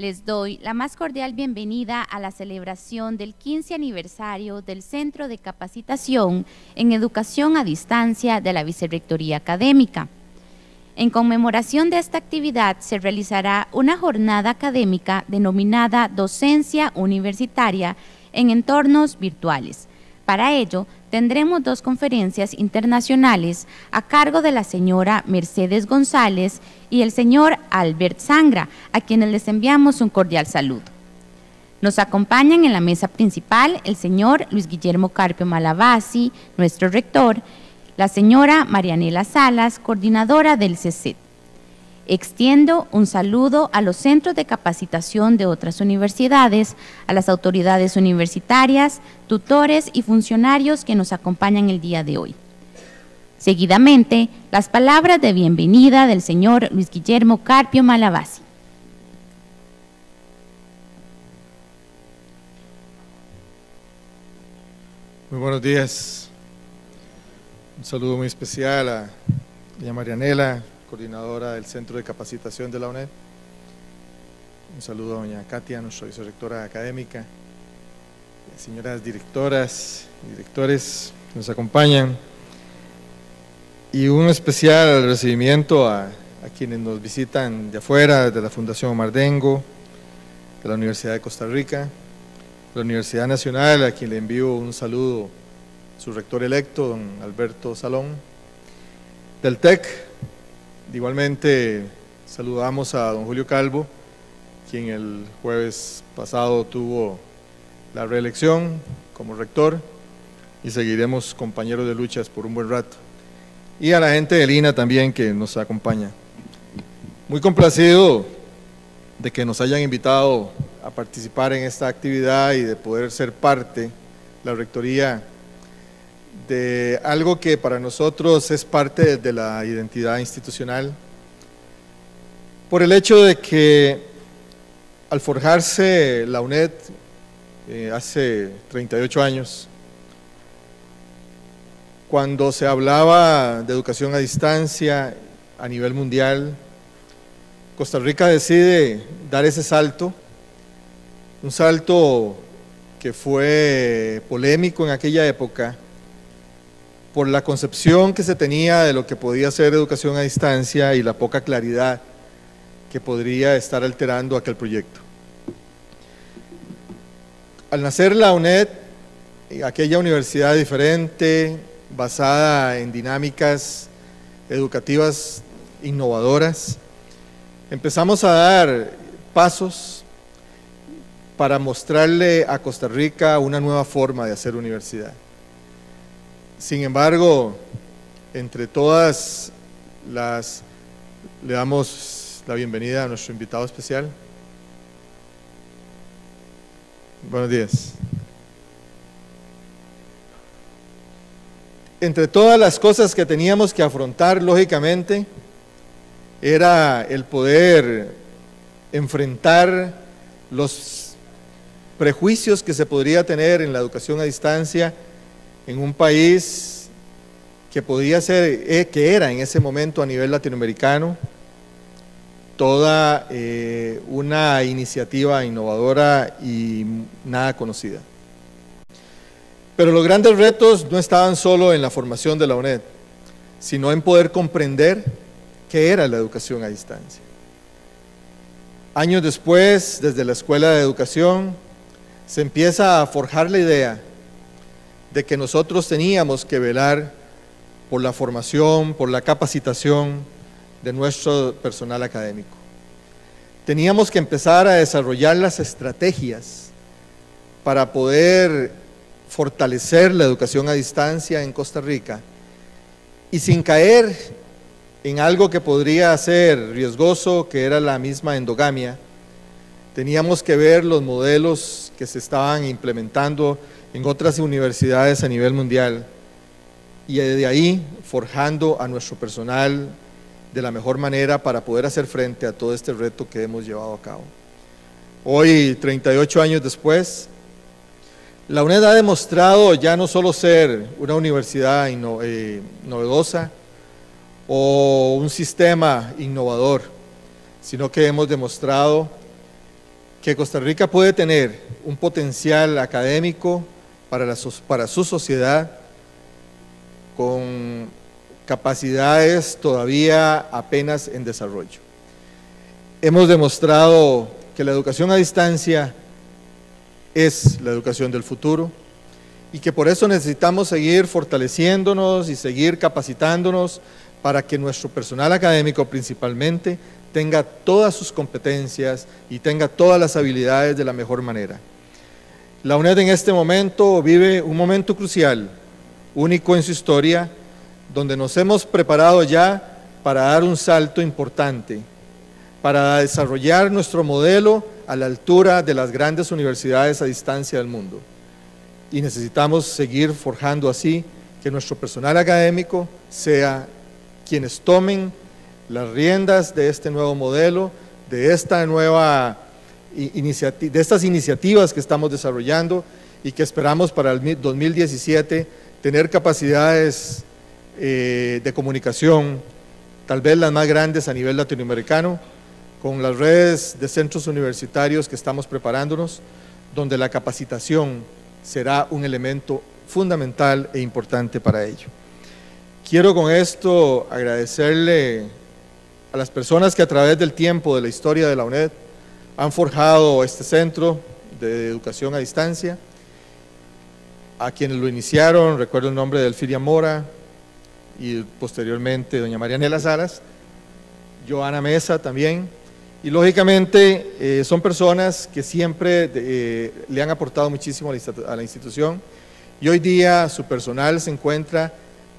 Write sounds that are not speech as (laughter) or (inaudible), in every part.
Les doy la más cordial bienvenida a la celebración del 15 aniversario del Centro de Capacitación en Educación a Distancia de la Vicerrectoría Académica. En conmemoración de esta actividad se realizará una jornada académica denominada Docencia Universitaria en Entornos Virtuales. Para ello, tendremos dos conferencias internacionales a cargo de la señora Mercedes González y el señor Albert Sangra, a quienes les enviamos un cordial saludo. Nos acompañan en la mesa principal el señor Luis Guillermo Carpio Malavasi, nuestro rector, la señora Marianela Salas, coordinadora del CECET. Extiendo un saludo a los centros de capacitación de otras universidades, a las autoridades universitarias, tutores y funcionarios que nos acompañan el día de hoy. Seguidamente, las palabras de bienvenida del señor Luis Guillermo Carpio Malavasi. Muy buenos días. Un saludo muy especial a doña Marianela, coordinadora del Centro de Capacitación de la UNED. Un saludo a doña Katia, nuestra vicerrectora académica, señoras directoras, directores que nos acompañan, y un especial recibimiento a, quienes nos visitan de afuera, de la Fundación Mardengo, de la Universidad de Costa Rica, de la Universidad Nacional, a quien le envío un saludo, su rector electo, don Alberto Salón, del TEC, Igualmente saludamos a don Julio Calvo, quien el jueves pasado tuvo la reelección como rector y seguiremos compañeros de luchas por un buen rato. Y a la gente de Lina también que nos acompaña. Muy complacido de que nos hayan invitado a participar en esta actividad y de poder ser parte, la rectoría de algo que para nosotros es parte de la identidad institucional, por el hecho de que al forjarse la UNED eh, hace 38 años, cuando se hablaba de educación a distancia a nivel mundial, Costa Rica decide dar ese salto, un salto que fue polémico en aquella época, por la concepción que se tenía de lo que podía ser educación a distancia y la poca claridad que podría estar alterando aquel proyecto. Al nacer la UNED, aquella universidad diferente, basada en dinámicas educativas innovadoras, empezamos a dar pasos para mostrarle a Costa Rica una nueva forma de hacer universidad. Sin embargo, entre todas las, le damos la bienvenida a nuestro invitado especial. Buenos días. Entre todas las cosas que teníamos que afrontar, lógicamente, era el poder enfrentar los prejuicios que se podría tener en la educación a distancia en un país que podía ser, eh, que era en ese momento a nivel latinoamericano, toda eh, una iniciativa innovadora y nada conocida. Pero los grandes retos no estaban solo en la formación de la UNED, sino en poder comprender qué era la educación a distancia. Años después, desde la Escuela de Educación, se empieza a forjar la idea de que nosotros teníamos que velar por la formación, por la capacitación de nuestro personal académico. Teníamos que empezar a desarrollar las estrategias para poder fortalecer la educación a distancia en Costa Rica y sin caer en algo que podría ser riesgoso, que era la misma endogamia, teníamos que ver los modelos que se estaban implementando en otras universidades a nivel mundial y de ahí forjando a nuestro personal de la mejor manera para poder hacer frente a todo este reto que hemos llevado a cabo. Hoy, 38 años después, la UNED ha demostrado ya no solo ser una universidad eh, novedosa o un sistema innovador, sino que hemos demostrado que Costa Rica puede tener un potencial académico para, su sociedad con capacidades todavía apenas en desarrollo. Hemos demostrado que la educación a distancia es la educación del futuro y que por eso necesitamos seguir fortaleciéndonos y seguir capacitándonos para que nuestro personal académico principalmente tenga todas sus competencias y tenga todas las habilidades de la mejor manera. La UNED en este momento vive un momento crucial, único en su historia, donde nos hemos preparado ya para dar un salto importante, para desarrollar nuestro modelo a la altura de las grandes universidades a distancia del mundo. Y necesitamos seguir forjando así que nuestro personal académico sea quienes tomen las riendas de este nuevo modelo, de esta nueva de estas iniciativas que estamos desarrollando y que esperamos para el 2017 tener capacidades eh, de comunicación, tal vez las más grandes a nivel latinoamericano, con las redes de centros universitarios que estamos preparándonos, donde la capacitación será un elemento fundamental e importante para ello. Quiero con esto agradecerle a las personas que a través del tiempo de la historia de la UNED han forjado este centro de educación a distancia, a quienes lo iniciaron, recuerdo el nombre de Elfiria Mora y posteriormente doña Marianela Salas, Joana Mesa también, y lógicamente eh, son personas que siempre eh, le han aportado muchísimo a la institución y hoy día su personal se encuentra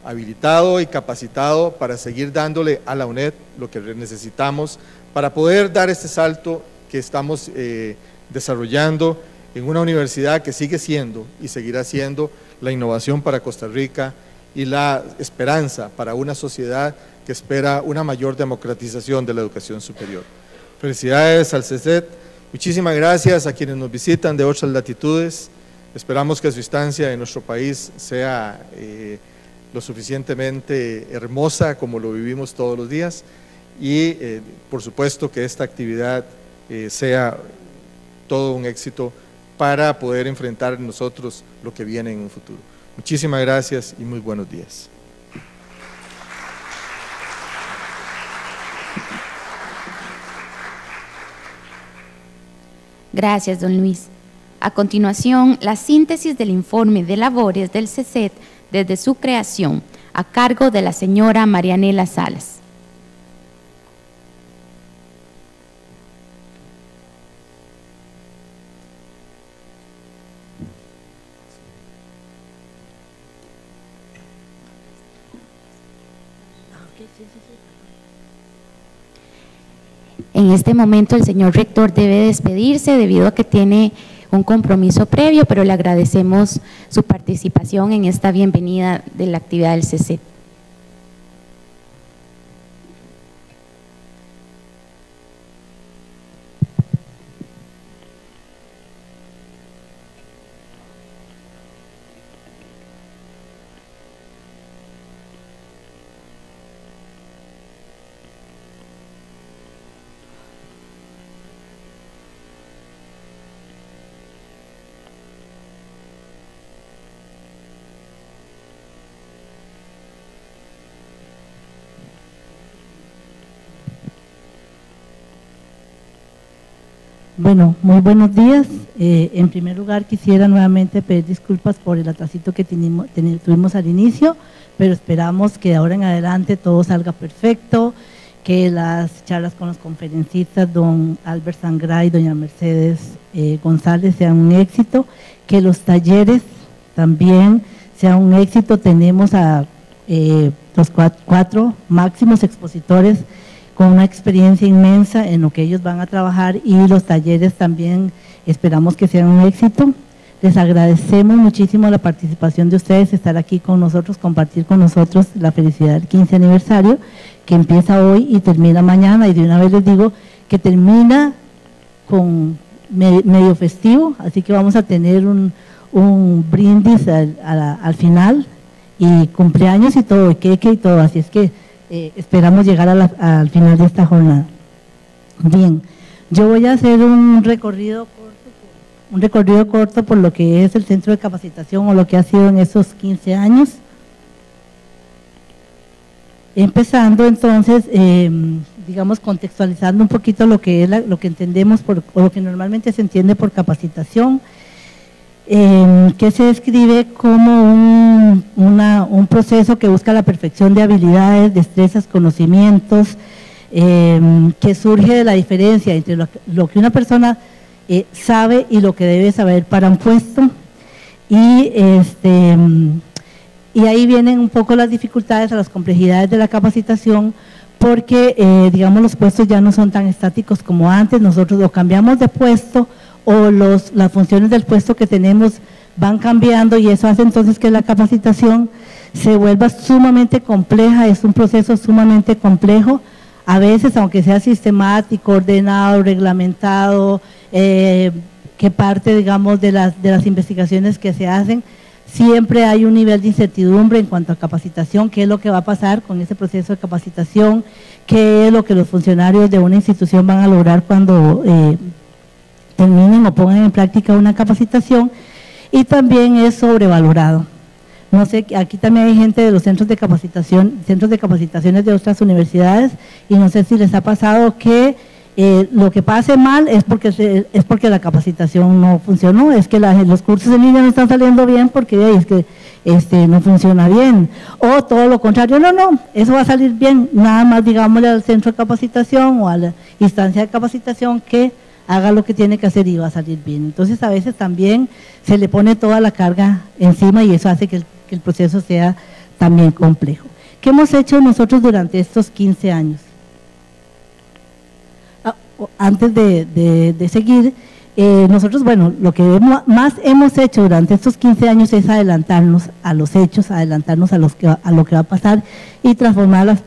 habilitado y capacitado para seguir dándole a la UNED lo que necesitamos para poder dar este salto que estamos eh, desarrollando en una universidad que sigue siendo y seguirá siendo la innovación para Costa Rica y la esperanza para una sociedad que espera una mayor democratización de la educación superior. Felicidades al CECET. Muchísimas gracias a quienes nos visitan de otras latitudes. Esperamos que su estancia en nuestro país sea eh, lo suficientemente hermosa como lo vivimos todos los días y eh, por supuesto que esta actividad eh, sea todo un éxito para poder enfrentar nosotros lo que viene en un futuro. Muchísimas gracias y muy buenos días. Gracias, don Luis. A continuación, la síntesis del informe de labores del CECET desde su creación, a cargo de la señora Marianela Salas. En este momento el señor rector debe despedirse debido a que tiene un compromiso previo, pero le agradecemos su participación en esta bienvenida de la actividad del CC. Bueno, muy buenos días. Eh, en primer lugar, quisiera nuevamente pedir disculpas por el atrasito que tuvimos al inicio, pero esperamos que de ahora en adelante todo salga perfecto, que las charlas con los conferencistas, don Albert Sangra y doña Mercedes eh, González, sean un éxito, que los talleres también sean un éxito. Tenemos a eh, los cuatro máximos expositores con una experiencia inmensa en lo que ellos van a trabajar y los talleres también esperamos que sean un éxito. Les agradecemos muchísimo la participación de ustedes, estar aquí con nosotros, compartir con nosotros la felicidad del 15 aniversario, que empieza hoy y termina mañana. Y de una vez les digo que termina con medio festivo, así que vamos a tener un, brindis al, al final y cumpleaños y todo, queque y todo. Así es que eh, esperamos llegar al final de esta jornada. Bien, Yo voy a hacer un recorrido corto, un recorrido corto por lo que es el centro de capacitación o lo que ha sido en esos 15 años. Empezando entonces, em, digamos, contextualizando un poquito lo que es lo que entendemos por, o lo que normalmente se entiende por capacitación, em, que se describe como un, un, proceso que busca la perfección de habilidades, destrezas, conocimientos, em, que surge de la diferencia entre lo, que una persona eh, sabe y lo que debe saber para un puesto. Y este y ahí vienen un poco las dificultades, las complejidades de la capacitación, porque, eh, digamos, los puestos ya no son tan estáticos como antes, nosotros lo cambiamos de puesto o los, las funciones del puesto que tenemos van cambiando y eso hace entonces que la capacitación se vuelva sumamente compleja, es un proceso sumamente complejo, a veces aunque sea sistemático, ordenado, reglamentado, eh, que parte, digamos, de las, de las investigaciones que se hacen, Siempre hay un nivel de incertidumbre en cuanto a capacitación, qué es lo que va a pasar con ese proceso de capacitación, qué es lo que los funcionarios de una institución van a lograr cuando eh, terminen o pongan en práctica una capacitación y también es sobrevalorado. No sé, aquí también hay gente de los centros de capacitación, centros de capacitaciones de otras universidades y no sé si les ha pasado que eh, lo que pase mal es porque es porque la capacitación no funcionó, es que los cursos en línea no están saliendo bien porque es que este, no funciona bien. O todo lo contrario, no, no, eso va a salir bien, nada más digámosle al centro de capacitación o a la instancia de capacitación que haga lo que tiene que hacer y va a salir bien. Entonces a veces también se le pone toda la carga encima y eso hace que el, proceso sea también complejo. ¿Qué hemos hecho nosotros durante estos 15 años? antes de, seguir, eh, nosotros, bueno, lo que más hemos hecho durante estos 15 años es adelantarnos a los hechos, adelantarnos a, los que, a lo que va a pasar y transformar,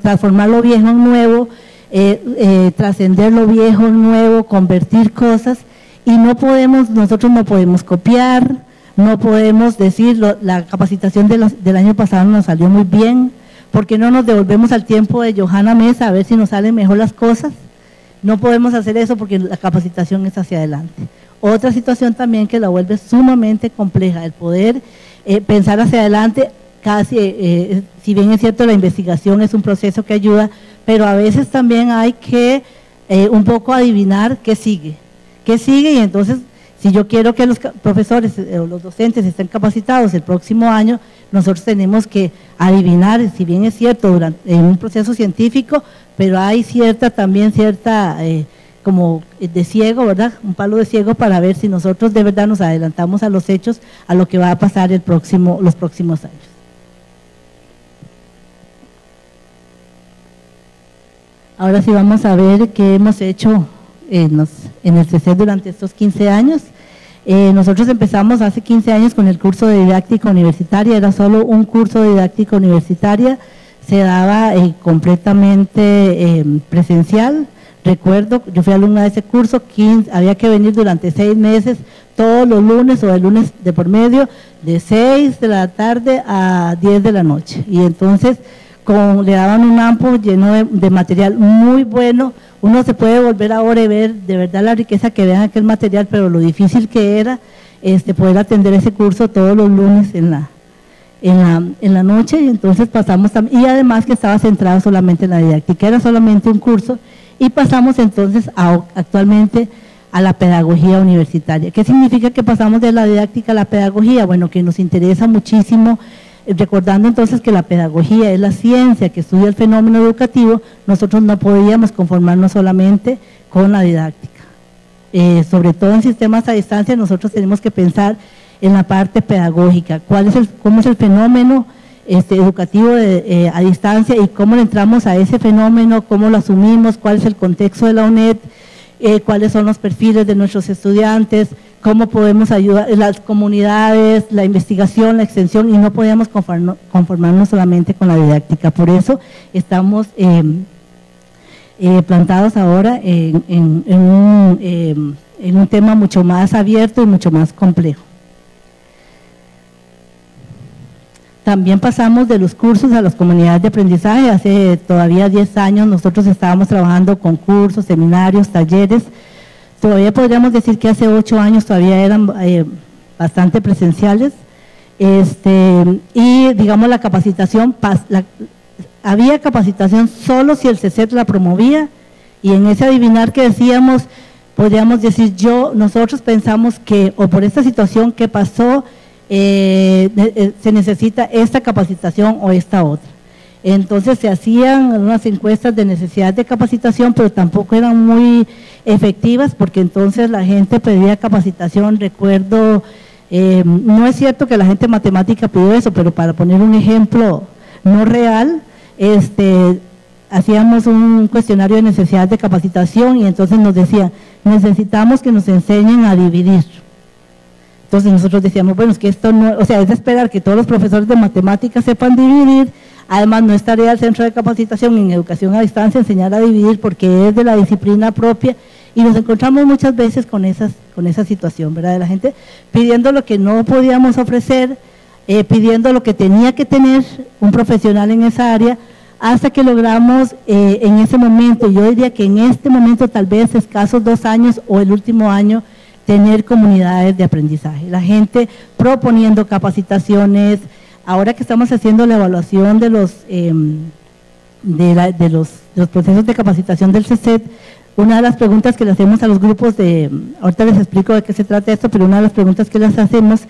transformar lo viejo en nuevo, eh, eh, trascender lo viejo nuevo, convertir cosas y no podemos, nosotros no podemos copiar, no podemos decir, la capacitación del año pasado nos salió muy bien, porque no nos devolvemos al tiempo de Johanna Mesa a ver si nos salen mejor las cosas no podemos hacer eso porque la capacitación es hacia adelante. Otra situación también que la vuelve sumamente compleja, el poder eh, pensar hacia adelante, casi, eh, si bien es cierto la investigación es un proceso que ayuda, pero a veces también hay que eh, un poco adivinar qué sigue, qué sigue y entonces si yo quiero que los profesores o los docentes estén capacitados el próximo año, nosotros tenemos que adivinar, si bien es cierto, durante, en un proceso científico, pero hay cierta, también cierta, eh, como de ciego, ¿verdad? Un palo de ciego para ver si nosotros de verdad nos adelantamos a los hechos, a lo que va a pasar el próximo, los próximos años. Ahora sí vamos a ver qué hemos hecho en, el CC durante estos 15 años. Eh, nosotros empezamos hace 15 años con el curso de didáctica universitaria, era solo un curso de didáctica universitaria, se daba eh, completamente eh, presencial. Recuerdo, yo fui alumna de ese curso, había que venir durante seis meses, todos los lunes o el lunes de por medio, de 6 de la tarde a 10 de la noche. Y entonces con, le daban un ampo lleno de material muy bueno, uno se puede volver ahora y ver de verdad la riqueza que vean aquel material, pero lo difícil que era este, poder atender ese curso todos los lunes en la, en la, en la noche, y entonces pasamos y además que estaba centrado solamente en la didáctica, era solamente un curso, y pasamos entonces a, actualmente a la pedagogía universitaria. ¿Qué significa que pasamos de la didáctica a la pedagogía? Bueno, que nos interesa muchísimo recordando entonces que la pedagogía es la ciencia que estudia el fenómeno educativo, nosotros no podíamos conformarnos solamente con la didáctica. Eh, sobre todo en sistemas a distancia, nosotros tenemos que pensar en la parte pedagógica, cuál es el, cómo es el fenómeno este, educativo eh, a distancia y cómo le entramos a ese fenómeno, cómo lo asumimos, cuál es el contexto de la UNED, eh, cuáles son los perfiles de nuestros estudiantes, cómo podemos ayudar las comunidades, la investigación, la extensión, y no podíamos conformarnos solamente con la didáctica. Por eso estamos eh, eh, plantados ahora en, un, en un tema mucho más abierto y mucho más complejo. también pasamos de los cursos a las comunidades de aprendizaje. Hace todavía 10 años nosotros estábamos trabajando con cursos, seminarios, talleres. Todavía podríamos decir que hace 8 años todavía eran eh, bastante presenciales. Este, y digamos la capacitación, había capacitación solo si el CECET la promovía y en ese adivinar que decíamos, podríamos decir yo, nosotros pensamos que, o por esta situación que pasó, eh, eh, se necesita esta capacitación o esta otra. Entonces se hacían unas encuestas de necesidad de capacitación, pero tampoco eran muy efectivas porque entonces la gente pedía capacitación. Recuerdo, eh, no es cierto que la gente matemática pidió eso, pero para poner un ejemplo no real, este, hacíamos un cuestionario de necesidad de capacitación y entonces nos decía, necesitamos que nos enseñen a dividir. Entonces nosotros decíamos, bueno, es que esto no, o sea, es de esperar que todos los profesores de matemáticas sepan dividir, además no es tarea del centro de capacitación en educación a distancia enseñar a dividir porque es de la disciplina propia y nos encontramos muchas veces con, esas, con esa situación, ¿verdad? De la gente pidiendo lo que no podíamos ofrecer, eh, pidiendo lo que tenía que tener un profesional en esa área, hasta que logramos eh, en ese momento, yo diría que en este momento tal vez escasos dos años o el último año, tener comunidades de aprendizaje. La gente proponiendo capacitaciones, ahora que estamos haciendo la evaluación de los, em, de, los, procesos de capacitación del CECET, una de las preguntas que le hacemos a los grupos de, ahorita les explico de qué se trata esto, pero una de las preguntas que les hacemos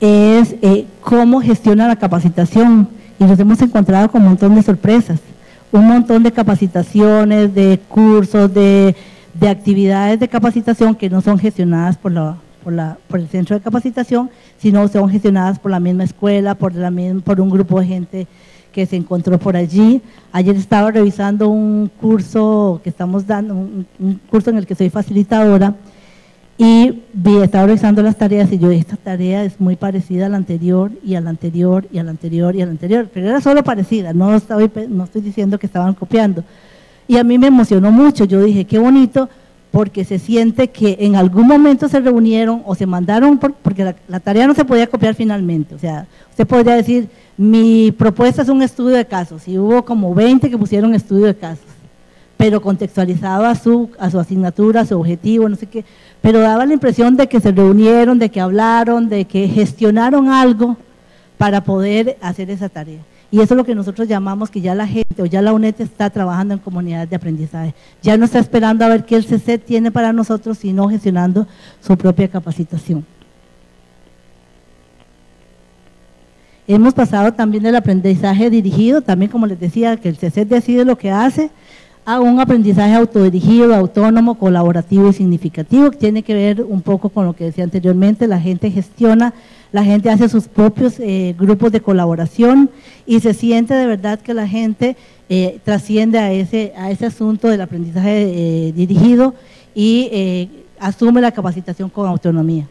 es eh, cómo gestiona la capacitación y nos hemos encontrado con un montón de sorpresas, un montón de capacitaciones, de cursos, de, actividades de capacitación que no son gestionadas por, la, por, la, por el centro de capacitación, sino son gestionadas por la misma escuela, por, la, por un grupo de gente que se encontró por allí. Ayer estaba revisando un curso que estamos dando, un curso en el que soy facilitadora, y vi, estaba revisando las tareas y yo, esta tarea es muy parecida a la anterior y a la anterior y a la anterior y a la anterior, pero era solo parecida, no estoy, no estoy diciendo que estaban copiando. Y a mí me emocionó mucho, yo dije, qué bonito, porque se siente que en algún momento se reunieron o se mandaron, porque la, tarea no se podía copiar finalmente, o sea, usted podría decir, mi propuesta es un estudio de casos, y hubo como 20 que pusieron estudio de casos, pero contextualizado a su, a su asignatura, a su objetivo, no sé qué pero daba la impresión de que se reunieron, de que hablaron, de que gestionaron algo para poder hacer esa tarea. Y eso es lo que nosotros llamamos que ya la gente o ya la UNED está trabajando en comunidades de aprendizaje. Ya no está esperando a ver qué el CC tiene para nosotros, sino gestionando su propia capacitación. Hemos pasado también el aprendizaje dirigido, también como les decía, que el CC decide lo que hace, a un aprendizaje autodirigido, autónomo, colaborativo y significativo, que tiene que ver un poco con lo que decía anteriormente, la gente gestiona, la gente hace sus propios eh, grupos de colaboración y se siente de verdad que la gente eh, trasciende a ese, a ese asunto del aprendizaje eh, dirigido y asume la capacitación con autonomía.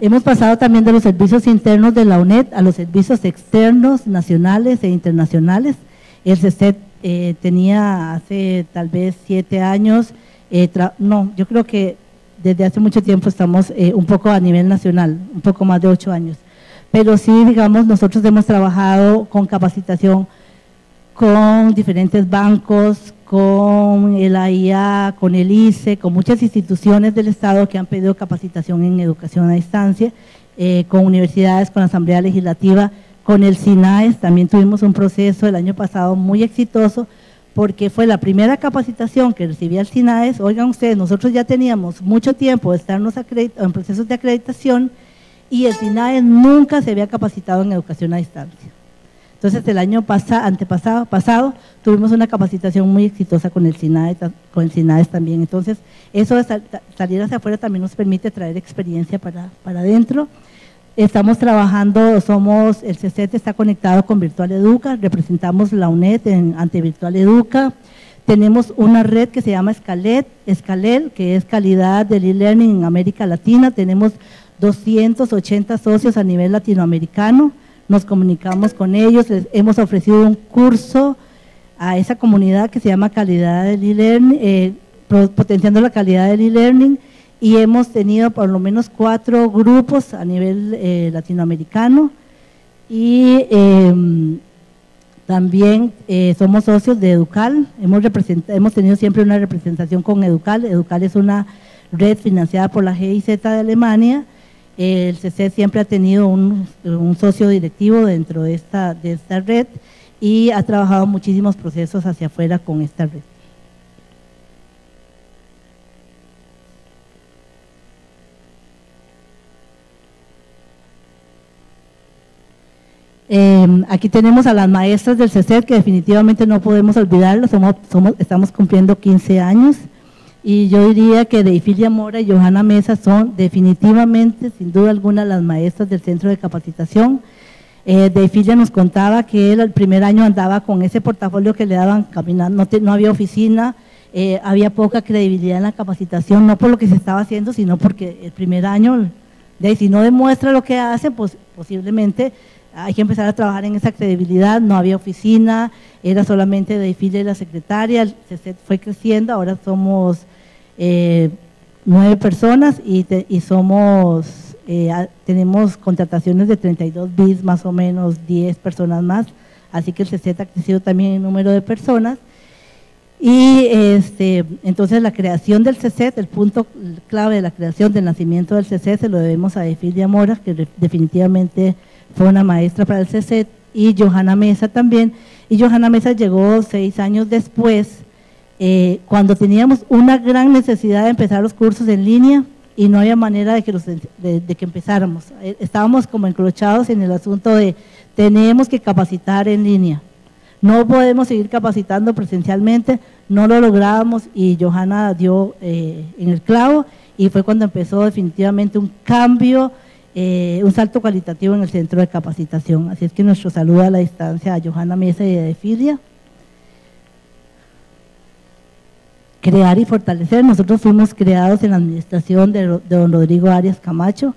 Hemos pasado también de los servicios internos de la UNED a los servicios externos, nacionales e internacionales. El CECET eh, tenía hace tal vez siete años, no, yo creo que desde hace mucho tiempo estamos eh, un poco a nivel nacional, un poco más de ocho años. Pero sí, digamos, nosotros hemos trabajado con capacitación con diferentes bancos, con el AIA, con el ICE, con muchas instituciones del Estado que han pedido capacitación en educación a distancia, con universidades, con la Asamblea Legislativa, con el SINAES también tuvimos un proceso el año pasado muy exitoso porque fue la primera capacitación que recibía el SINAES. Oigan ustedes, nosotros ya teníamos mucho tiempo de estarnos en procesos de acreditación y el SINAES nunca se había capacitado en educación a distancia. Entonces el año pasado, antepasado pasado, tuvimos una capacitación muy exitosa con el SINAES, con el SINAES también. Entonces eso de salir hacia afuera también nos permite traer experiencia para, para adentro. Estamos trabajando, somos, el CCT está conectado con Virtual Educa, representamos la UNED en, ante Virtual Educa. Tenemos una red que se llama Escalet, Escalel, que es calidad del e-learning en América Latina. Tenemos 280 socios a nivel latinoamericano. Nos comunicamos con ellos, les hemos ofrecido un curso a esa comunidad que se llama calidad del e-learning, eh, potenciando la calidad del e-learning y hemos tenido por lo menos cuatro grupos a nivel eh, latinoamericano y em, también eh, somos socios de Educal, hemos, hemos tenido siempre una representación con Educal, Educal es una red financiada por la GIZ de Alemania, el CC siempre ha tenido un, un socio directivo dentro de esta, de esta red y ha trabajado muchísimos procesos hacia afuera con esta red. Em, aquí tenemos a las maestras del CECET que definitivamente no podemos olvidarlo, somos, estamos cumpliendo 15 años y yo diría que Deifilia Mora y Johanna Mesa son definitivamente, sin duda alguna, las maestras del centro de capacitación. Eh, Deifilia nos contaba que el primer año andaba con ese portafolio que le daban caminando, no, había oficina, eh, había poca credibilidad en la capacitación, no por lo que se estaba haciendo, sino porque el primer año, de si no demuestra lo que hace, pues posiblemente hay que empezar a trabajar en esa credibilidad, no había oficina, era solamente de y la secretaria, se fue creciendo, ahora somos eh, nueve personas y, somos, eh, tenemos contrataciones de 32 bis, más o menos 10 personas más, así que el CZ ha crecido también en número de personas. Y este, entonces la creación del CC, el punto clave de la creación del nacimiento del CC se lo debemos a Efilia Mora, que definitivamente fue una maestra para el CC y Johanna Mesa también. Y Johanna Mesa llegó seis años después, eh, cuando teníamos una gran necesidad de empezar los cursos en línea y no había manera de que, de, que empezáramos. Eh, estábamos como encrochados en el asunto de tenemos que capacitar en línea. No podemos seguir capacitando presencialmente, no lo lográbamos y Johanna dio eh, en el clavo y fue cuando empezó definitivamente un cambio eh, un salto cualitativo en el centro de capacitación. Así es que nuestro saludo a la distancia a Johanna Mesa y a Defilia. Crear y fortalecer. Nosotros fuimos creados en la administración de, don Rodrigo Arias Camacho.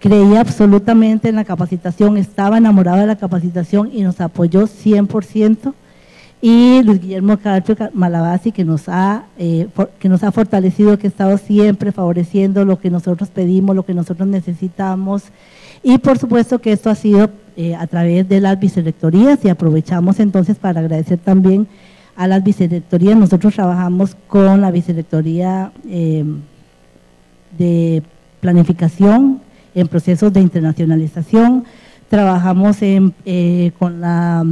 Creía absolutamente en la capacitación, estaba enamorado de la capacitación y nos apoyó 100% y Luis Guillermo Carpio Malabasi, que nos, ha, eh, que nos ha fortalecido, que ha estado siempre favoreciendo lo que nosotros pedimos, lo que nosotros necesitamos. Y por supuesto que esto ha sido eh, a través de las vicerrectorías y aprovechamos entonces para agradecer también a las vicerrectorías. Nosotros trabajamos con la vicerrectoría eh, de planificación en procesos de internacionalización, trabajamos en, con la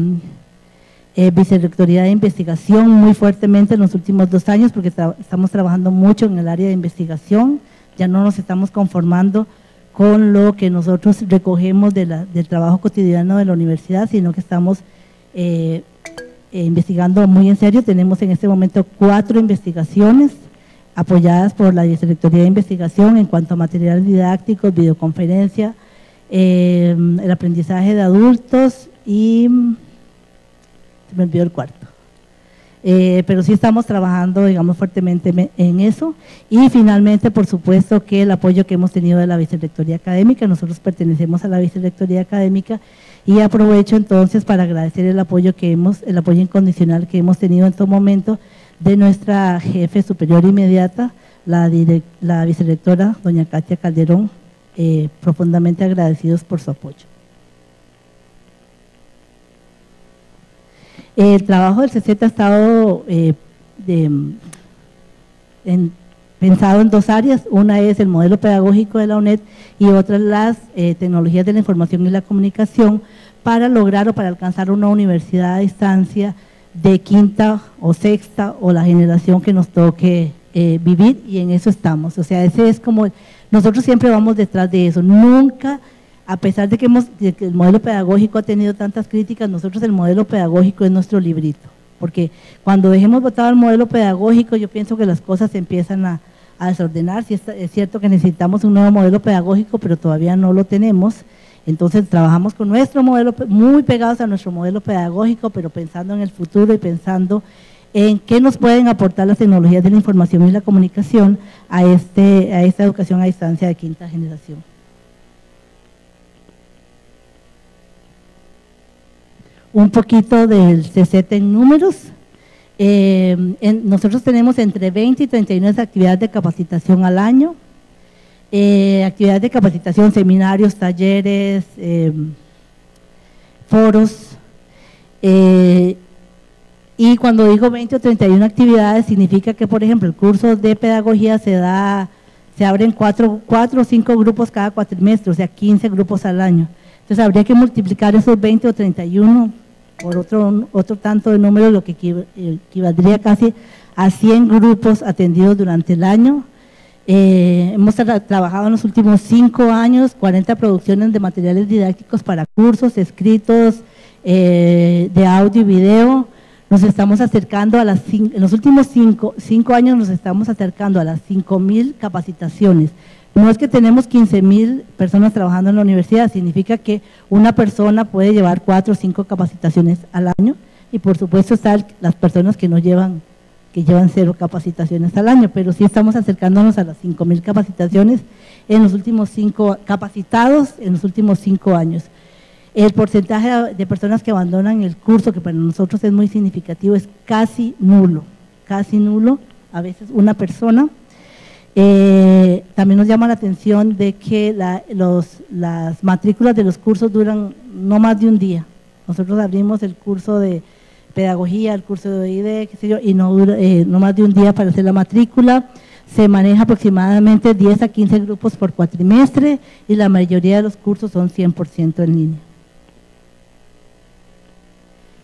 eh, Vicerrectoría de Investigación muy fuertemente en los últimos dos años porque estamos trabajando mucho en el área de investigación, ya no nos estamos conformando con lo que nosotros recogemos del trabajo cotidiano de la universidad, sino que estamos eh, eh, investigando muy en serio. Tenemos en este momento cuatro investigaciones apoyadas por la Vicerrectoría de Investigación en cuanto a materiales didácticos, videoconferencia, eh, el aprendizaje de adultos y me olvidó el cuarto. Eh, pero sí estamos trabajando, digamos, fuertemente en eso. Y finalmente, por supuesto, que el apoyo que hemos tenido de la Vicerrectoría Académica, nosotros pertenecemos a la Vicerrectoría Académica y aprovecho entonces para agradecer el apoyo que hemos, el apoyo incondicional que hemos tenido en todo momento de nuestra jefe superior inmediata, la, la vicerrectora, doña Katia Calderón, eh, profundamente agradecidos por su apoyo. El trabajo del CZ ha estado eh, pensado en dos áreas. Una es el modelo pedagógico de la UNED y otra las eh, tecnologías de la información y la comunicación para lograr o para alcanzar una universidad a distancia de quinta o sexta o la generación que nos toque eh, vivir y en eso estamos. O sea, ese es como, nosotros siempre vamos detrás de eso. Nunca a pesar de que, hemos, el modelo pedagógico ha tenido tantas críticas, nosotros el modelo pedagógico es nuestro librito, porque cuando dejemos votado el modelo pedagógico, yo pienso que las cosas empiezan a, desordenar, si es, cierto que necesitamos un nuevo modelo pedagógico, pero todavía no lo tenemos, entonces trabajamos con nuestro modelo, muy pegados a nuestro modelo pedagógico, pero pensando en el futuro y pensando en qué nos pueden aportar las tecnologías de la información y la comunicación a, este, a esta educación a distancia de quinta generación. Un poquito del CC en números. Eh, nosotros tenemos entre 20 y 39 actividades de capacitación al año. eh, actividades de capacitación, seminarios, talleres, em, foros. Eh, y cuando digo 20 o 31 actividades, significa que, por ejemplo, el curso de pedagogía se da, se abren cuatro, cuatro o cinco grupos cada cuatrimestre, o sea, 15 grupos al año. Entonces habría que multiplicar esos 20 o 31 por otro, otro tanto de números, lo que equivaldría casi a 100 grupos atendidos durante el año. Eh, hemos trabajado en los últimos cinco años 40 producciones de materiales didácticos para cursos, escritos, eh, de audio y video. Nos estamos acercando a las, en los últimos cinco, cinco años nos estamos acercando a las 5.000 capacitaciones. No es que tenemos 15.000 personas trabajando en la universidad, significa que una persona puede llevar cuatro o cinco capacitaciones al año y por supuesto están las personas que no llevan que llevan cero capacitaciones al año, pero sí estamos acercándonos a las 5.000 capacitaciones en los últimos cinco, capacitados en los últimos cinco años. El porcentaje de personas que abandonan el curso, que para nosotros es muy significativo, es casi nulo, casi nulo, a veces una persona eh, también nos llama la atención de que las matrículas de los cursos duran no más de un día. Nosotros abrimos el curso de pedagogía, el curso de OID, qué sé yo, y no, dura, eh, no más de un día para hacer la matrícula. Se maneja aproximadamente 10 a 15 grupos por cuatrimestre y la mayoría de los cursos son 100% en línea.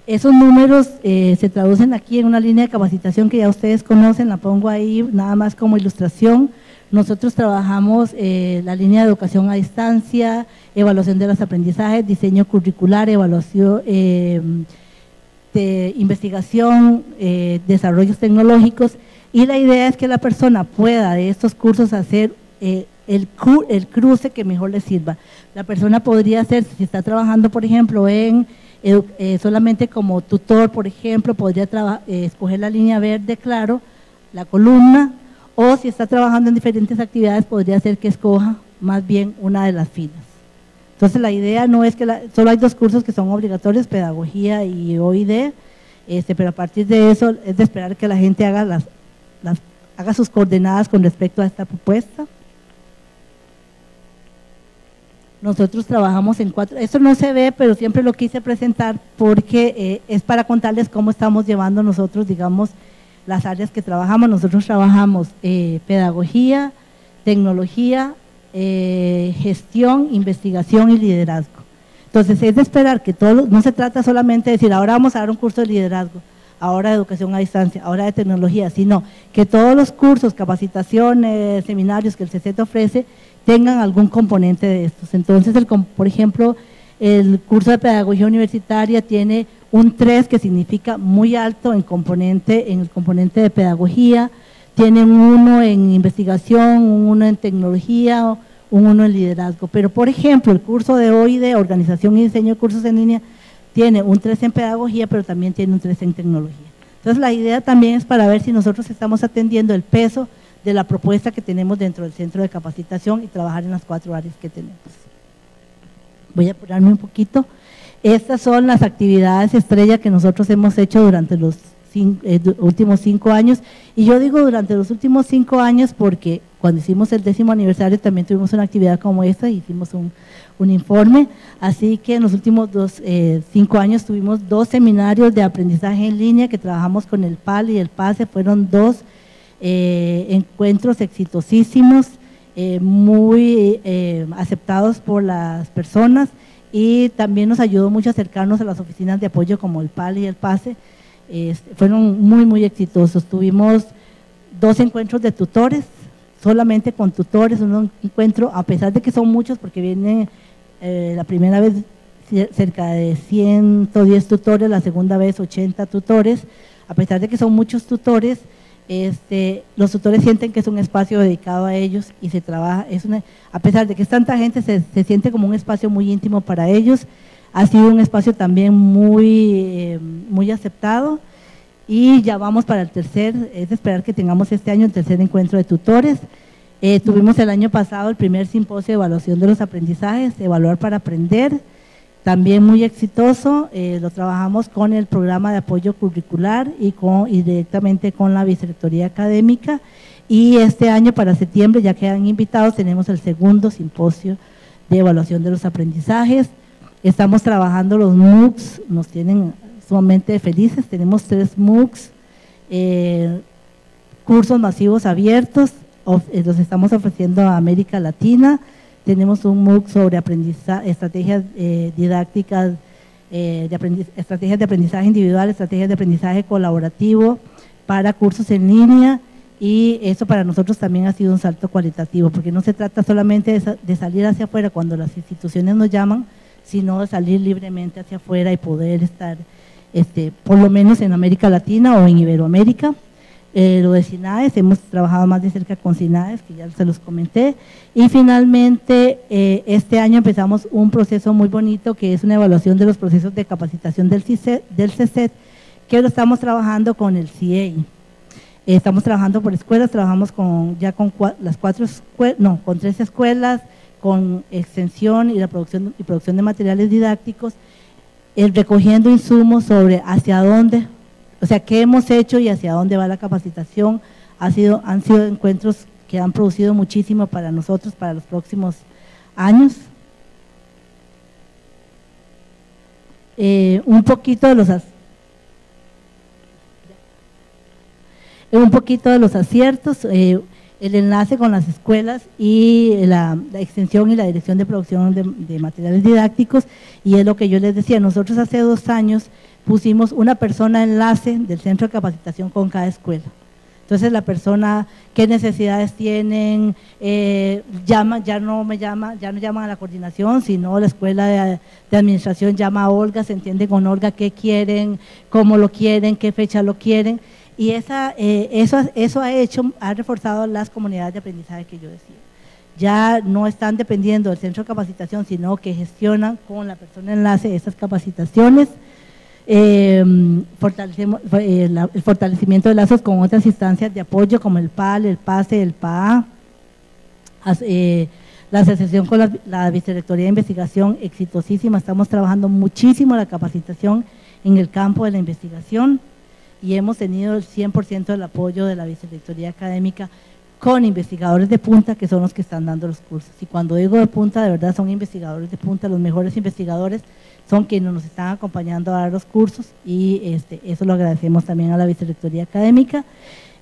Esos números eh, se traducen aquí en una línea de capacitación que ya ustedes conocen, la pongo ahí nada más como ilustración. Nosotros trabajamos eh, la línea de educación a distancia, evaluación de los aprendizajes, diseño curricular, evaluación eh, de investigación, desarrollos tecnológicos y la idea es que la persona pueda de estos cursos hacer el, el cruce que mejor le sirva. La persona podría hacer, si está trabajando por ejemplo en eh, solamente como tutor, por ejemplo, podría eh, escoger la línea verde claro, la columna, o si está trabajando en diferentes actividades, podría ser que escoja más bien una de las filas. Entonces la idea no es que solo hay dos cursos que son obligatorios, pedagogía y OID, este, pero a partir de eso es de esperar que la gente haga, las, haga sus coordenadas con respecto a esta propuesta. Nosotros trabajamos en cuatro, esto no se ve, pero siempre lo quise presentar porque eh, es para contarles cómo estamos llevando nosotros, digamos, las áreas que trabajamos. Nosotros trabajamos eh, pedagogía, tecnología, eh, gestión, investigación y liderazgo. Entonces es de esperar que todo, no se trata solamente de decir, ahora vamos a dar un curso de liderazgo, ahora de educación a distancia, ahora de tecnología, sino que todos los cursos, capacitaciones, seminarios que el CCT ofrece tengan algún componente de estos. Entonces, el, por ejemplo, el curso de pedagogía universitaria tiene un 3 que significa muy alto en componente en el componente de pedagogía, tiene un 1 en investigación, un 1 en tecnología, un 1 en liderazgo. Pero, por ejemplo, el curso de hoy de organización y diseño de cursos en línea tiene un 3 en pedagogía, pero también tiene un 3 en tecnología. Entonces, la idea también es para ver si nosotros estamos atendiendo el peso de la propuesta que tenemos dentro del centro de capacitación y trabajar en las cuatro áreas que tenemos. Voy a apurarme un poquito. Estas son las actividades estrella que nosotros hemos hecho durante los eh, últimos cinco años. Y yo digo durante los últimos cinco años porque cuando hicimos el décimo aniversario también tuvimos una actividad como esta, hicimos un, informe. Así que en los últimos dos, eh, cinco años tuvimos dos seminarios de aprendizaje en línea que trabajamos con el PAL y el PASE. Fueron dos eh, encuentros exitosísimos, eh, muy eh, aceptados por las personas y también nos ayudó mucho a acercarnos a las oficinas de apoyo como el PAL y el PASE. fueron muy, muy exitosos. Tuvimos dos encuentros de tutores, solamente con tutores, un encuentro, a pesar de que son muchos, porque vienen la primera vez cerca de 110 tutores, la segunda vez 80 tutores, a pesar de que son muchos tutores, este, los tutores sienten que es un espacio dedicado a ellos y se trabaja, es una, a pesar de que es tanta gente, se, siente como un espacio muy íntimo para ellos, ha sido un espacio también muy, eh, muy aceptado. Y ya vamos para el tercer, es de esperar que tengamos este año el tercer encuentro de tutores. Eh, tuvimos el año pasado el primer simposio de evaluación de los aprendizajes, evaluar para aprender, también muy exitoso, eh, lo trabajamos con el programa de apoyo curricular y, con, directamente con la Vicerrectoría Académica. Y este año, para septiembre, ya quedan invitados, tenemos el segundo simposio de evaluación de los aprendizajes. Estamos trabajando los MOOCs, nos tienen sumamente felices, tenemos tres MOOCs, eh, cursos masivos abiertos, eh, los estamos ofreciendo a América Latina, tenemos un MOOC sobre estrategias eh, didácticas, de estrategias de aprendizaje individual, estrategias de aprendizaje colaborativo para cursos en línea y eso para nosotros también ha sido un salto cualitativo, porque no se trata solamente de, salir hacia afuera cuando las instituciones nos llaman, sino de salir libremente hacia afuera y poder estar, este, por lo menos en América Latina o en Iberoamérica. Eh, lo de SINAES, hemos trabajado más de cerca con SINAES, que ya se los comenté. Y finalmente, eh, este año empezamos un proceso muy bonito, que es una evaluación de los procesos de capacitación del, CICET, del CECET, que lo estamos trabajando con el CIEI. estamos trabajando por escuelas, trabajamos con, ya con las cuatro escuelas, no, con tres escuelas, con extensión y la producción, y producción de materiales didácticos, el recogiendo insumos sobre hacia dónde o sea, qué hemos hecho y hacia dónde va la capacitación. Ha sido, han sido encuentros que han producido muchísimo para nosotros, para los próximos años. Eh, un poquito de los un poquito de los aciertos, eh, el enlace con las escuelas y la, extensión y la dirección de producción de, materiales didácticos y es lo que yo les decía, nosotros hace dos años pusimos una persona enlace del centro de capacitación con cada escuela. Entonces la persona, qué necesidades tienen, eh, llama, ya no me llama, ya no llaman a la coordinación, sino la escuela de, administración llama a Olga, se entiende con Olga qué quieren, cómo lo quieren, qué fecha lo quieren. Y esa, eh, eso, eso ha hecho, ha reforzado las comunidades de aprendizaje que yo decía. Ya no están dependiendo del centro de capacitación, sino que gestionan con la persona enlace esas capacitaciones. Em, eh, el fortalecimiento de lazos con otras instancias de apoyo como el PAL, el PASE, el PAA, eh, la asociación con la, la, Vicerrectoría de Investigación exitosísima, estamos trabajando muchísimo la capacitación en el campo de la investigación y hemos tenido el 100% del apoyo de la Vicerrectoría Académica con investigadores de punta que son los que están dando los cursos. Y cuando digo de punta, de verdad son investigadores de punta, los mejores investigadores son quienes nos están acompañando a dar los cursos y este, eso lo agradecemos también a la Vicerrectoría Académica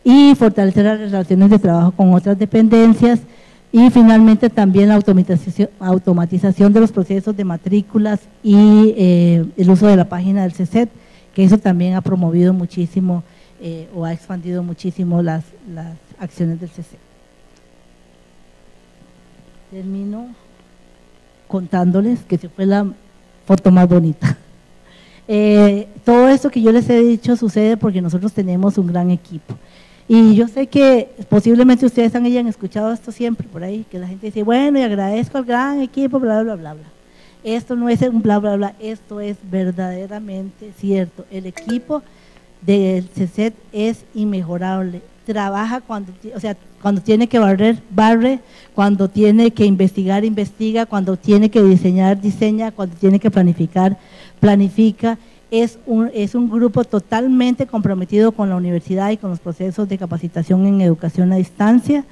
y fortalecer las relaciones de trabajo con otras dependencias y finalmente también la automatización, automatización de los procesos de matrículas y eh, el uso de la página del CECET, que eso también ha promovido muchísimo eh, o ha expandido muchísimo las, las acciones del CECET. Termino contándoles que se fue la foto más bonita. (laughs) Eh, todo esto que yo les he dicho sucede porque nosotros tenemos un gran equipo. Y yo sé que posiblemente ustedes hayan escuchado esto siempre por ahí, que la gente dice, bueno, y agradezco al gran equipo, bla, bla, bla, bla. Esto no es un bla, bla, bla, esto es verdaderamente cierto. El equipo del CECET es inmejorable. Trabaja cuando, o sea, cuando tiene que barrer, barre, cuando tiene que investigar, investiga, cuando tiene que diseñar, diseña, cuando tiene que planificar, planifica. Es un, es un grupo totalmente comprometido con la universidad y con los procesos de capacitación en educación a distancia.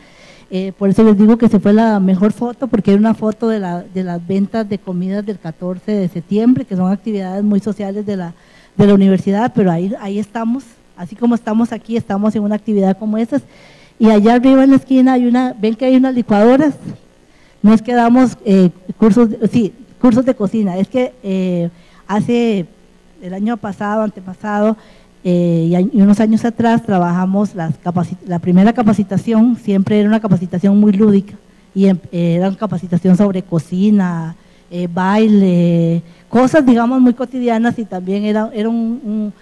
Eh, por eso les digo que se fue la mejor foto, porque era una foto de, la, de las ventas de comidas del 14 de septiembre, que son actividades muy sociales de la, de la universidad, pero ahí, ahí estamos, así como estamos aquí, estamos en una actividad como esta y allá arriba en la esquina hay una, ven que hay unas licuadoras, no es eh, cursos, sí, cursos de cocina, es que eh, hace el año pasado, antepasado, eh, y unos años atrás trabajamos las la primera capacitación, siempre era una capacitación muy lúdica, y em, era una capacitación sobre cocina, baile, cosas digamos muy cotidianas y también era, era un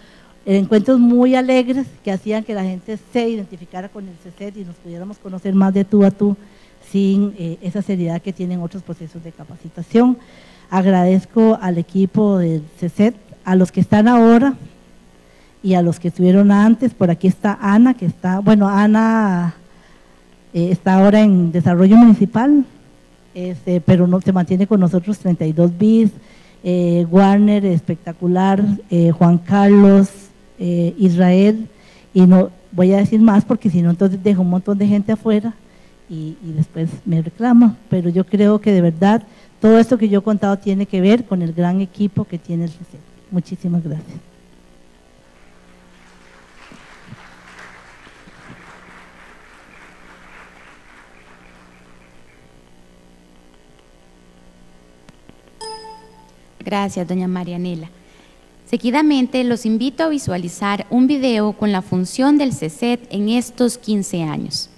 encuentros muy alegres que hacían que la gente se identificara con el CECET y nos pudiéramos conocer más de tú a tú sin eh, esa seriedad que tienen otros procesos de capacitación. Agradezco al equipo del CECET, a los que están ahora y a los que estuvieron antes. Por aquí está Ana, que está, bueno, Ana eh, está ahora en desarrollo municipal, este, pero no se mantiene con nosotros 32 bis eh, Warner, espectacular, eh, Juan Carlos, eh, Israel, y no voy a decir más porque si no entonces dejo un montón de gente afuera y, después me reclama, pero yo creo que de verdad todo esto que yo he contado tiene que ver con el gran equipo que tiene el CC. Muchísimas gracias. Gracias, doña Marianela. Seguidamente los invito a visualizar un video con la función del CECET en estos 15 años.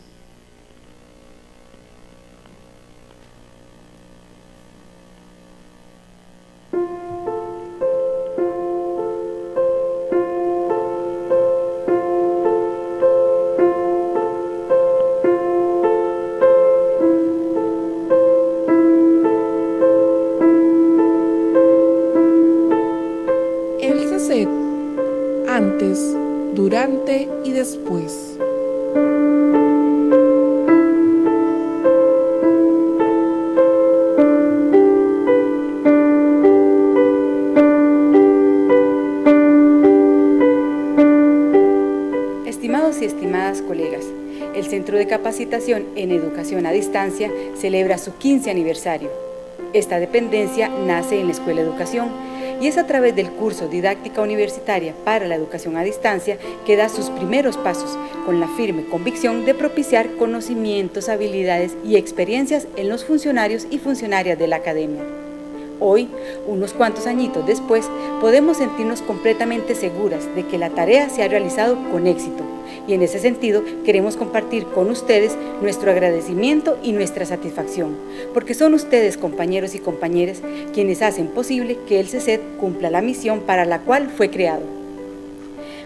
Y después. Estimados y estimadas colegas, el Centro de Capacitación en Educación a Distancia celebra su 15 aniversario. Esta dependencia nace en la Escuela de Educación y es a través del curso Didáctica Universitaria para la Educación a Distancia que da sus primeros pasos con la firme convicción de propiciar conocimientos, habilidades y experiencias en los funcionarios y funcionarias de la academia. Hoy, unos cuantos añitos después, podemos sentirnos completamente seguras de que la tarea se ha realizado con éxito y en ese sentido queremos compartir con ustedes nuestro agradecimiento y nuestra satisfacción, porque son ustedes, compañeros y compañeras, quienes hacen posible que el CECET cumpla la misión para la cual fue creado.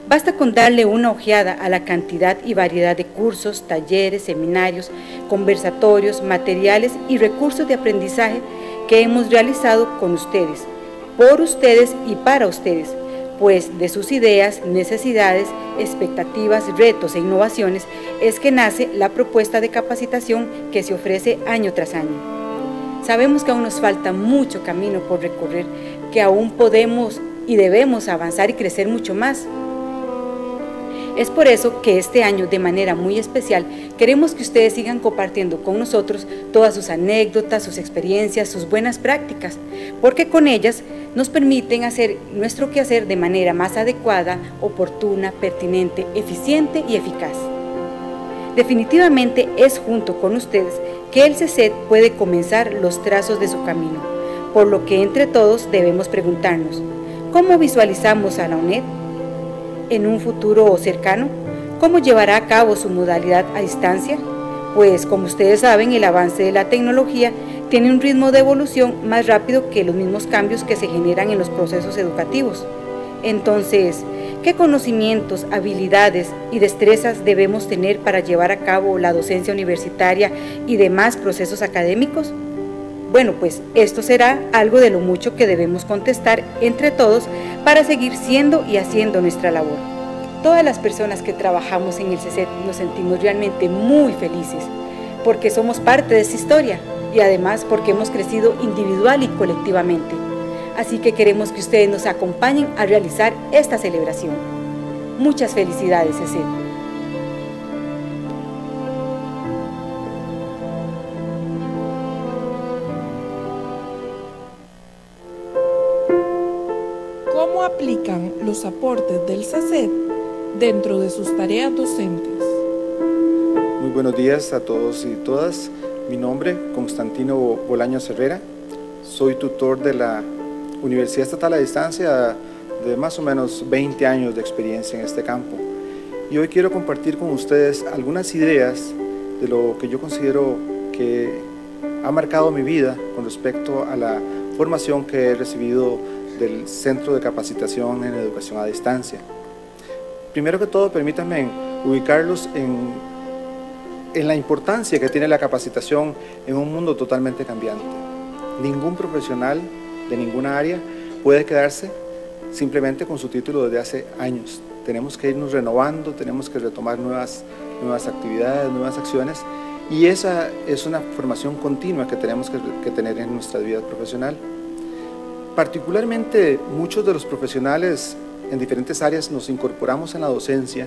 Basta con darle una ojeada a la cantidad y variedad de cursos, talleres, seminarios, conversatorios, materiales y recursos de aprendizaje que hemos realizado con ustedes, por ustedes y para ustedes, pues de sus ideas, necesidades, expectativas, retos e innovaciones es que nace la propuesta de capacitación que se ofrece año tras año. Sabemos que aún nos falta mucho camino por recorrer, que aún podemos y debemos avanzar y crecer mucho más. Es por eso que este año, de manera muy especial, queremos que ustedes sigan compartiendo con nosotros todas sus anécdotas, sus experiencias, sus buenas prácticas, porque con ellas nos permiten hacer nuestro quehacer de manera más adecuada, oportuna, pertinente, eficiente y eficaz. Definitivamente es junto con ustedes que el CECET puede comenzar los trazos de su camino, por lo que entre todos debemos preguntarnos, ¿cómo visualizamos a la UNED? en un futuro cercano? ¿Cómo llevará a cabo su modalidad a distancia? Pues como ustedes saben, el avance de la tecnología tiene un ritmo de evolución más rápido que los mismos cambios que se generan en los procesos educativos. Entonces, ¿qué conocimientos, habilidades y destrezas debemos tener para llevar a cabo la docencia universitaria y demás procesos académicos? Bueno, pues esto será algo de lo mucho que debemos contestar entre todos para seguir siendo y haciendo nuestra labor. Todas las personas que trabajamos en el CECET nos sentimos realmente muy felices porque somos parte de esa historia y además porque hemos crecido individual y colectivamente. Así que queremos que ustedes nos acompañen a realizar esta celebración. Muchas felicidades. ¿Cómo aplican los aportes del CECET dentro de sus tareas docentes? Muy buenos días a todos y todas. Mi nombre, Constantino Bolaños Herrera. Soy tutor de la Universidad Estatal a Distancia de más o menos 20 años de experiencia en este campo. Y hoy quiero compartir con ustedes algunas ideas de lo que yo considero que ha marcado mi vida con respecto a la formación que he recibido del Centro de Capacitación en Educación a Distancia. Primero que todo, permítanme ubicarlos en, en la importancia que tiene la capacitación en un mundo totalmente cambiante. Ningún profesional de ninguna área puede quedarse simplemente con su título desde hace años. Tenemos que irnos renovando, tenemos que retomar nuevas, nuevas actividades, nuevas acciones y esa es una formación continua que tenemos que, que tener en nuestra vida profesional. particularmente muchos de los profesionales en diferentes áreas nos incorporamos en la docencia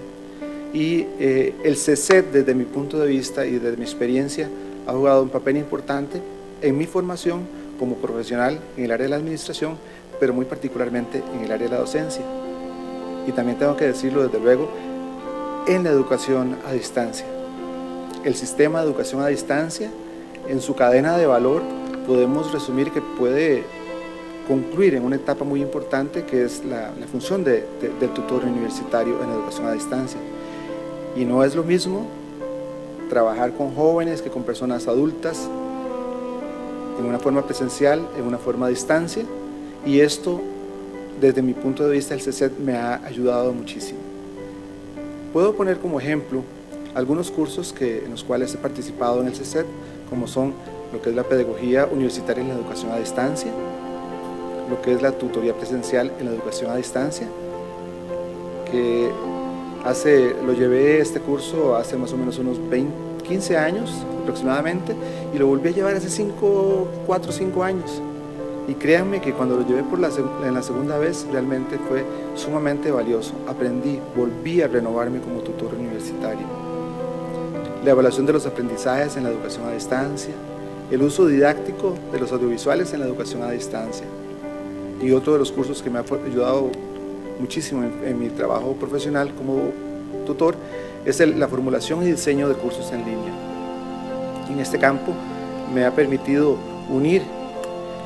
y eh, el CECET desde mi punto de vista y desde mi experiencia ha jugado un papel importante en mi formación como profesional en el área de la administración, pero muy particularmente en el área de la docencia. Y también tengo que decirlo desde luego, en la educación a distancia. El sistema de educación a distancia, en su cadena de valor, podemos resumir que puede concluir en una etapa muy importante que es la, función del tutor universitario en la educación a distancia. Y no es lo mismo trabajar con jóvenes que con personas adultas en una forma presencial, en una forma a distancia, y esto, desde mi punto de vista, el CECET me ha ayudado muchísimo. Puedo poner como ejemplo algunos cursos que, en los cuales he participado en el CECET, como son lo que es la pedagogía universitaria en la educación a distancia, lo que es la tutoría presencial en la educación a distancia, que hace, lo llevé este curso hace más o menos unos 20, 15 años aproximadamente y lo volví a llevar hace 5, 4 o 5 años. Y créanme que cuando lo llevé por la, en la segunda vez realmente fue sumamente valioso. Aprendí, volví a renovarme como tutor universitario. La evaluación de los aprendizajes en la educación a distancia, el uso didáctico de los audiovisuales en la educación a distancia, y otro de los cursos que me ha ayudado muchísimo en, mi trabajo profesional como tutor es la formulación y diseño de cursos en línea. En este campo me ha permitido unir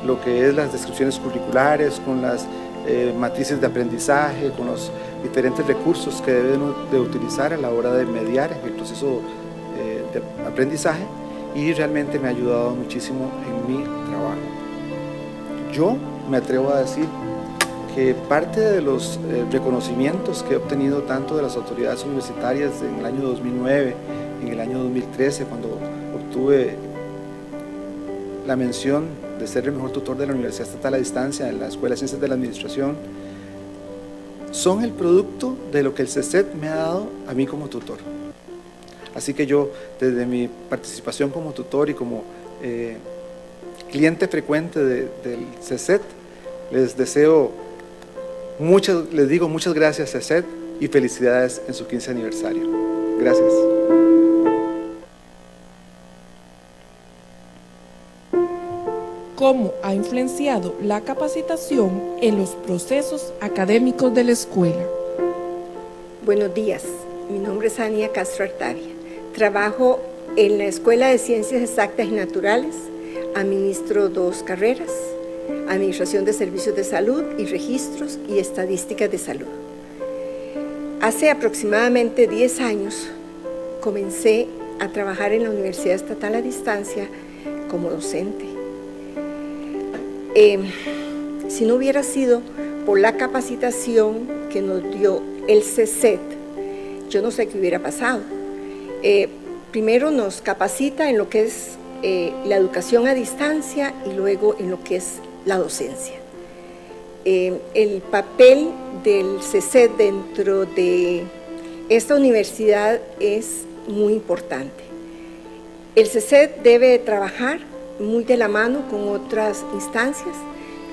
lo que es las descripciones curriculares con las eh, matrices de aprendizaje, con los diferentes recursos que deben de utilizar a la hora de mediar el proceso eh, de aprendizaje y realmente me ha ayudado muchísimo en mi trabajo. Yo me atrevo a decir que parte de los eh, reconocimientos que he obtenido tanto de las autoridades universitarias en el año 2009, en el año 2013, cuando obtuve la mención de ser el mejor tutor de la Universidad Estatal a Distancia en la Escuela de Ciencias de la Administración, son el producto de lo que el CECET me ha dado a mí como tutor. Así que yo, desde mi participación como tutor y como eh, cliente frecuente del CECET, les deseo muchas, les digo muchas gracias CECET y felicidades en su 15 aniversario. Gracias. ¿Cómo ha influenciado la capacitación en los procesos académicos de la escuela? Buenos días, mi nombre es Ania Castro Artavia. Trabajo en la Escuela de Ciencias Exactas y Naturales administro dos carreras, Administración de Servicios de Salud y Registros y Estadísticas de Salud. Hace aproximadamente 10 años comencé a trabajar en la Universidad Estatal a Distancia como docente. Em, si no hubiera sido por la capacitación que nos dio el CECET, yo no sé qué hubiera pasado. Eh, primero nos capacita en lo que es eh, la educación a distancia y luego en lo que es la docencia. Eh, el papel del CECED dentro de esta universidad es muy importante. El CECED debe trabajar muy de la mano con otras instancias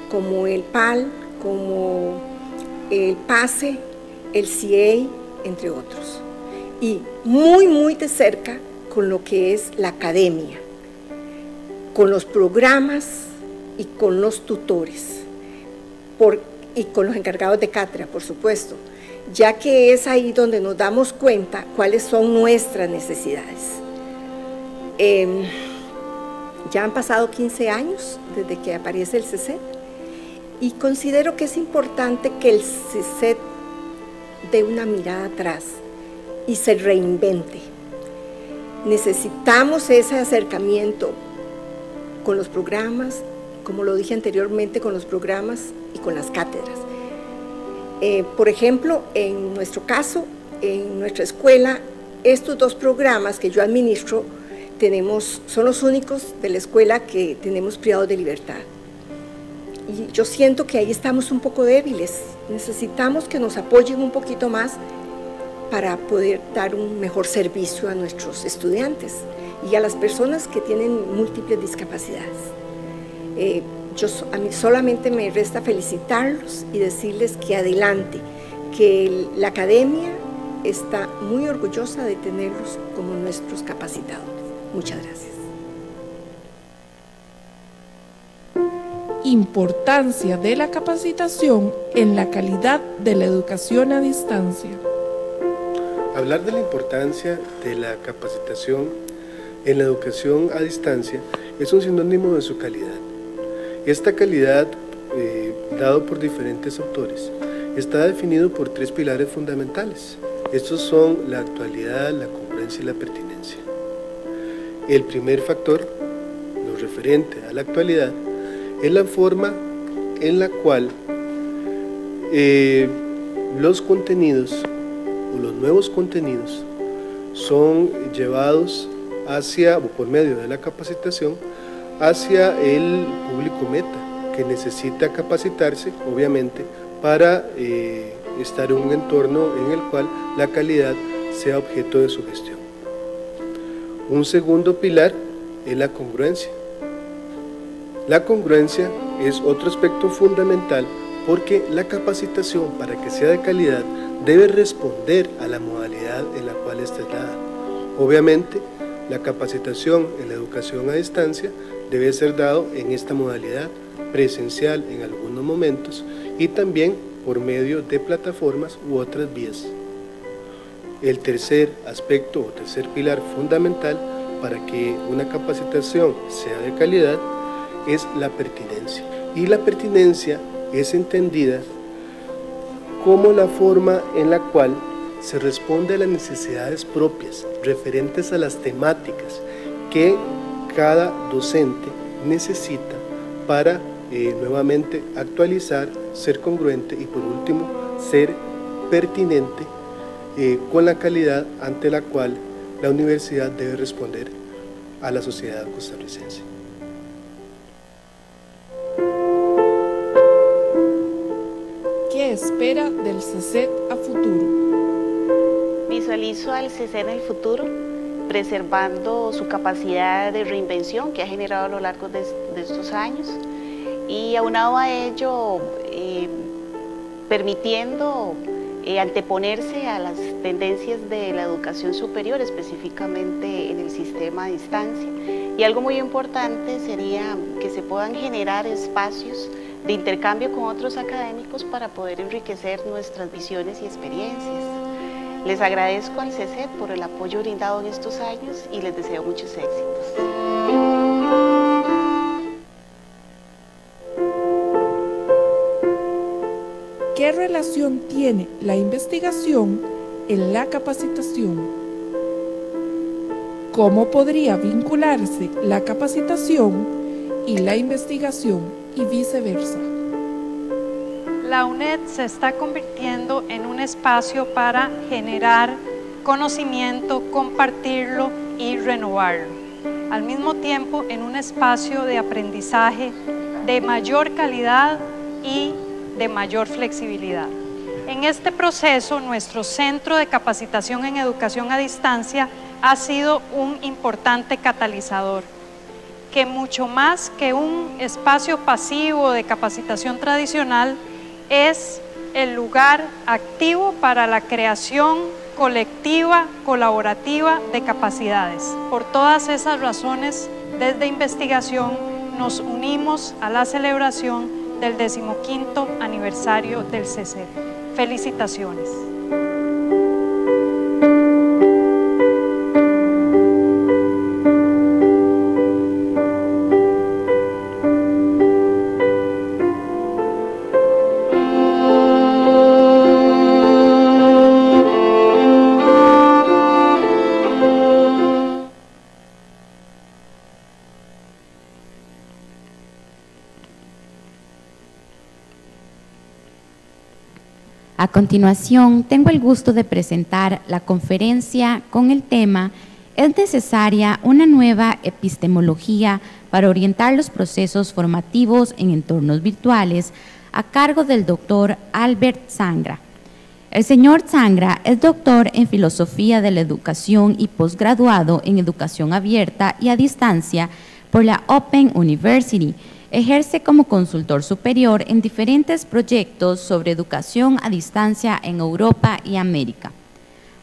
como el PAL, como el PASE, el CIEI, entre otros. Y muy, muy de cerca con lo que es la academia con los programas y con los tutores y con los encargados de cátedra, por supuesto, ya que es ahí donde nos damos cuenta cuáles son nuestras necesidades. Em, ya han pasado 15 años desde que aparece el CECET y considero que es importante que el CECET dé una mirada atrás y se reinvente. Necesitamos ese acercamiento con los programas, como lo dije anteriormente, con los programas y con las cátedras. Eh, por ejemplo, en nuestro caso, en nuestra escuela, estos dos programas que yo administro son los únicos de la escuela que tenemos privados de libertad. Y yo siento que ahí estamos un poco débiles. Necesitamos que nos apoyen un poquito más para poder dar un mejor servicio a nuestros estudiantes y a las personas que tienen múltiples discapacidades. Eh, yo, a mí solamente me resta felicitarlos y decirles que adelante, que la academia está muy orgullosa de tenerlos como nuestros capacitadores. Muchas gracias. Importancia de la capacitación en la calidad de la educación a distancia. Hablar de la importancia de la capacitación en la educación a distancia es un sinónimo de su calidad. Esta calidad, eh, dado por diferentes autores, está definido por tres pilares fundamentales. Estos son la actualidad, la congruencia y la pertinencia. El primer factor, lo referente a la actualidad, es la forma en la cual eh, los contenidos o los nuevos contenidos son llevados hacia, o por medio de la capacitación, hacia el público meta, que necesita capacitarse, obviamente, para eh, estar en un entorno en el cual la calidad sea objeto de su gestión. Un segundo pilar es la congruencia. La congruencia es otro aspecto fundamental porque la capacitación para que sea de calidad debe responder a la modalidad en la cual está dada. Obviamente, la capacitación en la educación a distancia debe ser dado en esta modalidad presencial en algunos momentos y también por medio de plataformas u otras vías. El tercer aspecto o tercer pilar fundamental para que una capacitación sea de calidad es la pertinencia. Y la pertinencia es entendida como la forma en la cual se responde a las necesidades propias referentes a las temáticas que cada docente necesita para eh, nuevamente actualizar, ser congruente y por último ser pertinente eh, con la calidad ante la cual la universidad debe responder a la sociedad costarricense. ¿Qué espera del CECET a futuro? Visualizo al CECET en el futuro preservando su capacidad de reinvención que ha generado a lo largo de, estos años y aunado a ello eh, permitiendo eh, anteponerse a las tendencias de la educación superior, específicamente en el sistema a distancia. Y algo muy importante sería que se puedan generar espacios de intercambio con otros académicos para poder enriquecer nuestras visiones y experiencias. Les agradezco al CECET por el apoyo brindado en estos años y les deseo muchos éxitos. ¿Qué relación tiene la investigación en la capacitación? ¿Cómo podría vincularse la capacitación y la investigación y viceversa? La UNED se está convirtiendo en un espacio para generar conocimiento, compartirlo y renovarlo. Al mismo tiempo, en un espacio de aprendizaje de mayor calidad y de mayor flexibilidad. En este proceso, nuestro Centro de Capacitación en Educación a Distancia ha sido un importante catalizador, que mucho más que un espacio pasivo de capacitación tradicional, es el lugar activo para la creación colectiva, colaborativa de capacidades. Por todas esas razones, desde investigación nos unimos a la celebración del decimoquinto aniversario del CC. Felicitaciones. Continuación, tengo el gusto de presentar la conferencia con el tema ¿Es necesaria una nueva epistemología para orientar los procesos formativos en entornos virtuales? a cargo del doctor Albert Sangra. El señor Sangra es doctor en Filosofía de la Educación y posgraduado en Educación Abierta y a Distancia por la Open University Ejerce como consultor superior en diferentes proyectos sobre educación a distancia en Europa y América.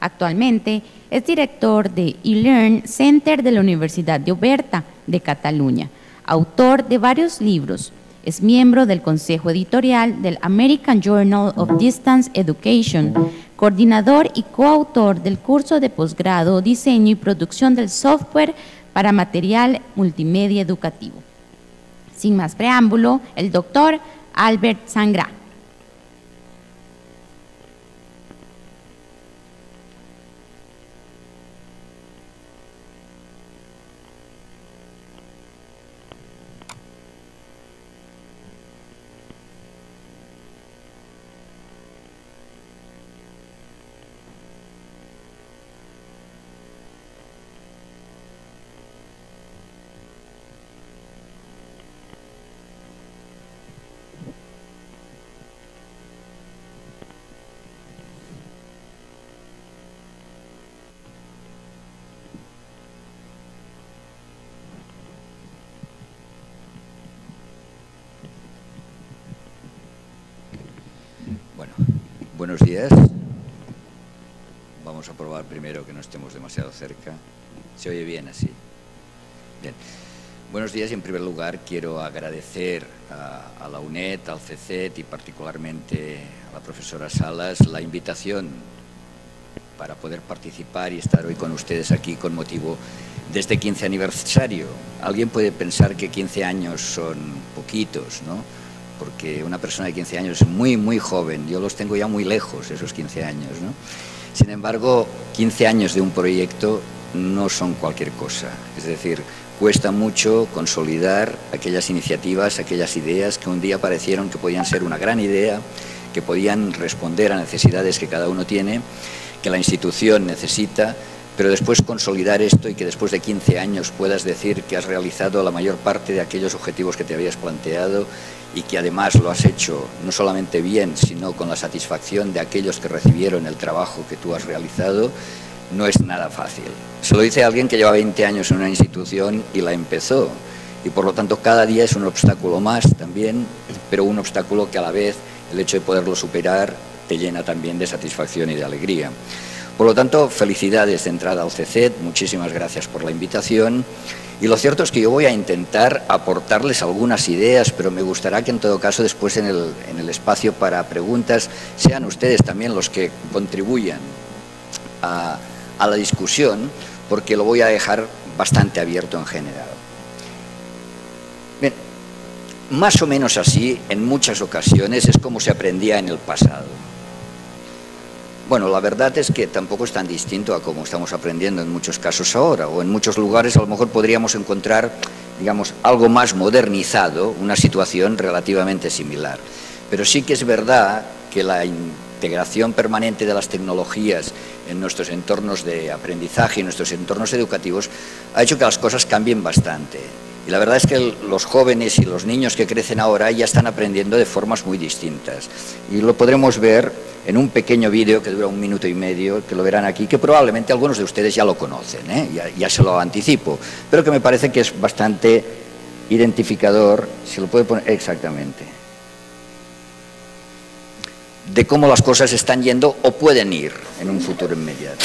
Actualmente es director de eLearn Center de la Universidad de Oberta de Cataluña, autor de varios libros. Es miembro del consejo editorial del American Journal of Distance Education, coordinador y coautor del curso de posgrado Diseño y Producción del Software para Material Multimedia Educativo. Sin más preámbulo, el doctor Albert Sangra. Buenos días. Vamos a probar primero que no estemos demasiado cerca. ¿Se oye bien así? Bien. Buenos días en primer lugar quiero agradecer a, la UNED, al CCET y particularmente a la profesora Salas la invitación para poder participar y estar hoy con ustedes aquí con motivo de este 15 aniversario. Alguien puede pensar que 15 años son poquitos, ¿no? Porque una persona de 15 años es muy, muy joven. Yo los tengo ya muy lejos, esos 15 años. ¿no? Sin embargo, 15 años de un proyecto no son cualquier cosa. Es decir, cuesta mucho consolidar aquellas iniciativas, aquellas ideas que un día parecieron que podían ser una gran idea, que podían responder a necesidades que cada uno tiene, que la institución necesita, pero después consolidar esto y que después de 15 años puedas decir que has realizado la mayor parte de aquellos objetivos que te habías planteado y que además lo has hecho no solamente bien, sino con la satisfacción de aquellos que recibieron el trabajo que tú has realizado, no es nada fácil. Se lo dice alguien que lleva 20 años en una institución y la empezó, y por lo tanto cada día es un obstáculo más también, pero un obstáculo que a la vez el hecho de poderlo superar te llena también de satisfacción y de alegría. Por lo tanto, felicidades de entrada al CCET, muchísimas gracias por la invitación y lo cierto es que yo voy a intentar aportarles algunas ideas, pero me gustaría que en todo caso después en el, espacio para preguntas sean ustedes también los que contribuyan a, a la discusión, porque lo voy a dejar bastante abierto en general. Bien, más o menos así, en muchas ocasiones, es como se aprendía en el pasado. Bueno, la verdad es que tampoco es tan distinto a como estamos aprendiendo en muchos casos ahora, o en muchos lugares a lo mejor podríamos encontrar, digamos, algo más modernizado, una situación relativamente similar. Pero sí que es verdad que la integración permanente de las tecnologías en nuestros entornos de aprendizaje y nuestros entornos educativos ha hecho que las cosas cambien bastante. Y la verdad es que los jóvenes y los niños que crecen ahora ya están aprendiendo de formas muy distintas. Y lo podremos ver en un pequeño vídeo que dura un minuto y medio, que lo verán aquí, que probablemente algunos de ustedes ya lo conocen, ¿eh? ya, se lo anticipo, pero que me parece que es bastante identificador, si lo puede poner exactamente, de cómo las cosas están yendo o pueden ir en un futuro inmediato.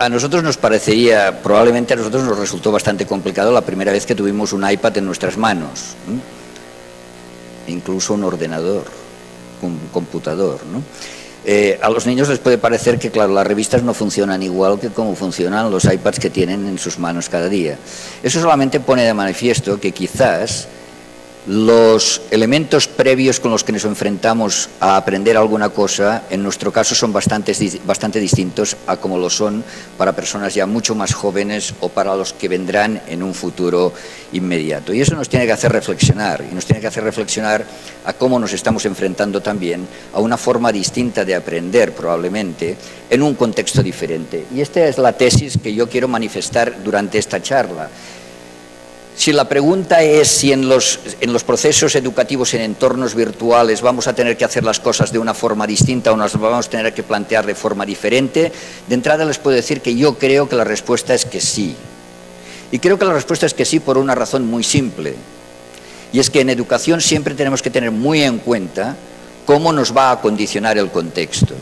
A nosotros nos parecería, probablemente a nosotros nos resultó bastante complicado la primera vez que tuvimos un iPad en nuestras manos, incluso un ordenador, un computador. ¿no? Eh, a los niños les puede parecer que, claro, las revistas no funcionan igual que como funcionan los iPads que tienen en sus manos cada día. Eso solamente pone de manifiesto que quizás los elementos previos con los que nos enfrentamos a aprender alguna cosa, en nuestro caso, son bastante, bastante distintos a como lo son para personas ya mucho más jóvenes o para los que vendrán en un futuro inmediato. Y eso nos tiene que hacer reflexionar, y nos tiene que hacer reflexionar a cómo nos estamos enfrentando también a una forma distinta de aprender, probablemente, en un contexto diferente. Y esta es la tesis que yo quiero manifestar durante esta charla. Si la pregunta es si en los, en los, procesos educativos en entornos virtuales vamos a tener que hacer las cosas de una forma distinta o nos vamos a tener que plantear de forma diferente, de entrada les puedo decir que yo creo que la respuesta es que sí. Y creo que la respuesta es que sí por una razón muy simple. Y es que en educación siempre tenemos que tener muy en cuenta cómo nos va a condicionar el contexto.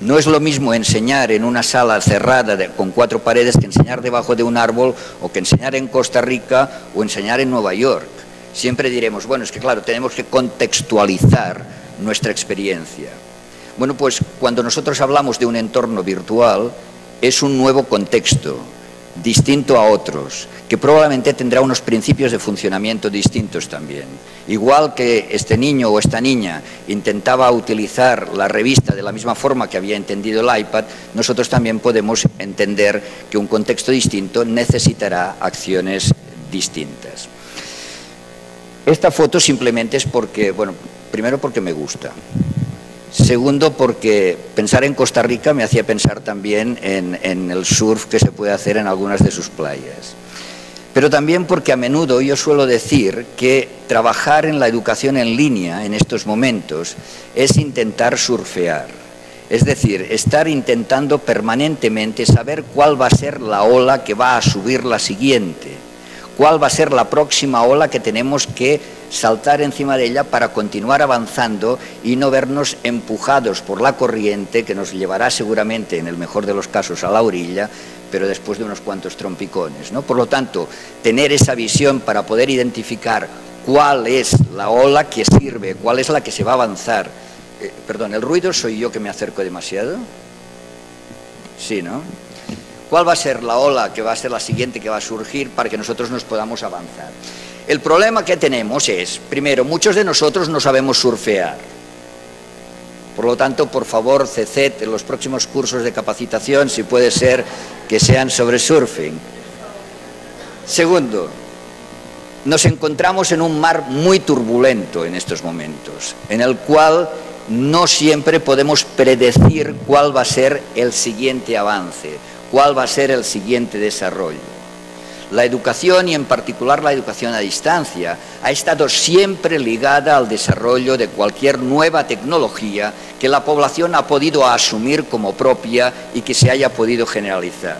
No es lo mismo enseñar en una sala cerrada con cuatro paredes que enseñar debajo de un árbol o que enseñar en Costa Rica o enseñar en Nueva York. Siempre diremos, bueno, es que claro, tenemos que contextualizar nuestra experiencia. Bueno, pues cuando nosotros hablamos de un entorno virtual, es un nuevo contexto, distinto a otros, que probablemente tendrá unos principios de funcionamiento distintos también. Igual que este niño o esta niña intentaba utilizar la revista de la misma forma que había entendido el iPad, nosotros también podemos entender que un contexto distinto necesitará acciones distintas. Esta foto simplemente es porque, bueno, primero porque me gusta. Segundo, porque pensar en Costa Rica me hacía pensar también en, el surf que se puede hacer en algunas de sus playas. Pero también porque a menudo yo suelo decir que trabajar en la educación en línea en estos momentos es intentar surfear. Es decir, estar intentando permanentemente saber cuál va a ser la ola que va a subir la siguiente, cuál va a ser la próxima ola que tenemos que saltar encima de ella para continuar avanzando y no vernos empujados por la corriente que nos llevará seguramente, en el mejor de los casos, a la orilla, pero después de unos cuantos trompicones. ¿no? Por lo tanto, tener esa visión para poder identificar cuál es la ola que sirve, cuál es la que se va a avanzar. Eh, perdón, ¿el ruido soy yo que me acerco demasiado? Sí, ¿no? ¿Cuál va a ser la ola que va a ser la siguiente que va a surgir para que nosotros nos podamos avanzar? El problema que tenemos es, primero, muchos de nosotros no sabemos surfear. Por lo tanto, por favor, CECET, en los próximos cursos de capacitación, si puede ser, que sean sobre surfing. Segundo, nos encontramos en un mar muy turbulento en estos momentos, en el cual no siempre podemos predecir cuál va a ser el siguiente avance, cuál va a ser el siguiente desarrollo. La educación y en particular la educación a distancia ha estado siempre ligada al desarrollo de cualquier nueva tecnología que la población ha podido asumir como propia y que se haya podido generalizar.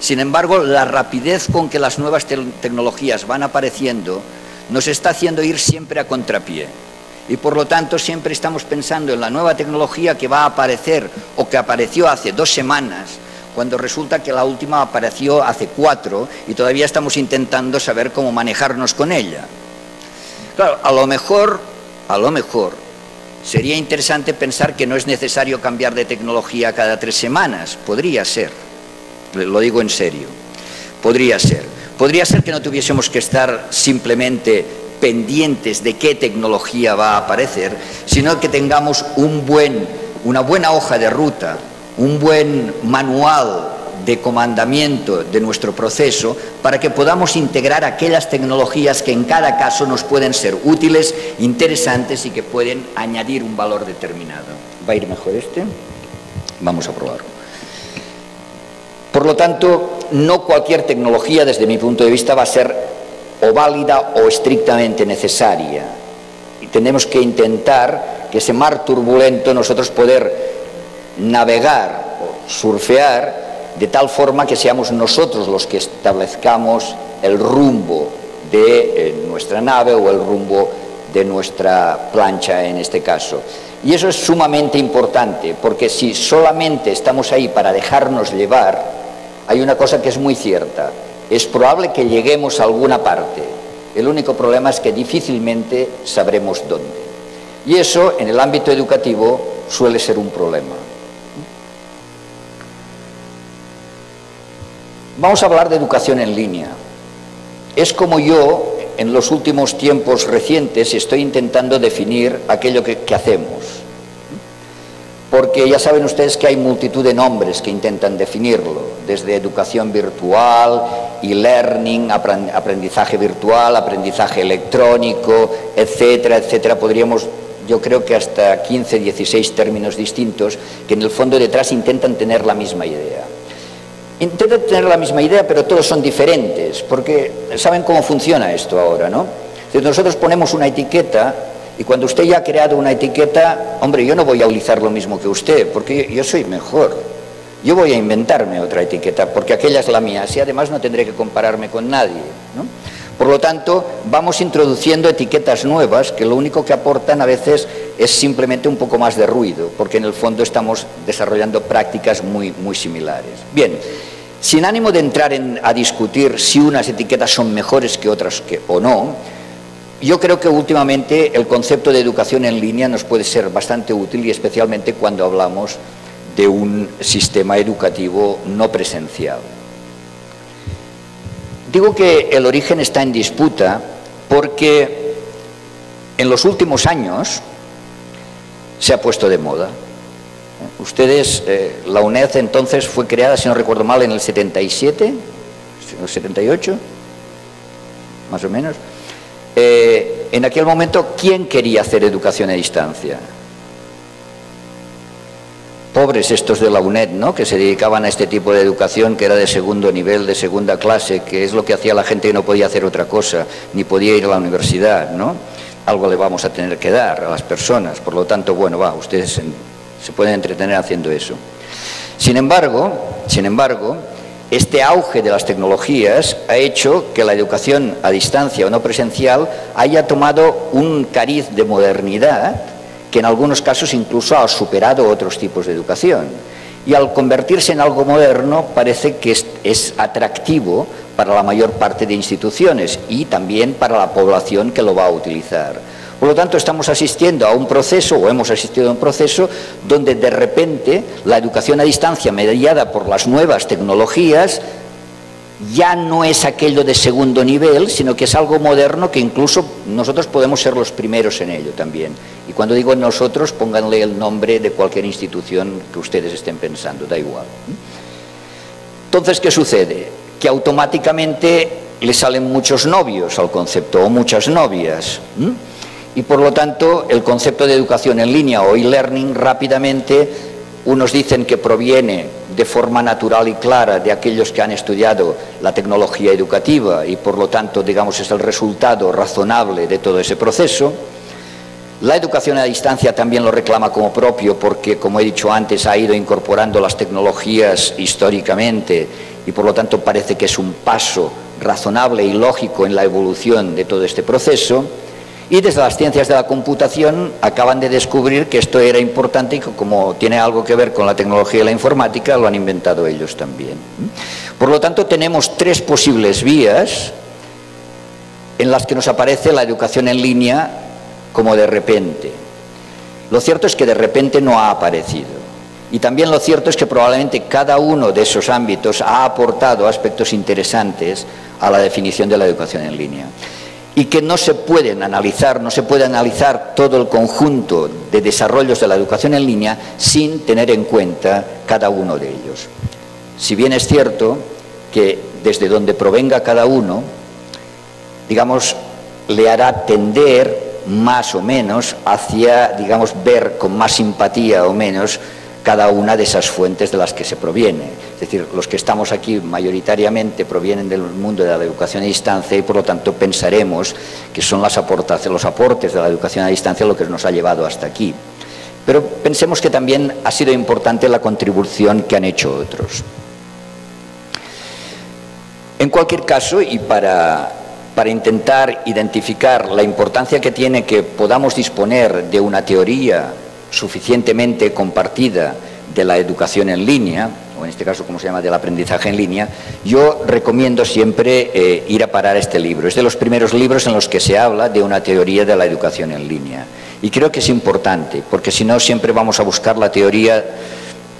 Sin embargo, la rapidez con que las nuevas tecnologías van apareciendo nos está haciendo ir siempre a contrapié. Y por lo tanto siempre estamos pensando en la nueva tecnología que va a aparecer o que apareció hace dos semanas cuando resulta que la última apareció hace cuatro y todavía estamos intentando saber cómo manejarnos con ella. A lo mejor, a lo mejor, sería interesante pensar que no es necesario cambiar de tecnología cada tres semanas. Podría ser, lo digo en serio, podría ser. Podría ser que no tuviésemos que estar simplemente pendientes de qué tecnología va a aparecer, sino que tengamos una buena hoja de ruta un buen manual de comandamiento de nuestro proceso para que podamos integrar aquellas tecnologías que en cada caso nos pueden ser útiles, interesantes y que pueden añadir un valor determinado. ¿Va a ir mejor este? Vamos a probarlo. Por lo tanto, no cualquier tecnología, desde mi punto de vista, va a ser o válida o estrictamente necesaria. Y tenemos que intentar que ese mar turbulento nosotros poder navegar o surfear de tal forma que seamos nosotros los que establezcamos el rumbo de eh, nuestra nave o el rumbo de nuestra plancha en este caso. Y eso es sumamente importante, porque si solamente estamos ahí para dejarnos llevar, hay una cosa que es muy cierta. Es probable que lleguemos a alguna parte. El único problema es que difícilmente sabremos dónde. Y eso en el ámbito educativo suele ser un problema. Vamos a hablar de educación en línea. Es como yo, en los últimos tiempos recientes, estoy intentando definir aquello que, hacemos. Porque ya saben ustedes que hay multitud de nombres que intentan definirlo, desde educación virtual, e-learning, aprendizaje virtual, aprendizaje electrónico, etcétera, etcétera. Podríamos yo creo que hasta 15, 16 términos distintos que en el fondo detrás intentan tener la misma idea. Intentan tener la misma idea, pero todos son diferentes, porque saben cómo funciona esto ahora, ¿no? Nosotros ponemos una etiqueta y cuando usted ya ha creado una etiqueta, hombre, yo no voy a utilizar lo mismo que usted, porque yo soy mejor. Yo voy a inventarme otra etiqueta, porque aquella es la mía, así además no tendré que compararme con nadie, ¿no? Por lo tanto, vamos introduciendo etiquetas nuevas que lo único que aportan a veces es simplemente un poco más de ruido, porque en el fondo estamos desarrollando prácticas muy, muy similares. Bien, sin ánimo de entrar a discutir si unas etiquetas son mejores que otras o no, yo creo que últimamente el concepto de educación en línea nos puede ser bastante útil y especialmente cuando hablamos de un sistema educativo no presencial. Digo que el origen está en disputa porque en los últimos años se ha puesto de moda. Ustedes, eh, la UNED entonces fue creada, si no recuerdo mal, en el 77, en el 78, más o menos. Eh, en aquel momento, ¿quién quería hacer educación a distancia? pobres estos de la UNED, ¿no? que se dedicaban a este tipo de educación que era de segundo nivel, de segunda clase, que es lo que hacía la gente que no podía hacer otra cosa, ni podía ir a la universidad, ¿no? Algo le vamos a tener que dar a las personas, por lo tanto, bueno, va, ustedes se pueden entretener haciendo eso. Sin embargo, sin embargo, este auge de las tecnologías ha hecho que la educación a distancia o no presencial haya tomado un cariz de modernidad que en algunos casos incluso ha superado otros tipos de educación. Y al convertirse en algo moderno parece que es, atractivo para la mayor parte de instituciones y también para la población que lo va a utilizar. Por lo tanto, estamos asistiendo a un proceso, o hemos asistido a un proceso, donde de repente la educación a distancia mediada por las nuevas tecnologías ya no es aquello de segundo nivel, sino que es algo moderno que incluso nosotros podemos ser los primeros en ello también. Y cuando digo nosotros, pónganle el nombre de cualquier institución que ustedes estén pensando, da igual. Entonces, ¿qué sucede? Que automáticamente le salen muchos novios al concepto o muchas novias. Y por lo tanto, el concepto de educación en línea o e-learning rápidamente, unos dicen que proviene de forma natural y clara de aquellos que han estudiado la tecnología educativa y por lo tanto, digamos, es el resultado razonable de todo ese proceso. La educación a distancia también lo reclama como propio porque, como he dicho antes, ha ido incorporando las tecnologías históricamente y por lo tanto parece que es un paso razonable y lógico en la evolución de todo este proceso. Y desde las ciencias de la computación acaban de descubrir que esto era importante y que como tiene algo que ver con la tecnología y la informática, lo han inventado ellos también. Por lo tanto, tenemos tres posibles vías en las que nos aparece la educación en línea como de repente. Lo cierto es que de repente no ha aparecido. Y también lo cierto es que probablemente cada uno de esos ámbitos ha aportado aspectos interesantes a la definición de la educación en línea y que no se pueden analizar, no se puede analizar todo el conjunto de desarrollos de la educación en línea sin tener en cuenta cada uno de ellos. Si bien es cierto que desde donde provenga cada uno, digamos, le hará tender más o menos hacia, digamos, ver con más simpatía o menos cada una de esas fuentes de las que se proviene. Es decir, los que estamos aquí mayoritariamente provienen del mundo de la educación a distancia y por lo tanto pensaremos que son los aportes de la educación a distancia lo que nos ha llevado hasta aquí. Pero pensemos que también ha sido importante la contribución que han hecho otros. En cualquier caso, y para, para intentar identificar la importancia que tiene que podamos disponer de una teoría suficientemente compartida de la educación en línea, o en este caso como se llama del aprendizaje en línea, yo recomiendo siempre eh, ir a parar este libro. Es de los primeros libros en los que se habla de una teoría de la educación en línea. Y creo que es importante, porque si no siempre vamos a buscar la teoría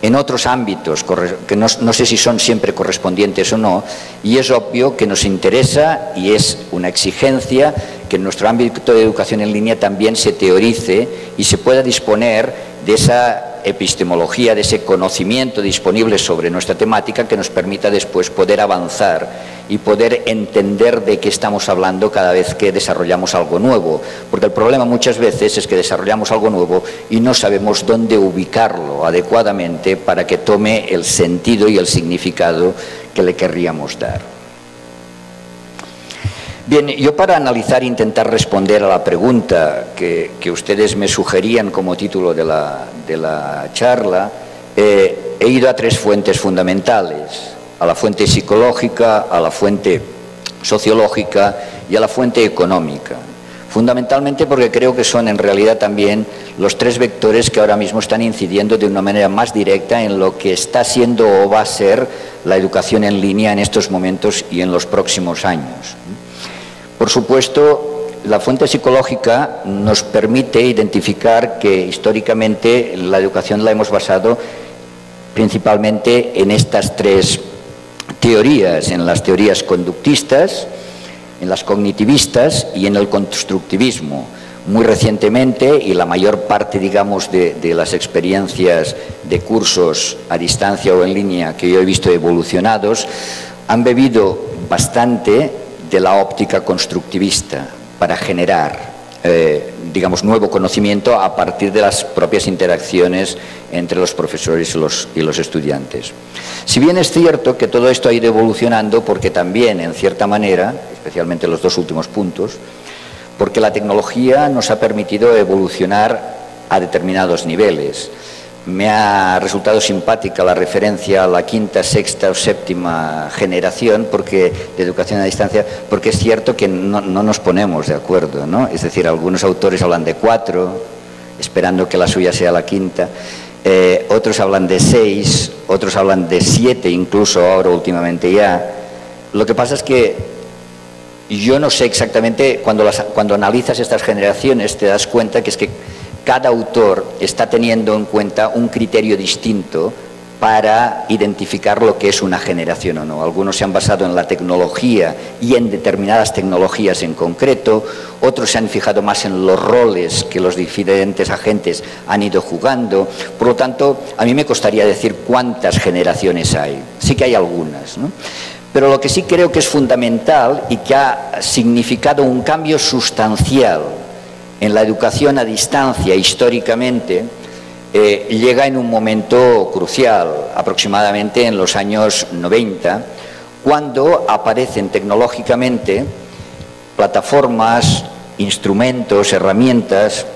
en otros ámbitos, que no, sé si son siempre correspondientes o no, y es obvio que nos interesa y es una exigencia que en nuestro ámbito de educación en línea también se teorice y se pueda disponer de esa epistemología, de ese conocimiento disponible sobre nuestra temática que nos permita después poder avanzar y poder entender de qué estamos hablando cada vez que desarrollamos algo nuevo. Porque el problema muchas veces es que desarrollamos algo nuevo y no sabemos dónde ubicarlo adecuadamente para que tome el sentido y el significado que le querríamos dar. Bien, yo para analizar e intentar responder a la pregunta que, ustedes me sugerían como título de la, charla, eh, he ido a tres fuentes fundamentales, a la fuente psicológica, a la fuente sociológica y a la fuente económica. Fundamentalmente porque creo que son en realidad también los tres vectores que ahora mismo están incidiendo de una manera más directa en lo que está siendo o va a ser la educación en línea en estos momentos y en los próximos años. Por supuesto, la fuente psicológica nos permite identificar que históricamente la educación la hemos basado principalmente en estas tres teorías, en las teorías conductistas, en las cognitivistas y en el constructivismo. Muy recientemente, y la mayor parte, digamos, de, de, las experiencias de cursos a distancia o en línea que yo he visto evolucionados, han bebido bastante de la óptica constructivista para generar, eh, digamos, nuevo conocimiento a partir de las propias interacciones entre los profesores y los, y los estudiantes. Si bien es cierto que todo esto ha ido evolucionando, porque también, en cierta manera, especialmente los dos últimos puntos, porque la tecnología nos ha permitido evolucionar a determinados niveles. Me ha resultado simpática la referencia a la quinta, sexta o séptima generación porque, de educación a distancia, porque es cierto que no, nos ponemos de acuerdo. ¿no? Es decir, algunos autores hablan de cuatro, esperando que la suya sea la quinta, eh, otros hablan de seis, otros hablan de siete, incluso ahora últimamente ya. Lo que pasa es que yo no sé exactamente, cuando, cuando analizas estas generaciones te das cuenta que es que cada autor está teniendo en cuenta un criterio distinto para identificar lo que es una generación o no. Algunos se han basado en la tecnología y en determinadas tecnologías en concreto, otros se han fijado más en los roles que los diferentes agentes han ido jugando. Por lo tanto, a mí me costaría decir cuántas generaciones hay. Sí que hay algunas. Pero lo que sí creo que es fundamental y que ha significado un cambio sustancial en la educación a distancia históricamente eh, llega en un momento crucial, aproximadamente en los años 90, cuando aparecen tecnológicamente plataformas, instrumentos, herramientas,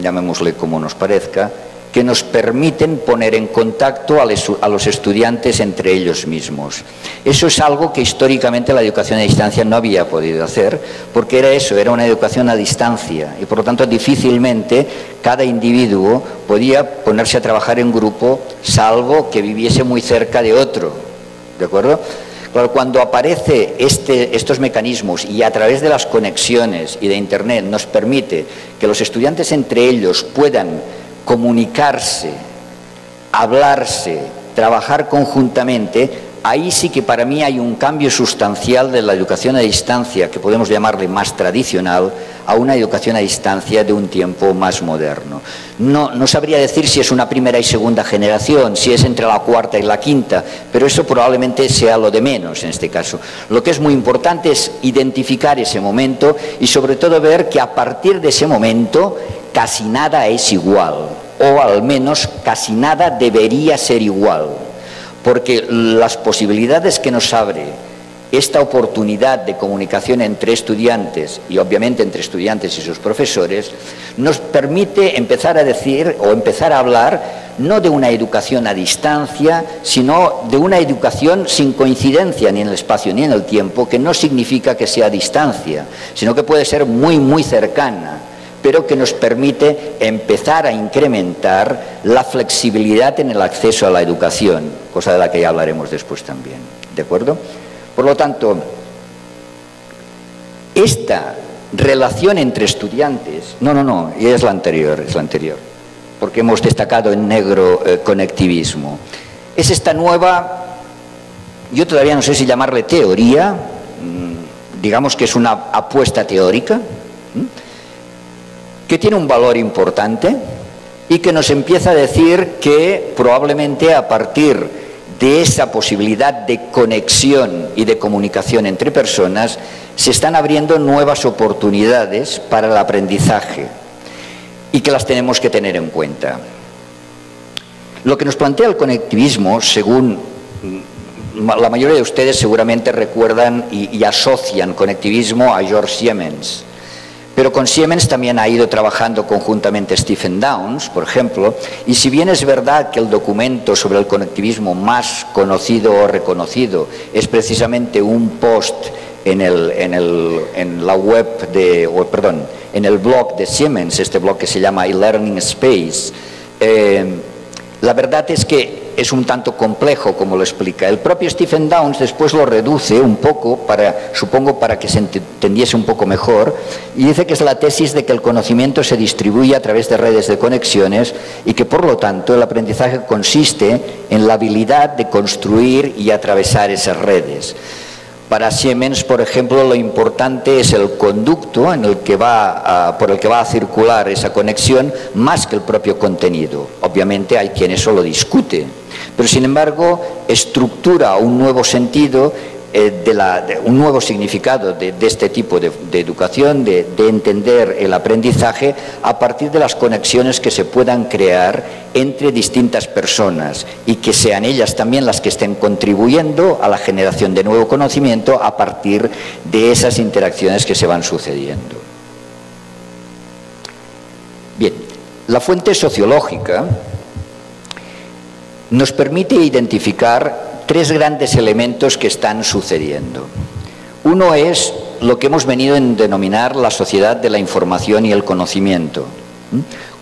llamémosle como nos parezca, que nos permiten poner en contacto a los estudiantes entre ellos mismos. Eso es algo que históricamente la educación a distancia no había podido hacer, porque era eso, era una educación a distancia y por lo tanto difícilmente cada individuo podía ponerse a trabajar en grupo salvo que viviese muy cerca de otro. ¿De acuerdo? cuando aparece este, estos mecanismos y a través de las conexiones y de Internet nos permite que los estudiantes entre ellos puedan comunicarse, hablarse, trabajar conjuntamente, ahí sí que para mí hay un cambio sustancial de la educación a distancia, que podemos llamarle más tradicional, a una educación a distancia de un tiempo más moderno. No, no sabría decir si es una primera y segunda generación, si es entre la cuarta y la quinta, pero eso probablemente sea lo de menos en este caso. Lo que es muy importante es identificar ese momento y sobre todo ver que a partir de ese momento casi nada es igual, o al menos casi nada debería ser igual, porque las posibilidades que nos abre esta oportunidad de comunicación entre estudiantes y obviamente entre estudiantes y sus profesores nos permite empezar a decir o empezar a hablar no de una educación a distancia, sino de una educación sin coincidencia ni en el espacio ni en el tiempo, que no significa que sea a distancia, sino que puede ser muy, muy cercana pero que nos permite empezar a incrementar la flexibilidad en el acceso a la educación, cosa de la que ya hablaremos después también. ¿De acuerdo? Por lo tanto, esta relación entre estudiantes, no, no, no, es la anterior, es la anterior, porque hemos destacado en negro eh, conectivismo. Es esta nueva, yo todavía no sé si llamarle teoría, mm, digamos que es una apuesta teórica, que tiene un valor importante y que nos empieza a decir que probablemente a partir de esa posibilidad de conexión y de comunicación entre personas se están abriendo nuevas oportunidades para el aprendizaje y que las tenemos que tener en cuenta. Lo que nos plantea el conectivismo, según la mayoría de ustedes seguramente recuerdan y, y asocian conectivismo a George Siemens, pero con Siemens también ha ido trabajando conjuntamente Stephen Downs, por ejemplo, y si bien es verdad que el documento sobre el conectivismo más conocido o reconocido es precisamente un post en, el, la web de, o, perdón, en el blog de Siemens, este blog que se llama e-learning space, eh, la verdad es que es un tanto complejo, como lo explica. El propio Stephen Downs después lo reduce un poco, para, supongo para que se entendiese un poco mejor, y dice que es la tesis de que el conocimiento se distribuye a través de redes de conexiones y que por lo tanto el aprendizaje consiste en la habilidad de construir y atravesar esas redes. Para Siemens, por ejemplo, lo importante es el conducto en el que va por el que va a circular esa conexión más que el propio contenido. Obviamente hay quien eso lo discute, pero sin embargo estructura un nuevo sentido eh, un nuevo significado de, este tipo de, educación, de, entender el aprendizaje a partir de las conexiones que se puedan crear entre distintas personas y que sean ellas también las que estén contribuyendo a la generación de nuevo conocimiento a partir de esas interacciones que se van sucediendo. Bien, la fuente sociológica nos permite identificar tres grandes elementos que están sucediendo. Uno es lo que hemos venido a denominar la sociedad de la información y el conocimiento,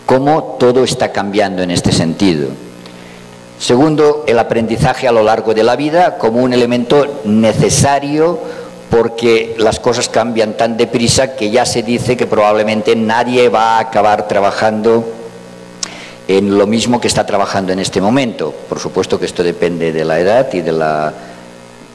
cómo todo está cambiando en este sentido. Segundo, el aprendizaje a lo largo de la vida como un elemento necesario porque las cosas cambian tan deprisa que ya se dice que probablemente nadie va a acabar trabajando en lo mismo que está trabajando en este momento. Por supuesto que esto depende de la edad y de la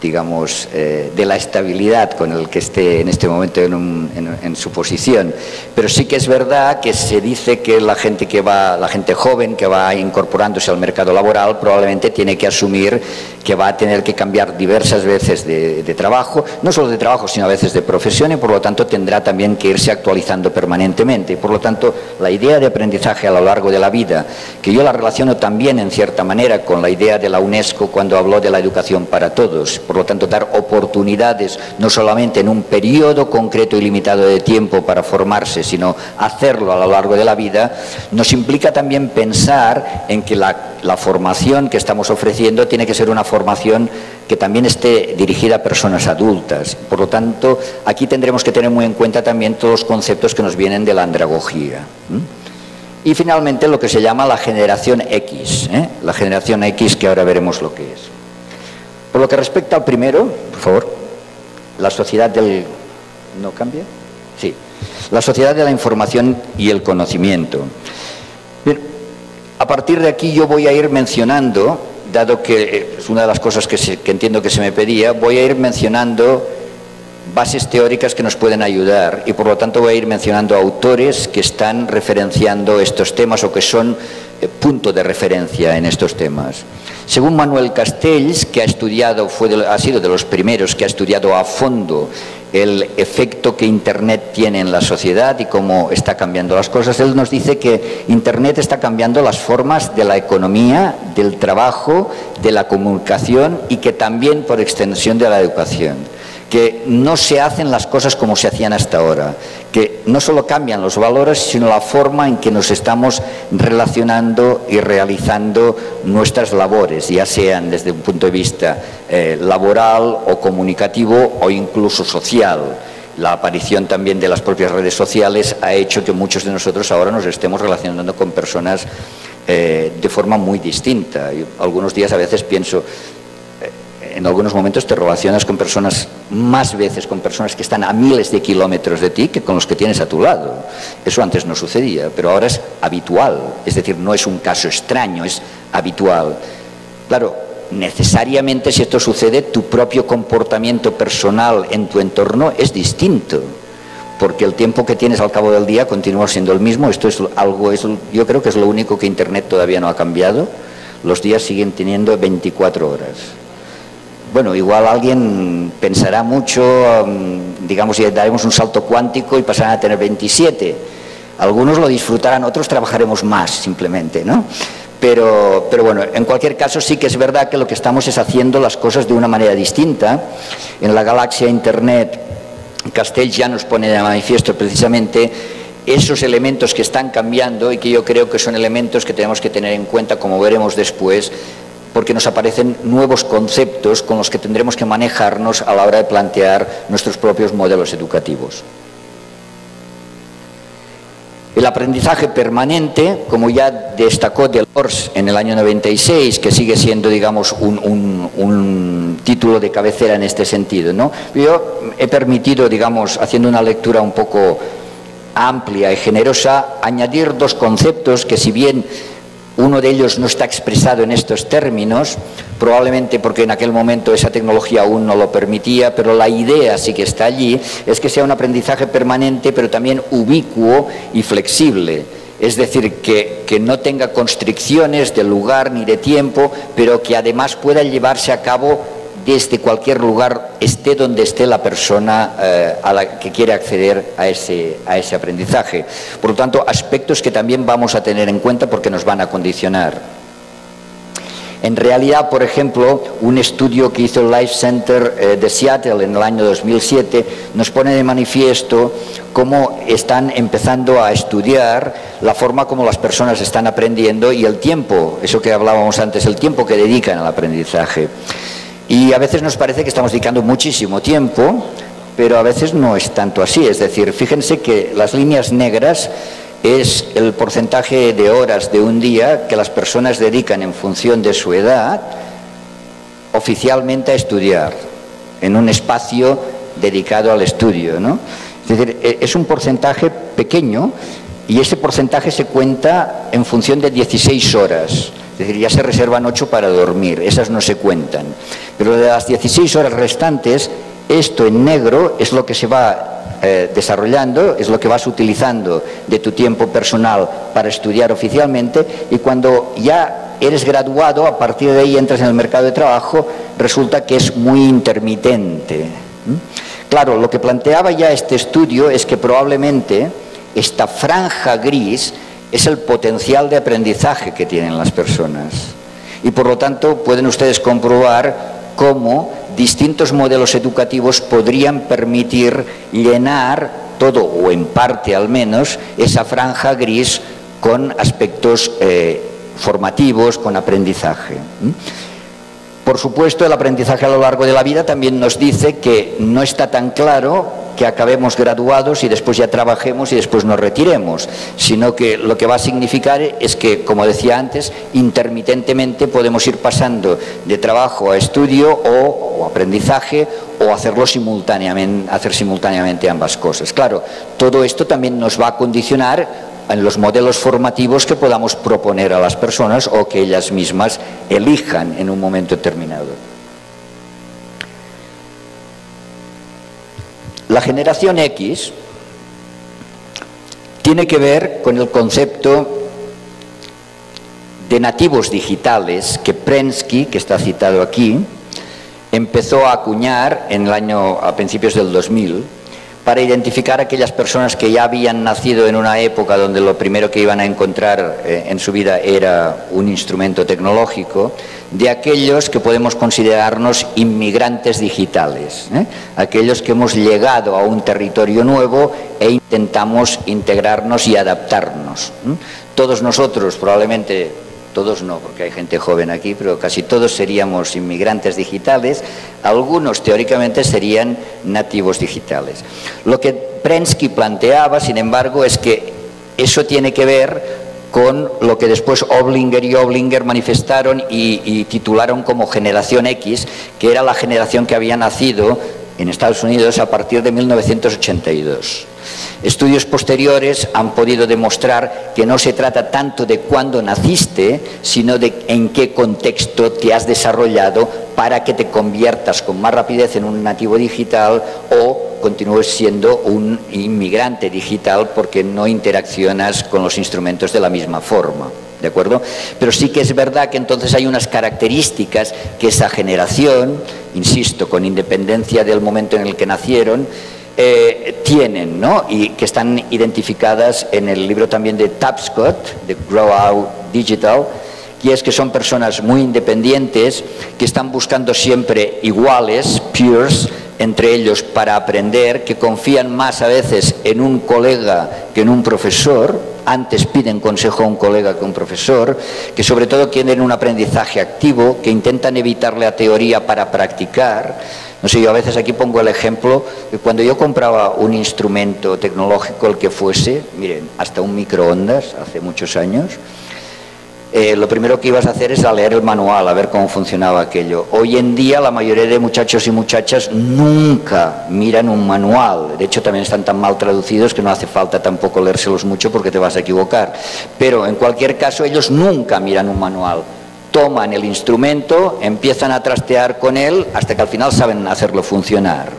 digamos, eh, de la estabilidad con el que esté en este momento en, su posición. Pero sí que es verdad que se dice que la gente que va, la gente joven que va incorporándose al mercado laboral probablemente tiene que asumir que va a tener que cambiar diversas veces de, trabajo, no solo de trabajo, sino a veces de profesión y por lo tanto tendrá también que irse actualizando permanentemente. Por lo tanto, la idea de aprendizaje a lo largo de la vida, que yo la relaciono también en cierta manera con la idea de la UNESCO cuando habló de la educación para todos, por lo tanto dar oportunidades no solamente en un periodo concreto y limitado de tiempo para formarse, sino hacerlo a lo largo de la vida, nos implica también pensar en que la, formación que estamos ofreciendo tiene que ser una formación que también esté dirigida a personas adultas. Por lo tanto, aquí tendremos que tener muy en cuenta también todos los conceptos que nos vienen de la andragogía. Y finalmente lo que se llama la generación X, ¿eh? la generación X que ahora veremos lo que es. Por lo que respecta al primero, por favor, la sociedad del... ¿No cambia? Sí. La sociedad de la información y el conocimiento. Bien, a partir de aquí yo voy a ir mencionando, dado que es una de las cosas que, que entiendo que se me pedía, voy a ir mencionando bases teóricas que nos pueden ayudar y por lo tanto voy a ir mencionando autores que están referenciando estos temas o que son eh, punto de referencia en estos temas. Según Manuel Castells, que ha estudiado, fue ha sido de los primeros que ha estudiado a fondo el efecto que Internet tiene en la sociedad y cómo está cambiando las cosas, él nos dice que Internet está cambiando las formas de la economía, del trabajo, de la comunicación y que también por extensión de la educación que no se hacen las cosas como se hacían hasta ahora, que no solo cambian los valores, sino la forma en que nos estamos relacionando y realizando nuestras labores, ya sean desde un punto de vista eh, laboral o comunicativo o incluso social. la aparición también de las propias redes sociales ha hecho que muchos de nosotros ahora nos estemos relacionando con personas eh, de forma muy distinta. algunos días a veces pienso, en algunos momentos te relacionas con personas, más veces con personas que están a miles de kilómetros de ti que con los que tienes a tu lado. Eso antes no sucedía, pero ahora es habitual, es decir, no es un caso extraño, es habitual. Claro, necesariamente si esto sucede, tu propio comportamiento personal en tu entorno es distinto, porque el tiempo que tienes al cabo del día continúa siendo el mismo. Esto es algo, yo creo que es lo único que Internet todavía no ha cambiado. Los días siguen teniendo 24 horas. Bueno, igual alguien pensará mucho, um, digamos, y daremos un salto cuántico y pasarán a tener 27. Algunos lo disfrutarán, otros trabajaremos más simplemente, ¿no? Pero, pero, bueno, en cualquier caso sí que es verdad que lo que estamos es haciendo las cosas de una manera distinta. En la galaxia Internet, Castell ya nos pone de manifiesto precisamente esos elementos que están cambiando y que yo creo que son elementos que tenemos que tener en cuenta, como veremos después, porque nos aparecen nuevos conceptos con los que tendremos que manejarnos a la hora de plantear nuestros propios modelos educativos. El aprendizaje permanente, como ya destacó Delors en el año 96, que sigue siendo, digamos, un, título de cabecera en este sentido, ¿no? Yo he permitido, digamos, haciendo una lectura un poco amplia y generosa, añadir dos conceptos que si bien uno de ellos no está expresado en estos términos, probablemente porque en aquel momento esa tecnología aún no lo permitía, pero la idea sí que está allí, es que sea un aprendizaje permanente, pero también ubicuo y flexible. Es decir, que, que no tenga constricciones de lugar ni de tiempo, pero que además pueda llevarse a cabo desde cualquier lugar, esté donde esté la persona eh, a la que quiere acceder a ese, a ese aprendizaje. Por lo tanto, aspectos que también vamos a tener en cuenta porque nos van a condicionar. En realidad, por ejemplo, un estudio que hizo el Life Center eh, de Seattle en el año 2007 nos pone de manifiesto cómo están empezando a estudiar la forma como las personas están aprendiendo y el tiempo, eso que hablábamos antes, el tiempo que dedican al aprendizaje. Y a veces nos parece que estamos dedicando muchísimo tiempo, pero a veces no es tanto así. Es decir, fíjense que las líneas negras es el porcentaje de horas de un día que las personas dedican en función de su edad oficialmente a estudiar, en un espacio dedicado al estudio. ¿no? Es decir, e, es un porcentaje pequeño y ese porcentaje se cuenta en función de 16 horas. Es decir, ya se reservan 8 para dormir, esas no se cuentan. Pero de las 16 horas restantes, esto en negro es lo que se va eh, desarrollando, es lo que vas utilizando de tu tiempo personal para estudiar oficialmente y cuando ya eres graduado, a partir de ahí entras en el mercado de trabajo, resulta que es muy intermitente. Claro, lo que planteaba ya este estudio es que probablemente esta franja gris es el potencial de aprendizaje que tienen las personas. Y por lo tanto pueden ustedes comprobar cómo distintos modelos educativos podrían permitir llenar todo, o en parte al menos, esa franja gris con aspectos eh, formativos, con aprendizaje. Por supuesto, el aprendizaje a lo largo de la vida también nos dice que no está tan claro que acabemos graduados y después ya trabajemos y después nos retiremos, sino que lo que va a significar es que, como decía antes, intermitentemente podemos ir pasando de trabajo a estudio o, aprendizaje o hacerlo simultáneamente, hacer simultáneamente ambas cosas. Claro, todo esto también nos va a condicionar en los modelos formativos que podamos proponer a las personas o que ellas mismas elijan en un momento determinado. La generación X tiene que ver con el concepto de nativos digitales que Prensky, que está citado aquí, empezó a acuñar en el año a principios del 2000 para identificar a aquellas personas que ya habían nacido en una época donde lo primero que iban a encontrar eh, en su vida era un instrumento tecnológico, de aquellos que podemos considerarnos inmigrantes digitales, ¿eh? aquellos que hemos llegado a un territorio nuevo e intentamos integrarnos y adaptarnos. Todos nosotros probablemente todos no, porque hay gente joven aquí, pero casi todos seríamos inmigrantes digitales, algunos teóricamente serían nativos digitales. Lo que Prensky planteaba, sin embargo, es que eso tiene que ver con lo que después Oblinger y Oblinger manifestaron y, titularon como generación X, que era la generación que había nacido en Estados Unidos a partir de 1982. Estudios posteriores han podido demostrar que no se trata tanto de cuándo naciste, sino de en qué contexto te has desarrollado para que te conviertas con más rapidez en un nativo digital o continúes siendo un inmigrante digital porque no interaccionas con los instrumentos de la misma forma. ¿De acuerdo? Pero sí que es verdad que entonces hay unas características que esa generación, insisto, con independencia del momento en el que nacieron, eh, tienen, ¿no? Y que están identificadas en el libro también de Tapscott, de Grow Out Digital, y es que son personas muy independientes que están buscando siempre iguales, peers, entre ellos para aprender, que confían más a veces en un colega que en un profesor, antes piden consejo a un colega que a un profesor, que sobre todo quieren un aprendizaje activo, que intentan evitar la teoría para practicar, no sé, yo a veces aquí pongo el ejemplo que cuando yo compraba un instrumento tecnológico, el que fuese, miren, hasta un microondas hace muchos años, eh, lo primero que ibas a hacer es a leer el manual, a ver cómo funcionaba aquello. Hoy en día la mayoría de muchachos y muchachas nunca miran un manual. De hecho, también están tan mal traducidos que no hace falta tampoco leérselos mucho porque te vas a equivocar. Pero en cualquier caso, ellos nunca miran un manual toman el instrumento, empiezan a trastear con él hasta que al final saben hacerlo funcionar.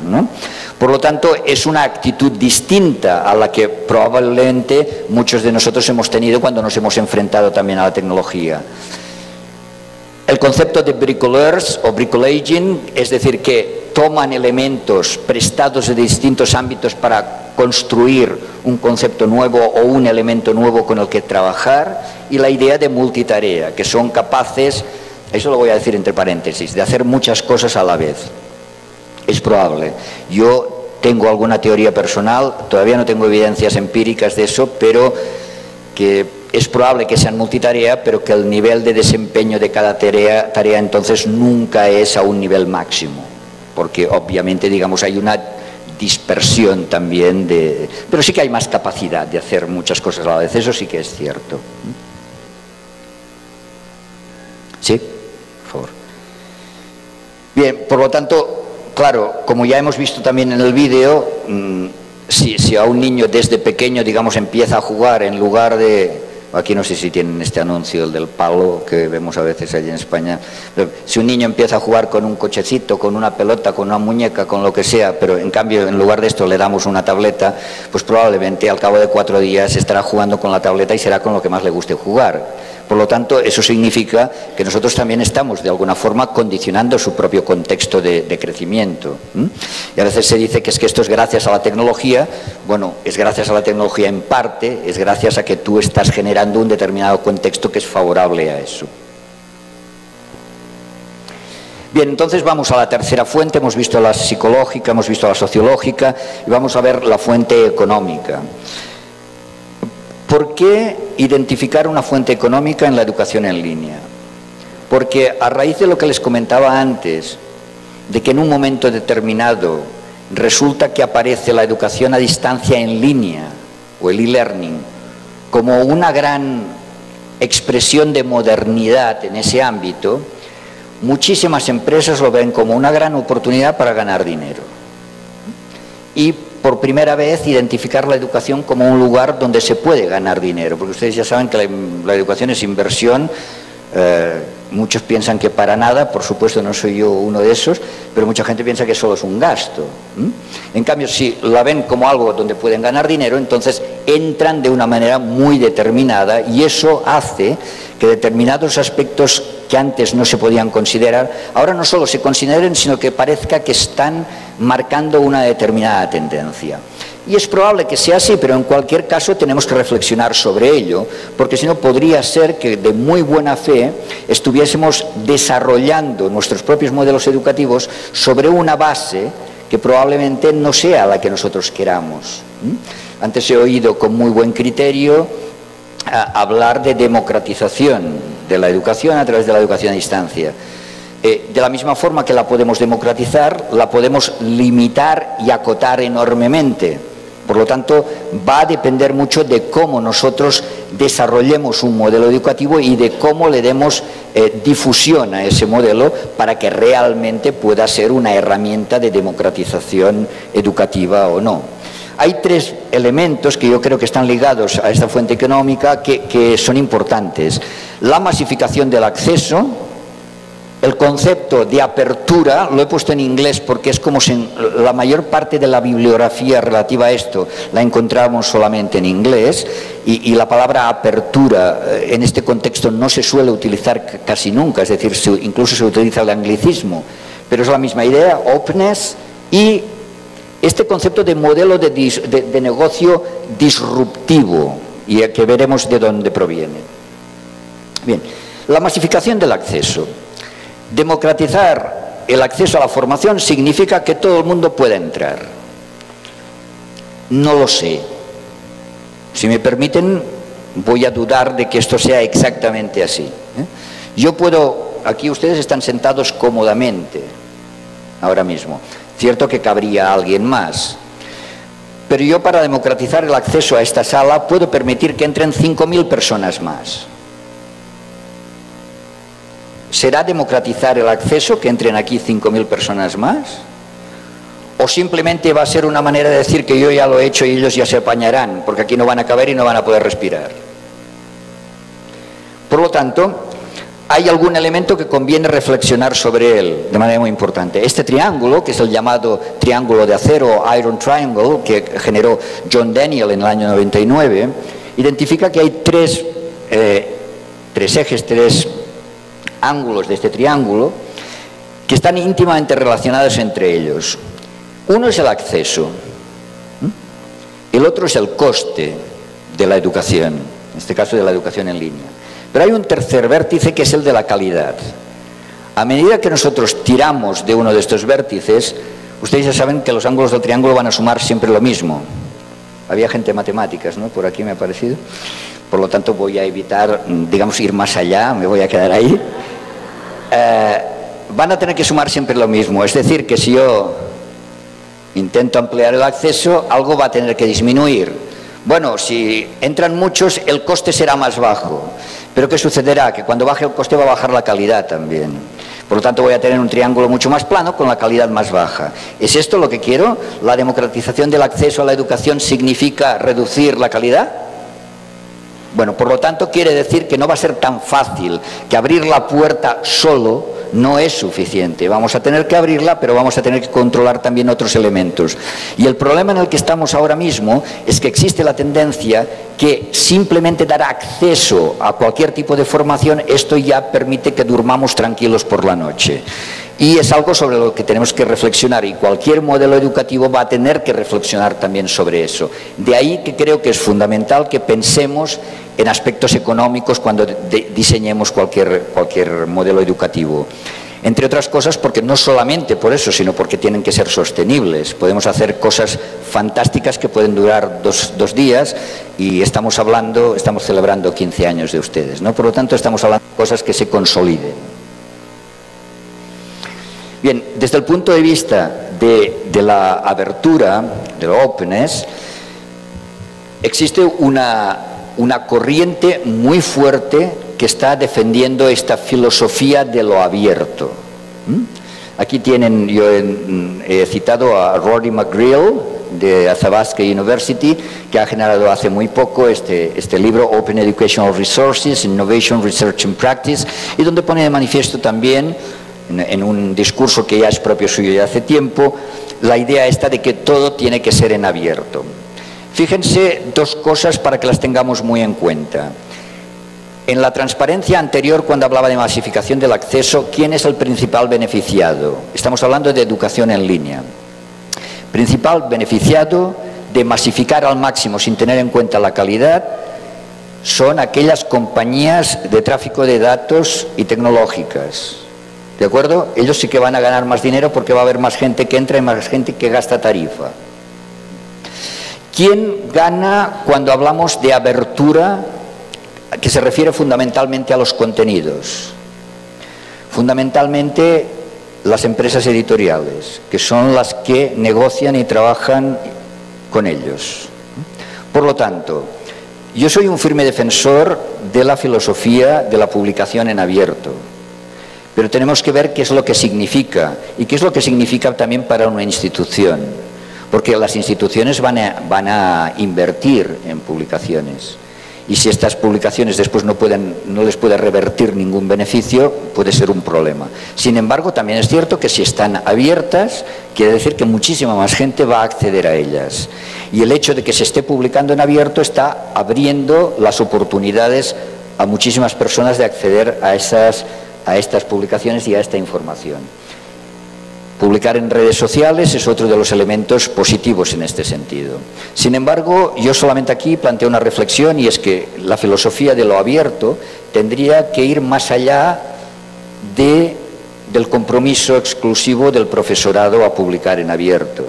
Por lo tanto, es una actitud distinta a la que probablemente muchos de nosotros hemos tenido cuando nos hemos enfrentado también a la tecnología. El concepto de bricoleurs o bricolaging, es decir, que toman elementos prestados de distintos ámbitos para construir un concepto nuevo o un elemento nuevo con el que trabajar, y la idea de multitarea, que son capaces, eso lo voy a decir entre paréntesis, de hacer muchas cosas a la vez. Es probable. Yo tengo alguna teoría personal, todavía no tengo evidencias empíricas de eso, pero que es probable que sean multitarea, pero que el nivel de desempeño de cada tarea, entonces nunca es a un nivel máximo, porque obviamente, digamos, hay una dispersión también de... Pero sí que hay más capacidad de hacer muchas cosas a la vez, eso sí que es cierto. ¿Sí? Por favor. Bien, por lo tanto, claro, como ya hemos visto también en el vídeo, mm, si, si a un niño desde pequeño, digamos, empieza a jugar en lugar de Aquí no sé si tienen este anuncio, el del palo que vemos a veces allí en España. si un niño empieza a jugar con un cochecito, con una pelota, con una muñeca, con lo que sea, pero en cambio en lugar de esto le damos una tableta, pues probablemente al cabo de cuatro días estará jugando con la tableta y será con lo que más le guste jugar. Por lo tanto, eso significa que nosotros también estamos de alguna forma condicionando su propio contexto de, crecimiento. Y a veces se dice que es que esto es gracias a la tecnología. Bueno, es gracias a la tecnología en parte, es gracias a que tú estás generando un determinado contexto que es favorable a eso. Bien, entonces vamos a la tercera fuente, hemos visto la psicológica, hemos visto la sociológica y vamos a ver la fuente económica. ¿Por qué identificar una fuente económica en la educación en línea? Porque a raíz de lo que les comentaba antes, de que en un momento determinado resulta que aparece la educación a distancia en línea o el e-learning como una gran expresión de modernidad en ese ámbito, muchísimas empresas lo ven como una gran oportunidad para ganar dinero. Y por primera vez identificar la educación como un lugar donde se puede ganar dinero, porque ustedes ya saben que la, educación es inversión, eh, muchos piensan que para nada, por supuesto no soy yo uno de esos, pero mucha gente piensa que solo es un gasto. En cambio, si la ven como algo donde pueden ganar dinero, entonces entran de una manera muy determinada y eso hace que determinados aspectos que antes no se podían considerar, ahora no solo se consideren, sino que parezca que están marcando una determinada tendencia. Y es probable que sea así, pero en cualquier caso tenemos que reflexionar sobre ello, porque si no podría ser que de muy buena fe estuviésemos desarrollando nuestros propios modelos educativos sobre una base que probablemente no sea la que nosotros queramos. Antes he oído con muy buen criterio hablar de democratización de la educación a través de la educación a distancia. Eh, de la misma forma que la podemos democratizar, la podemos limitar y acotar enormemente. Por lo tanto, va a depender mucho de cómo nosotros desarrollemos un modelo educativo y de cómo le demos eh, difusión a ese modelo para que realmente pueda ser una herramienta de democratización educativa o no. Hay tres elementos que yo creo que están ligados a esta fuente económica que, que son importantes. La masificación del acceso, el concepto de apertura, lo he puesto en inglés porque es como si la mayor parte de la bibliografía relativa a esto la encontramos solamente en inglés y, la palabra apertura eh, en este contexto no se suele utilizar casi nunca, es decir, incluso se utiliza el anglicismo, pero es la misma idea, openness y este concepto de modelo de, de negocio disruptivo y que veremos de dónde proviene. Bien, la masificación del acceso. Democratizar el acceso a la formación significa que todo el mundo pueda entrar. No lo sé. Si me permiten, voy a dudar de que esto sea exactamente así. ¿eh? Yo puedo, aquí ustedes están sentados cómodamente, ahora mismo. Cierto que cabría alguien más. Pero yo para democratizar el acceso a esta sala puedo permitir que entren 5.000 personas más. ¿Será democratizar el acceso que entren aquí 5.000 personas más? ¿O simplemente va a ser una manera de decir que yo ya lo he hecho y ellos ya se apañarán, porque aquí no van a caber y no van a poder respirar? Por lo tanto, hay algún elemento que conviene reflexionar sobre él de manera muy importante. Este triángulo, que es el llamado triángulo de acero, Iron Triangle, que generó John Daniel en el año 99, identifica que hay tres, eh, tres ejes, tres ángulos de este triángulo que están íntimamente relacionados entre ellos. Uno es el acceso, el otro es el coste de la educación, en este caso de la educación en línea. Pero hay un tercer vértice que es el de la calidad. A medida que nosotros tiramos de uno de estos vértices, ustedes ya saben que los ángulos del triángulo van a sumar siempre lo mismo. Había gente de matemáticas, ¿no? Por aquí me ha parecido. Por lo tanto, voy a evitar, digamos, ir más allá, me voy a quedar ahí. Eh, van a tener que sumar siempre lo mismo. Es decir, que si yo intento ampliar el acceso, algo va a tener que disminuir. Bueno, si entran muchos, el coste será más bajo. Pero ¿qué sucederá? Que cuando baje el coste va a bajar la calidad también. Por lo tanto, voy a tener un triángulo mucho más plano con la calidad más baja. ¿Es esto lo que quiero? ¿La democratización del acceso a la educación significa reducir la calidad? Bueno, por lo tanto quiere decir que no va a ser tan fácil, que abrir la puerta solo no es suficiente. Vamos a tener que abrirla, pero vamos a tener que controlar también otros elementos. Y el problema en el que estamos ahora mismo es que existe la tendencia que simplemente dar acceso a cualquier tipo de formación, esto ya permite que durmamos tranquilos por la noche. Y es algo sobre lo que tenemos que reflexionar y cualquier modelo educativo va a tener que reflexionar también sobre eso. De ahí que creo que es fundamental que pensemos en aspectos económicos cuando diseñemos cualquier, cualquier modelo educativo. Entre otras cosas porque no solamente por eso, sino porque tienen que ser sostenibles. Podemos hacer cosas fantásticas que pueden durar dos, dos días y estamos hablando, estamos celebrando 15 años de ustedes. ¿no? Por lo tanto, estamos hablando de cosas que se consoliden. Bien, desde el punto de vista de, la abertura, de la openness, existe una, corriente muy fuerte que está defendiendo esta filosofía de lo abierto. Aquí tienen, yo he, citado a Rory McGreal de Athabasca University, que ha generado hace muy poco este, este libro Open Educational Resources, Innovation, Research and Practice, y donde pone de manifiesto también en, un discurso que ya es propio suyo de hace tiempo, la idea esta de que todo tiene que ser en abierto. Fíjense dos cosas para que las tengamos muy en cuenta. En la transparencia anterior, cuando hablaba de masificación del acceso, ¿quién es el principal beneficiado? Estamos hablando de educación en línea. Principal beneficiado de masificar al máximo sin tener en cuenta la calidad son aquellas compañías de tráfico de datos y tecnológicas ¿De acuerdo? Ellos sí que van a ganar más dinero porque va a haber más gente que entra y más gente que gasta tarifa. ¿Quién gana cuando hablamos de abertura? que se refiere fundamentalmente a los contenidos. Fundamentalmente las empresas editoriales, que son las que negocian y trabajan con ellos. Por lo tanto, yo soy un firme defensor de la filosofía de la publicación en abierto, pero tenemos que ver qué es lo que significa y qué es lo que significa también para una institución, porque las instituciones van a, van a invertir en publicaciones y si estas publicaciones después no, pueden, no les puede revertir ningún beneficio, puede ser un problema. Sin embargo, también es cierto que si están abiertas, quiere decir que muchísima más gente va a acceder a ellas. Y el hecho de que se esté publicando en abierto está abriendo las oportunidades a muchísimas personas de acceder a, a estas publicaciones y a esta información. Publicar en redes sociales es otro de los elementos positivos en este sentido. Sin embargo, yo solamente aquí planteo una reflexión y es que la filosofía de lo abierto tendría que ir más allá de, del compromiso exclusivo del profesorado a publicar en abierto.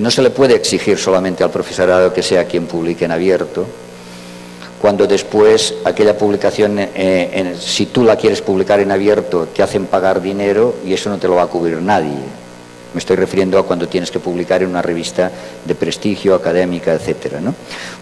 No se le puede exigir solamente al profesorado que sea quien publique en abierto, cuando después aquella publicación, eh, si tú la quieres publicar en abierto, te hacen pagar dinero y eso no te lo va a cubrir nadie. Me estoy refiriendo a cuando tienes que publicar en una revista de prestigio, académica, etc.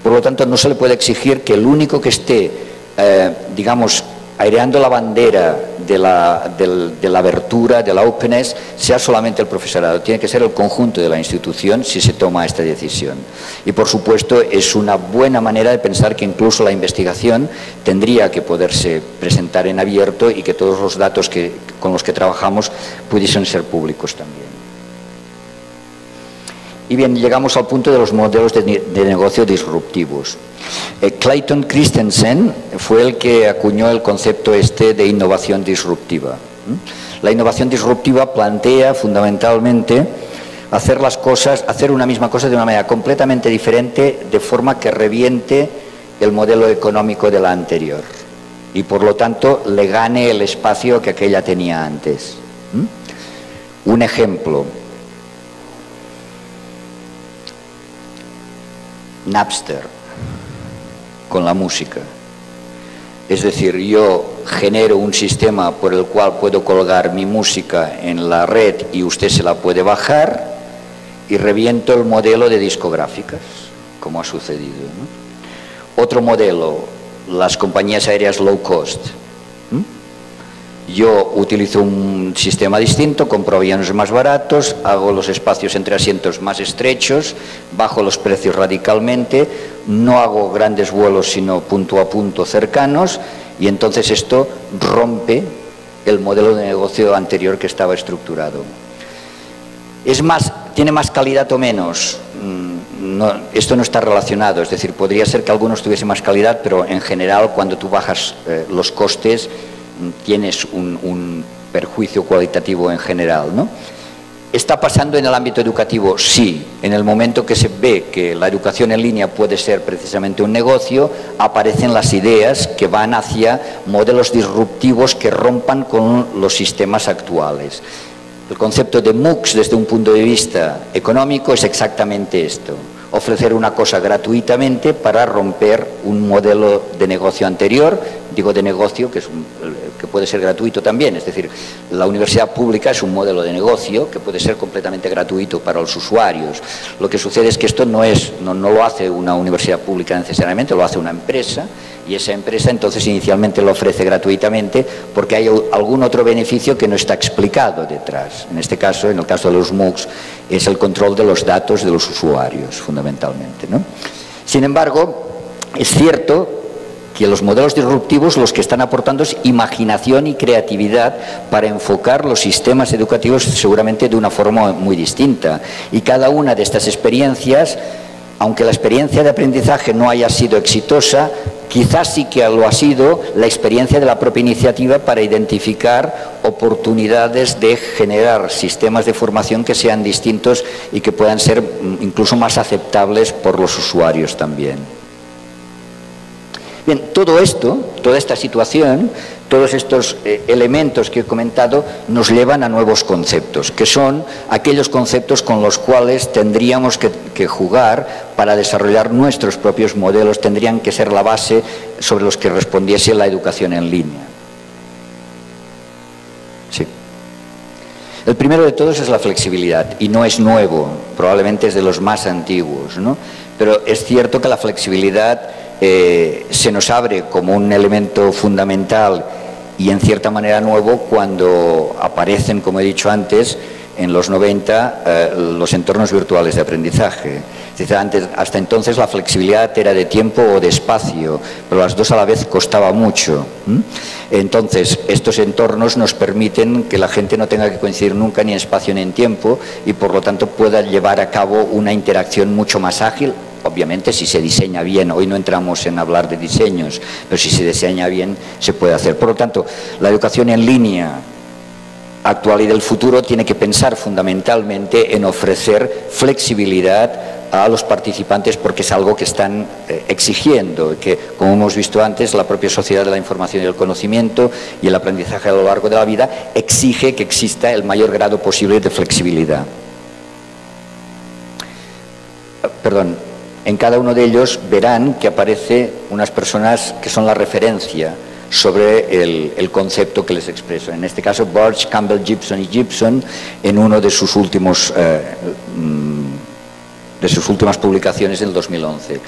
Por lo tanto, no se le puede exigir que el único que esté, eh, digamos, aireando la bandera de la, abertura, de la openness, sea solamente el profesorado, tiene que ser el conjunto de la institución si se toma esta decisión. Y por supuesto es una buena manera de pensar que incluso la investigación tendría que poderse presentar en abierto y que todos los datos con los que trabajamos pudiesen ser públicos también. Y bien, llegamos al punto de los modelos de, negocio disruptivos. Eh, Clayton Christensen fue el que acuñó el concepto este de innovación disruptiva. La innovación disruptiva plantea fundamentalmente hacer las cosas, hacer una misma cosa de una manera completamente diferente, de forma que reviente el modelo económico de la anterior y por lo tanto le gane el espacio que aquella tenía antes. Un ejemplo, Napster con la música. Es decir, yo genero un sistema por el cual puedo colgar mi música en la red y usted se la puede bajar y reviento el modelo de discográficas, como ha sucedido. Otro modelo, las compañías aéreas low cost. Yo utilizo un sistema distinto, compro aviones más baratos, hago los espacios entre asientos más estrechos, bajo los precios radicalmente, no hago grandes vuelos sino punto a punto cercanos y entonces esto rompe el modelo de negocio anterior que estaba estructurado. Es más, tiene más calidad o menos. Mm, esto no está relacionado, es decir, podría ser que algunos tuviesen más calidad, pero en general cuando tú bajas eh, los costes tienes un, perjuicio cualitativo en general. ¿no? ¿Está pasando en el ámbito educativo? Sí. En el momento que se ve que la educación en línea puede ser precisamente un negocio, aparecen las ideas que van hacia modelos disruptivos que rompan con los sistemas actuales. El concepto de MOOCs desde un punto de vista económico es exactamente esto ofrecer una cosa gratuitamente para romper un modelo de negocio anterior, digo de negocio que, es que puede ser gratuito también, es decir, la universidad pública es un modelo de negocio que puede ser completamente gratuito para los usuarios. Lo que sucede es que esto no, es, no, no lo hace una universidad pública necesariamente, lo hace una empresa y esa empresa entonces inicialmente lo ofrece gratuitamente porque hay algún otro beneficio que no está explicado detrás. En este caso, en el caso de los MOOCs, es el control de los datos de los usuarios, fundamentalmente. Sin embargo, es cierto que los modelos disruptivos los que están aportando es imaginación y creatividad para enfocar los sistemas educativos seguramente de una forma muy distinta. Y cada una de estas experiencias, aunque la experiencia de aprendizaje no haya sido exitosa, Quizás sí que lo ha sido la experiencia de la propia iniciativa para identificar oportunidades de generar sistemas de formación que sean distintos y que puedan ser mm, incluso más aceptables por los usuarios también. Bien, todo esto, toda esta situación, todos estos eh, elementos que he comentado nos llevan a nuevos conceptos, que son aquellos conceptos con los cuales tendríamos que, jugar para desarrollar nuestros propios modelos, tendrían que ser la base sobre los que respondiese la educación en línea. Sí. El primero de todos es la flexibilidad y no es nuevo, probablemente es de los más antiguos, ¿no? pero es cierto que la flexibilidad eh, se nos abre como un elemento fundamental y en cierta manera nuevo cuando aparecen, como he dicho antes, en los 90 eh, los entornos virtuales de aprendizaje. Antes, hasta entonces la flexibilidad era de tiempo o de espacio, pero las dos a la vez costaba mucho. Entonces, estos entornos nos permiten que la gente no tenga que coincidir nunca ni en espacio ni en tiempo y por lo tanto pueda llevar a cabo una interacción mucho más ágil, obviamente si se diseña bien, hoy no entramos en hablar de diseños, pero si se diseña bien se puede hacer. Por lo tanto, la educación en línea actual y del futuro tiene que pensar fundamentalmente en ofrecer flexibilidad a los participantes porque es algo que están eh, exigiendo, que como hemos visto antes, la propia sociedad de la información y el conocimiento y el aprendizaje a lo largo de la vida exige que exista el mayor grado posible de flexibilidad. Perdón, en cada uno de ellos verán que aparece unas personas que son la referencia sobre el, concepto que les expreso. En este caso, Birch, Campbell, Gibson y Gibson, en uno de sus últimos eh, mm, de sus últimas publicaciones en el 2011.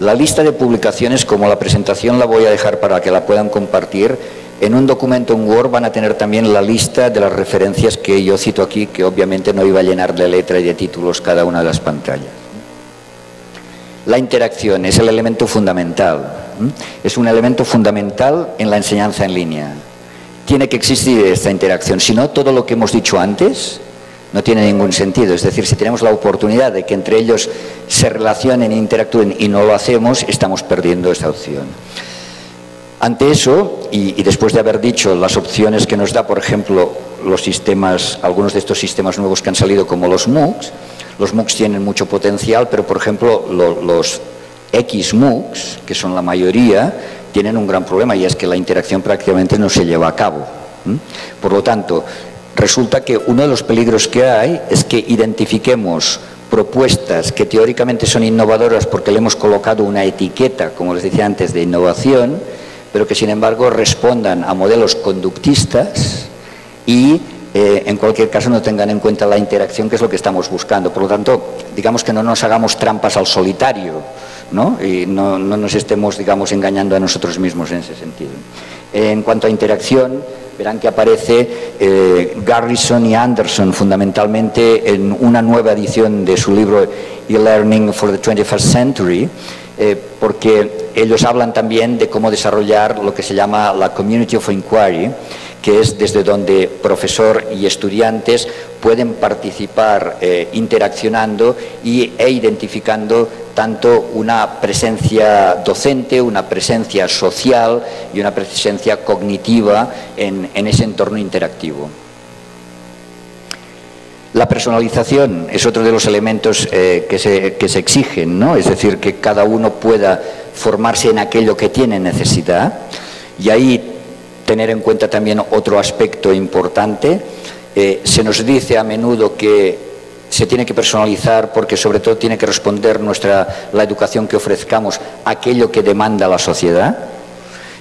La lista de publicaciones, como la presentación la voy a dejar para que la puedan compartir, en un documento en Word van a tener también la lista de las referencias que yo cito aquí, que obviamente no iba a llenar de letra y de títulos cada una de las pantallas. La interacción es el elemento fundamental. Es un elemento fundamental en la enseñanza en línea. Tiene que existir esta interacción, si no, todo lo que hemos dicho antes no tiene ningún sentido. Es decir, si tenemos la oportunidad de que entre ellos se relacionen e interactúen y no lo hacemos, estamos perdiendo esta opción. Ante eso, y, después de haber dicho las opciones que nos da, por ejemplo, los sistemas, algunos de estos sistemas nuevos que han salido como los MOOCs, los MOOCs tienen mucho potencial, pero por ejemplo los X MOOCs, que son la mayoría, tienen un gran problema y es que la interacción prácticamente no se lleva a cabo. Por lo tanto, resulta que uno de los peligros que hay es que identifiquemos propuestas que teóricamente son innovadoras porque le hemos colocado una etiqueta, como les decía antes, de innovación, pero que sin embargo respondan a modelos conductistas y eh, en cualquier caso no tengan en cuenta la interacción que es lo que estamos buscando. Por lo tanto, digamos que no nos hagamos trampas al solitario ¿no? y no, nos estemos digamos, engañando a nosotros mismos en ese sentido. En cuanto a interacción, verán que aparece eh, Garrison y Anderson fundamentalmente en una nueva edición de su libro E-Learning for the 21st Century, eh, porque ellos hablan también de cómo desarrollar lo que se llama la Community of Inquiry, que es desde donde profesor y estudiantes pueden participar eh, interaccionando y, e identificando tanto una presencia docente, una presencia social y una presencia cognitiva en, ese entorno interactivo. La personalización es otro de los elementos eh, que, se, que, se, exigen, ¿no? es decir, que cada uno pueda formarse en aquello que tiene necesidad y ahí tener en cuenta también otro aspecto importante. Eh, se nos dice a menudo que se tiene que personalizar porque sobre todo tiene que responder nuestra, la educación que ofrezcamos a aquello que demanda la sociedad.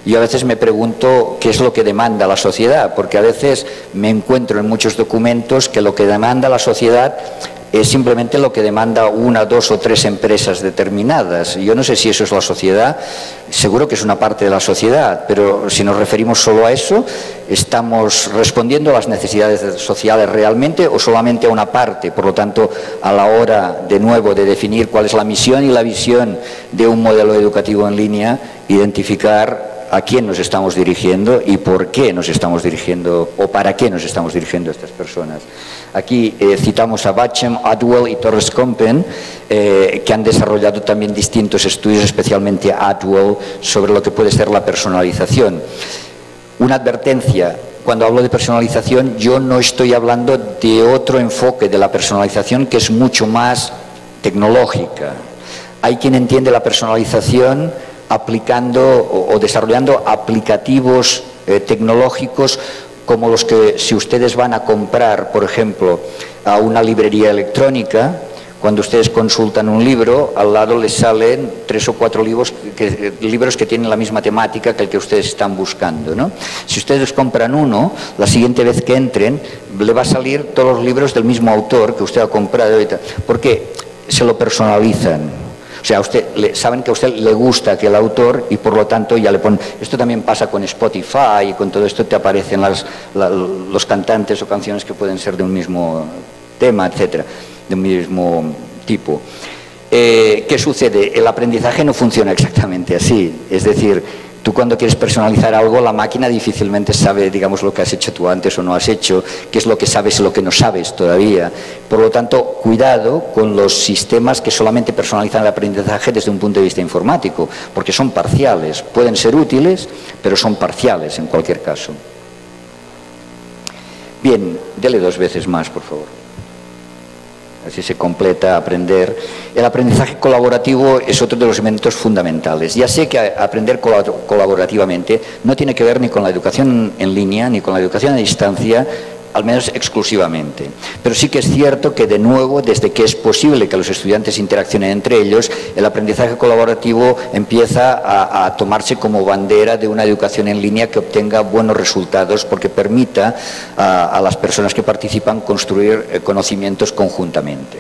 Yo a veces me pregunto qué es lo que demanda la sociedad, porque a veces me encuentro en muchos documentos que lo que demanda la sociedad es simplemente lo que demanda una, dos o tres empresas determinadas. Yo no sé si eso es la sociedad, seguro que es una parte de la sociedad, pero si nos referimos solo a eso, ¿estamos respondiendo a las necesidades sociales realmente o solamente a una parte? Por lo tanto, a la hora, de nuevo, de definir cuál es la misión y la visión de un modelo educativo en línea, identificar a quién nos estamos dirigiendo y por qué nos estamos dirigiendo o para qué nos estamos dirigiendo a estas personas. Aquí eh, citamos a Bachem, Atwell y Torres Compen, eh, que han desarrollado también distintos estudios, especialmente Atwell, sobre lo que puede ser la personalización. Una advertencia, cuando hablo de personalización, yo no estoy hablando de otro enfoque de la personalización que es mucho más tecnológica. Hay quien entiende la personalización aplicando o desarrollando aplicativos eh, tecnológicos como los que si ustedes van a comprar, por ejemplo, a una librería electrónica, cuando ustedes consultan un libro, al lado les salen tres o cuatro libros que, libros que tienen la misma temática que el que ustedes están buscando. ¿no? Si ustedes compran uno, la siguiente vez que entren, le va a salir todos los libros del mismo autor que usted ha comprado. Porque se lo personalizan. O sea, saben que a usted le gusta aquel autor y por lo tanto ya le ponen... Esto también pasa con Spotify y con todo esto te aparecen las, los cantantes o canciones que pueden ser de un mismo tema, etcétera de un mismo tipo. Eh, ¿Qué sucede? El aprendizaje no funciona exactamente así. Es decir, tú cuando quieres personalizar algo, la máquina difícilmente sabe, digamos, lo que has hecho tú antes o no has hecho, qué es lo que sabes y lo que no sabes todavía. Por lo tanto, cuidado con los sistemas que solamente personalizan el aprendizaje desde un punto de vista informático, porque son parciales. Pueden ser útiles, pero son parciales en cualquier caso. Bien, dele dos veces más, por favor así se completa aprender. El aprendizaje colaborativo es otro de los elementos fundamentales. Ya sé que aprender colaborativamente no tiene que ver ni con la educación en línea ni con la educación a distancia, al menos exclusivamente. Pero sí que es cierto que, de nuevo, desde que es posible que los estudiantes interaccionen entre ellos, el aprendizaje colaborativo empieza a, tomarse como bandera de una educación en línea que obtenga buenos resultados porque permita a, a las personas que participan construir eh, conocimientos conjuntamente.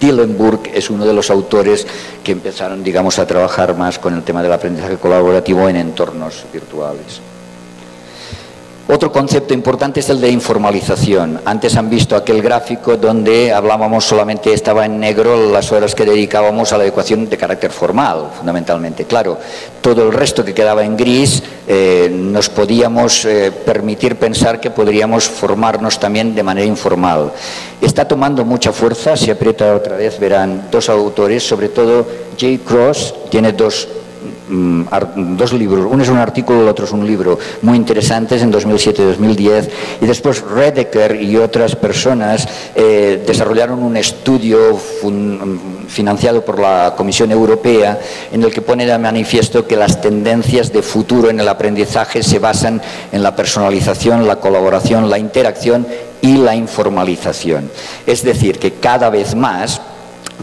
Dillenburg es uno de los autores que empezaron, digamos, a trabajar más con el tema del aprendizaje colaborativo en entornos virtuales. Otro concepto importante es el de informalización. Antes han visto aquel gráfico donde hablábamos solamente, estaba en negro las horas que dedicábamos a la educación de carácter formal, fundamentalmente. Claro, todo el resto que quedaba en gris eh, nos podíamos eh, permitir pensar que podríamos formarnos también de manera informal. Está tomando mucha fuerza, si aprieta otra vez verán dos autores, sobre todo Jay Cross, tiene dos dos libros, uno es un artículo, el otro es un libro, muy interesantes en 2007 y 2010, y después Redeker y otras personas eh, desarrollaron un estudio financiado por la Comisión Europea en el que pone de manifiesto que las tendencias de futuro en el aprendizaje se basan en la personalización, la colaboración, la interacción y la informalización. Es decir, que cada vez más,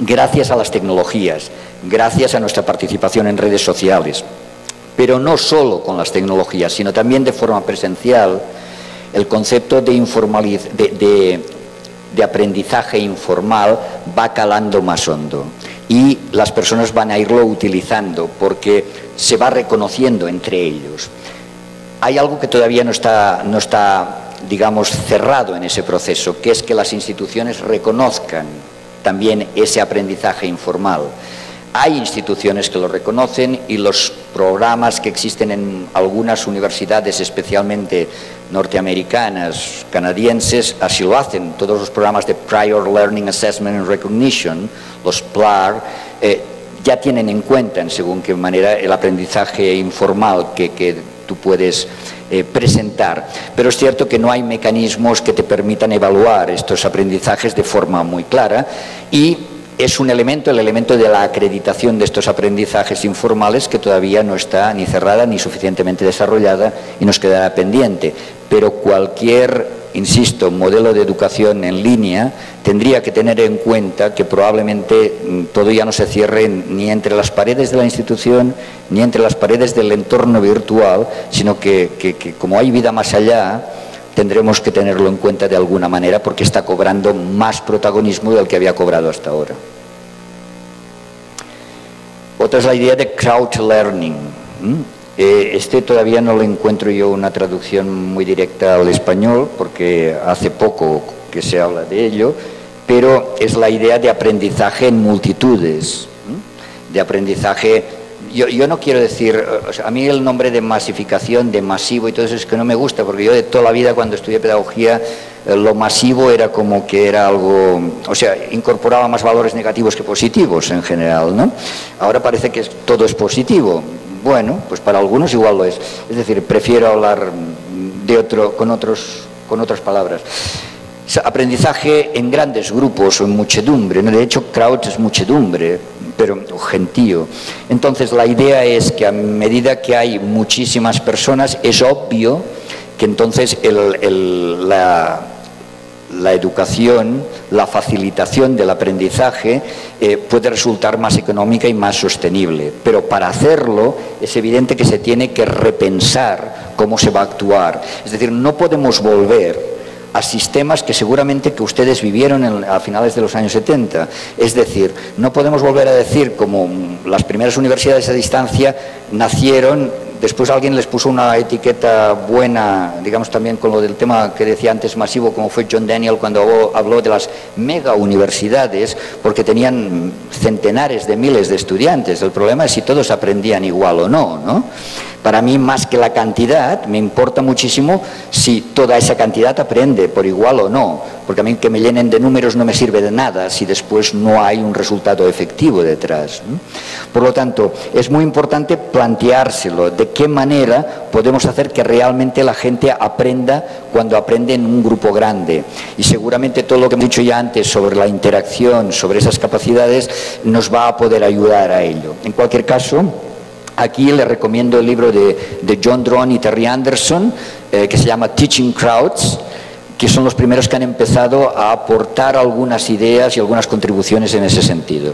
gracias a las tecnologías, gracias a nuestra participación en redes sociales. Pero no solo con las tecnologías, sino también de forma presencial, el concepto de, de, aprendizaje informal va calando más hondo y las personas van a irlo utilizando porque se va reconociendo entre ellos. Hay algo que todavía no está, no está, digamos, cerrado en ese proceso, que es que las instituciones reconozcan también ese aprendizaje informal. Hay instituciones que lo reconocen y los programas que existen en algunas universidades, especialmente norteamericanas, canadienses, así lo hacen. Todos los programas de Prior Learning Assessment and Recognition, los PLAR, eh, ya tienen en cuenta, en según qué manera, el aprendizaje informal que, tú puedes eh, presentar. Pero es cierto que no hay mecanismos que te permitan evaluar estos aprendizajes de forma muy clara y es un elemento, el elemento de la acreditación de estos aprendizajes informales que todavía no está ni cerrada ni suficientemente desarrollada y nos quedará pendiente. Pero cualquier, insisto, modelo de educación en línea tendría que tener en cuenta que probablemente mm, todo ya no se cierre ni entre las paredes de la institución ni entre las paredes del entorno virtual, sino que, que como hay vida más allá, tendremos que tenerlo en cuenta de alguna manera porque está cobrando más protagonismo del que había cobrado hasta ahora. Otra es la idea de crowd learning. Eh, este todavía no lo encuentro yo una traducción muy directa al español porque hace poco que se habla de ello, pero es la idea de aprendizaje en multitudes, de aprendizaje yo, no quiero decir, a mí el nombre de masificación, de masivo y todo eso es que no me gusta, porque yo de toda la vida cuando estudié pedagogía, eh, lo masivo era como que era algo, o sea, incorporaba más valores negativos que positivos en general, ¿no? Ahora parece que todo es positivo. Bueno, pues para algunos igual lo es. Es decir, prefiero hablar de otro, con, otros, con otras palabras. Aprendizaje en grandes grupos o en muchedumbre. De hecho, crowd es muchedumbre, pero gentío. Entonces, la idea es que a medida que hay muchísimas personas, es obvio que entonces la, educación, la facilitación del aprendizaje eh, puede resultar más económica y más sostenible. Pero para hacerlo es evidente que se tiene que repensar cómo se va a actuar. Es decir, no podemos volver a sistemas que seguramente que ustedes vivieron a finales de los años 70. Es decir, no podemos volver a decir como las primeras universidades a distancia nacieron Después alguien les puso una etiqueta buena, digamos también con lo del tema que decía antes masivo, como fue John Daniel cuando habló de las mega universidades, porque tenían centenares de miles de estudiantes. El problema es si todos aprendían igual o no, ¿no? Para mí, más que la cantidad, me importa muchísimo si toda esa cantidad aprende por igual o no, porque a mí que me llenen de números no me sirve de nada si después no hay un resultado efectivo detrás. Por lo tanto, es muy importante planteárselo, de qué manera podemos hacer que realmente la gente aprenda cuando aprende en un grupo grande. Y seguramente todo lo que hemos dicho ya antes sobre la interacción, sobre esas capacidades, nos va a poder ayudar a ello. En cualquier caso, Aquí le recomiendo el libro de, John Drone y Terry Anderson, eh, que se llama Teaching Crowds, que son los primeros que han empezado a aportar algunas ideas y algunas contribuciones en ese sentido.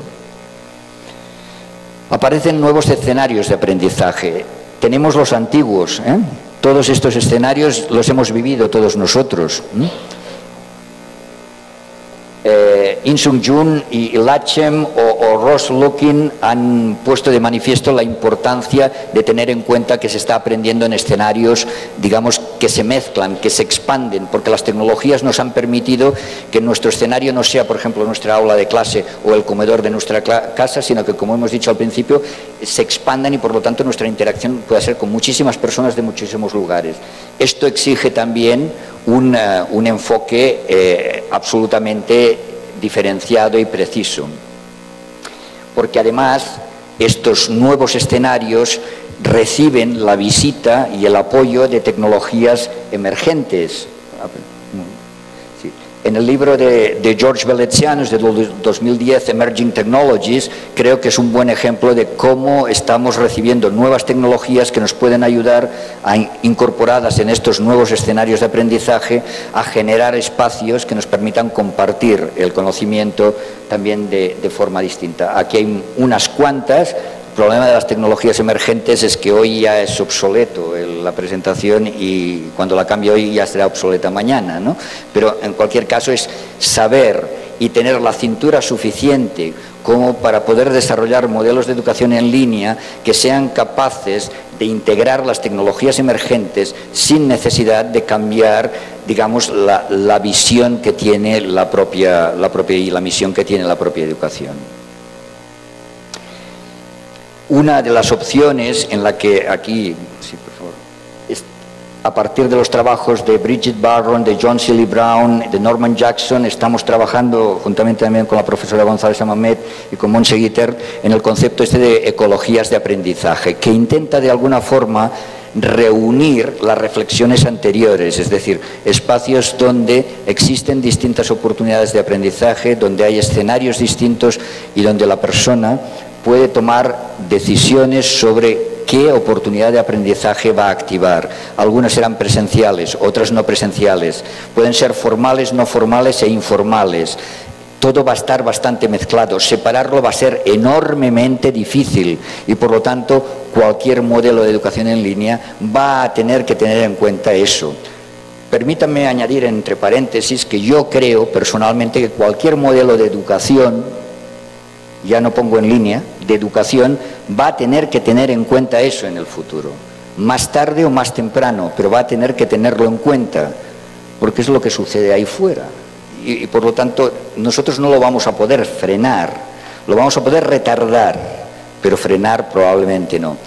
Aparecen nuevos escenarios de aprendizaje. Tenemos los antiguos. ¿eh? Todos estos escenarios los hemos vivido todos nosotros In Sung Jun y Lachem o, Ross Looking han puesto de manifiesto la importancia de tener en cuenta que se está aprendiendo en escenarios, digamos, que se mezclan, que se expanden, porque las tecnologías nos han permitido que nuestro escenario no sea, por ejemplo, nuestra aula de clase o el comedor de nuestra casa, sino que, como hemos dicho al principio, se expandan y, por lo tanto, nuestra interacción pueda ser con muchísimas personas de muchísimos lugares. Esto exige también un, un enfoque eh, absolutamente diferenciado y preciso. Porque además estos nuevos escenarios reciben la visita y el apoyo de tecnologías emergentes. En el libro de, George Velezianos de 2010, Emerging Technologies, creo que es un buen ejemplo de cómo estamos recibiendo nuevas tecnologías que nos pueden ayudar, a, incorporadas en estos nuevos escenarios de aprendizaje, a generar espacios que nos permitan compartir el conocimiento también de, de forma distinta. Aquí hay unas cuantas, problema de las tecnologías emergentes es que hoy ya es obsoleto la presentación y cuando la cambie hoy ya será obsoleta mañana, ¿no? Pero en cualquier caso es saber y tener la cintura suficiente como para poder desarrollar modelos de educación en línea que sean capaces de integrar las tecnologías emergentes sin necesidad de cambiar, digamos, la, la visión que tiene la propia, la propia y la misión que tiene la propia educación. Una de las opciones en la que aquí, sí, por favor, a partir de los trabajos de Bridget Barron, de John Seeley Brown, de Norman Jackson, estamos trabajando juntamente también con la profesora González Amamet y con Monse Gitter en el concepto este de ecologías de aprendizaje, que intenta de alguna forma reunir las reflexiones anteriores, es decir, espacios donde existen distintas oportunidades de aprendizaje, donde hay escenarios distintos y donde la persona puede tomar decisiones sobre qué oportunidad de aprendizaje va a activar. Algunas serán presenciales, otras no presenciales. Pueden ser formales, no formales e informales. Todo va a estar bastante mezclado. Separarlo va a ser enormemente difícil y por lo tanto cualquier modelo de educación en línea va a tener que tener en cuenta eso. Permítanme añadir entre paréntesis que yo creo personalmente que cualquier modelo de educación ya no pongo en línea, de educación, va a tener que tener en cuenta eso en el futuro. Más tarde o más temprano, pero va a tener que tenerlo en cuenta, porque es lo que sucede ahí fuera. Y, por lo tanto, nosotros no lo vamos a poder frenar, lo vamos a poder retardar, pero frenar probablemente no.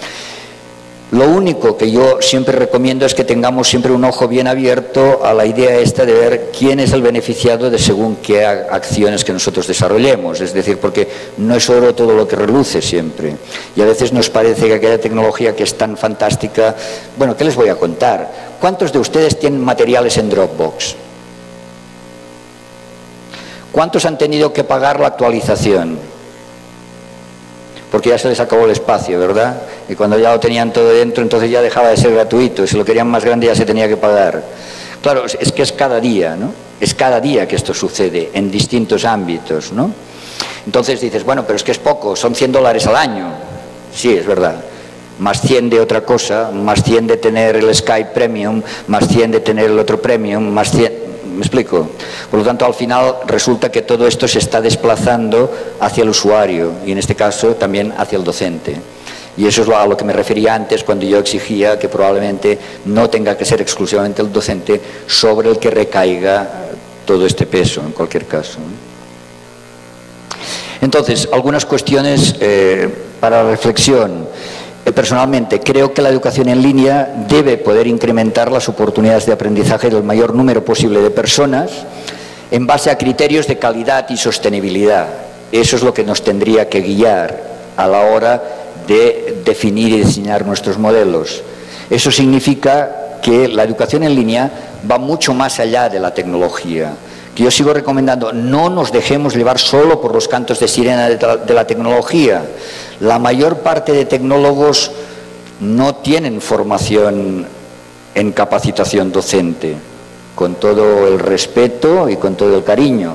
Lo único que yo siempre recomiendo es que tengamos siempre un ojo bien abierto a la idea esta de ver quién es el beneficiado de según qué acciones que nosotros desarrollemos. Es decir, porque no es oro todo lo que reluce siempre. Y a veces nos parece que aquella tecnología que es tan fantástica... Bueno, ¿qué les voy a contar? ¿Cuántos de ustedes tienen materiales en Dropbox? ¿Cuántos han tenido que pagar la actualización? Porque ya se les acabó el espacio, ¿verdad? Y cuando ya lo tenían todo dentro, entonces ya dejaba de ser gratuito. Si lo querían más grande ya se tenía que pagar. Claro, es que es cada día, ¿no? Es cada día que esto sucede en distintos ámbitos, ¿no? Entonces dices, bueno, pero es que es poco, son 100 dólares al año. Sí, es verdad. Más 100 de otra cosa, más 100 de tener el Skype Premium, más 100 de tener el otro Premium, más 100... ¿Me explico? Por lo tanto, al final resulta que todo esto se está desplazando hacia el usuario y en este caso también hacia el docente. Y eso es a lo que me refería antes cuando yo exigía que probablemente no tenga que ser exclusivamente el docente sobre el que recaiga todo este peso, en cualquier caso. Entonces, algunas cuestiones eh, para reflexión. Eh, personalmente, creo que la educación en línea debe poder incrementar las oportunidades de aprendizaje del mayor número posible de personas en base a criterios de calidad y sostenibilidad. Eso es lo que nos tendría que guiar a la hora de definir y diseñar nuestros modelos. Eso significa que la educación en línea va mucho más allá de la tecnología yo sigo recomendando, no nos dejemos llevar solo por los cantos de sirena de la tecnología. La mayor parte de tecnólogos no tienen formación en capacitación docente, con todo el respeto y con todo el cariño.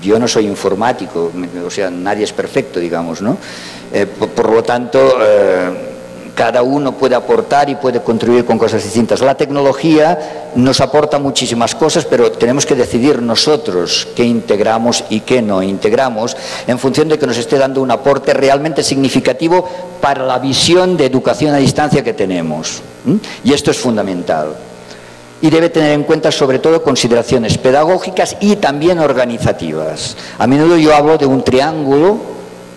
Yo no soy informático, o sea, nadie es perfecto, digamos, ¿no? Eh, por, lo tanto, eh, cada uno puede aportar y puede contribuir con cosas distintas. La tecnología nos aporta muchísimas cosas, pero tenemos que decidir nosotros qué integramos y qué no integramos en función de que nos esté dando un aporte realmente significativo para la visión de educación a distancia que tenemos. Y esto es fundamental. Y debe tener en cuenta sobre todo consideraciones pedagógicas y también organizativas. A menudo yo hablo de un triángulo,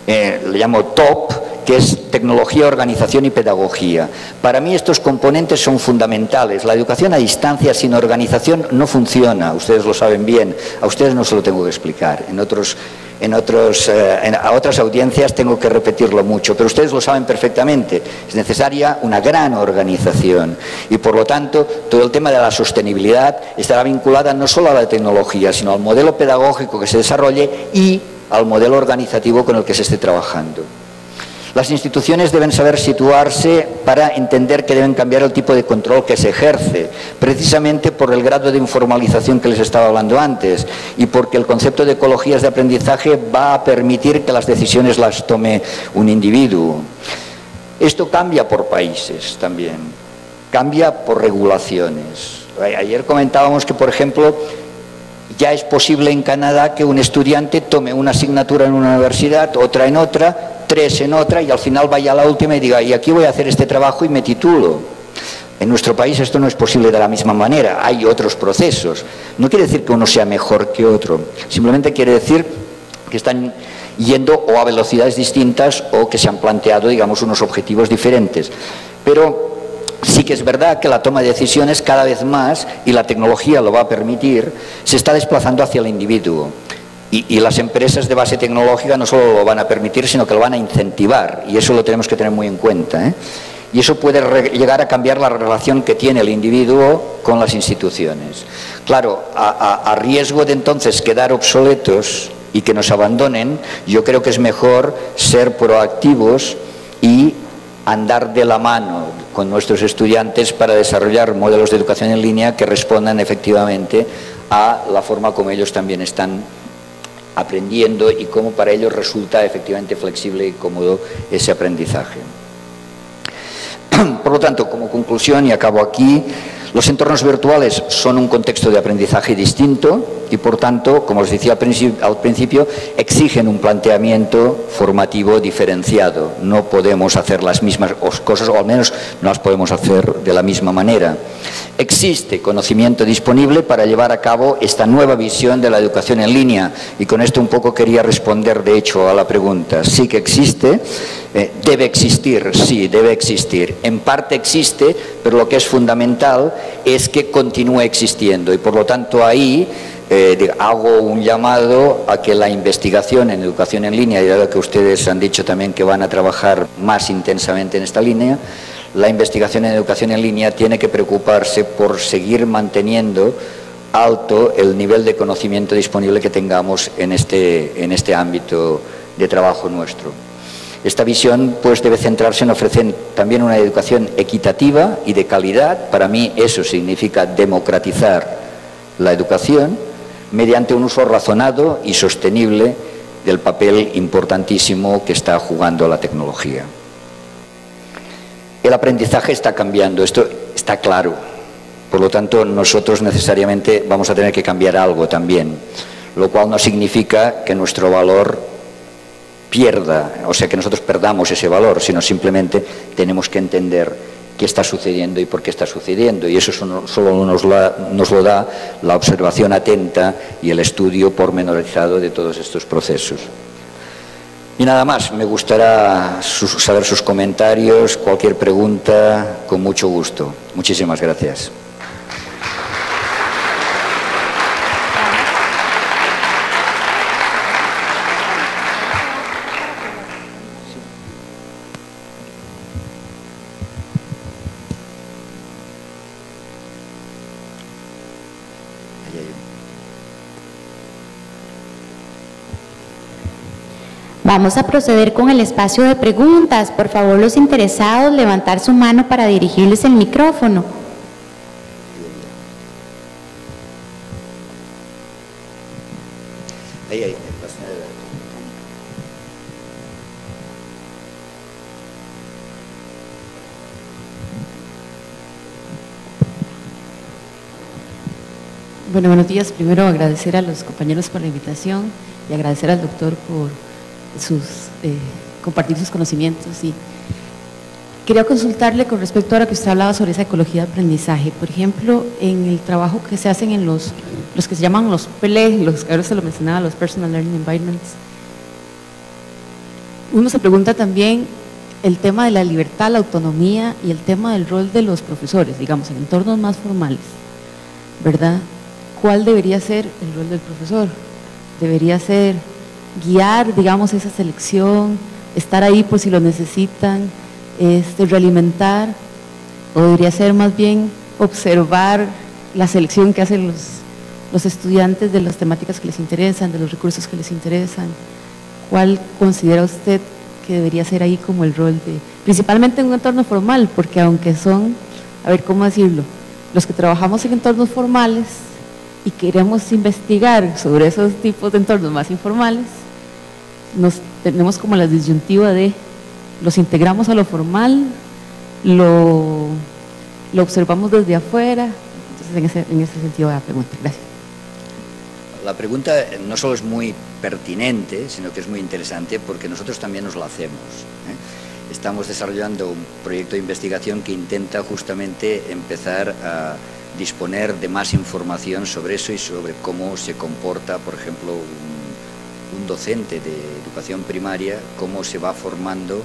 eh, le llamo TOP, que es tecnología, organización y pedagogía. Para mí estos componentes son fundamentales. La educación a distancia sin organización no funciona, ustedes lo saben bien, a ustedes no se lo tengo que explicar. En otros, en otros, eh, a otras audiencias tengo que repetirlo mucho, pero ustedes lo saben perfectamente. Es necesaria una gran organización y por lo tanto todo el tema de la sostenibilidad estará vinculada no solo a la tecnología, sino al modelo pedagógico que se desarrolle y al modelo organizativo con el que se esté trabajando. Las instituciones deben saber situarse para entender que deben cambiar el tipo de control que se ejerce, precisamente por el grado de informalización que les estaba hablando antes y porque el concepto de ecologías de aprendizaje va a permitir que las decisiones las tome un individuo. Esto cambia por países también, cambia por regulaciones. Ayer comentábamos que, por ejemplo, ya es posible en Canadá que un estudiante tome una asignatura en una universidad, otra en otra, tres en otra y al final vaya a la última y diga, y aquí voy a hacer este trabajo y me titulo. En nuestro país esto no es posible de la misma manera, hay otros procesos. No quiere decir que uno sea mejor que otro, simplemente quiere decir que están yendo o a velocidades distintas o que se han planteado, digamos, unos objetivos diferentes. Pero sí que es verdad que la toma de decisiones cada vez más, y la tecnología lo va a permitir, se está desplazando hacia el individuo. Y, las empresas de base tecnológica no solo lo van a permitir, sino que lo van a incentivar. Y eso lo tenemos que tener muy en cuenta. ¿eh? Y eso puede llegar a cambiar la relación que tiene el individuo con las instituciones. Claro, a, riesgo de entonces quedar obsoletos y que nos abandonen, yo creo que es mejor ser proactivos y andar de la mano con nuestros estudiantes para desarrollar modelos de educación en línea que respondan efectivamente a la forma como ellos también están aprendiendo y cómo para ellos resulta efectivamente flexible y cómodo ese aprendizaje. (clears throat) Por lo tanto, como conclusión, y acabo aquí, los entornos virtuales son un contexto de aprendizaje distinto y, por tanto, como les decía al principio, exigen un planteamiento formativo diferenciado. No podemos hacer las mismas cosas, o al menos no las podemos hacer de la misma manera. Existe conocimiento disponible para llevar a cabo esta nueva visión de la educación en línea y con esto un poco quería responder, de hecho, a la pregunta. Sí que existe, eh, debe existir, sí, debe existir. En parte existe, pero lo que es fundamental es que continúe existiendo y por lo tanto ahí eh, hago un llamado a que la investigación en educación en línea, y dado que ustedes han dicho también que van a trabajar más intensamente en esta línea, la investigación en educación en línea tiene que preocuparse por seguir manteniendo alto el nivel de conocimiento disponible que tengamos en este, en este ámbito de trabajo nuestro. Esta visión pues, debe centrarse en ofrecer también una educación equitativa y de calidad. Para mí eso significa democratizar la educación mediante un uso razonado y sostenible del papel importantísimo que está jugando la tecnología. El aprendizaje está cambiando, esto está claro. Por lo tanto, nosotros necesariamente vamos a tener que cambiar algo también, lo cual no significa que nuestro valor pierda, o sea, que nosotros perdamos ese valor, sino simplemente tenemos que entender qué está sucediendo y por qué está sucediendo. Y eso solo nos, lo da la observación atenta y el estudio pormenorizado de todos estos procesos. Y nada más, me gustará saber sus comentarios, cualquier pregunta, con mucho gusto. Muchísimas gracias. Vamos a proceder con el espacio de preguntas. Por favor, los interesados, levantar su mano para dirigirles el micrófono. Bueno, buenos días. Primero agradecer a los compañeros por la invitación y agradecer al doctor por sus, eh, compartir sus conocimientos y quería consultarle con respecto a lo que usted hablaba sobre esa ecología de aprendizaje. Por ejemplo, en el trabajo que se hacen en los, los que se llaman los PLE, los que ahora se lo mencionaba, los Personal Learning Environments, uno se pregunta también el tema de la libertad, la autonomía y el tema del rol de los profesores, digamos, en entornos más formales, ¿verdad? ¿Cuál debería ser el rol del profesor? ¿Debería ser guiar, digamos, esa selección, estar ahí por si lo necesitan, este, realimentar, o debería ser más bien observar la selección que hacen los, los estudiantes de las temáticas que les interesan, de los recursos que les interesan. ¿Cuál considera usted que debería ser ahí como el rol de, principalmente en un entorno formal, porque aunque son, a ver cómo decirlo, los que trabajamos en entornos formales y queremos investigar sobre esos tipos de entornos más informales, nos tenemos como la disyuntiva de los integramos a lo formal, lo, lo observamos desde afuera. Entonces, en ese, en ese sentido la pregunta. Gracias. La pregunta no solo es muy pertinente, sino que es muy interesante porque nosotros también nos la hacemos. ¿eh? Estamos desarrollando un proyecto de investigación que intenta justamente empezar a disponer de más información sobre eso y sobre cómo se comporta, por ejemplo, un docente de educación primaria, cómo se va formando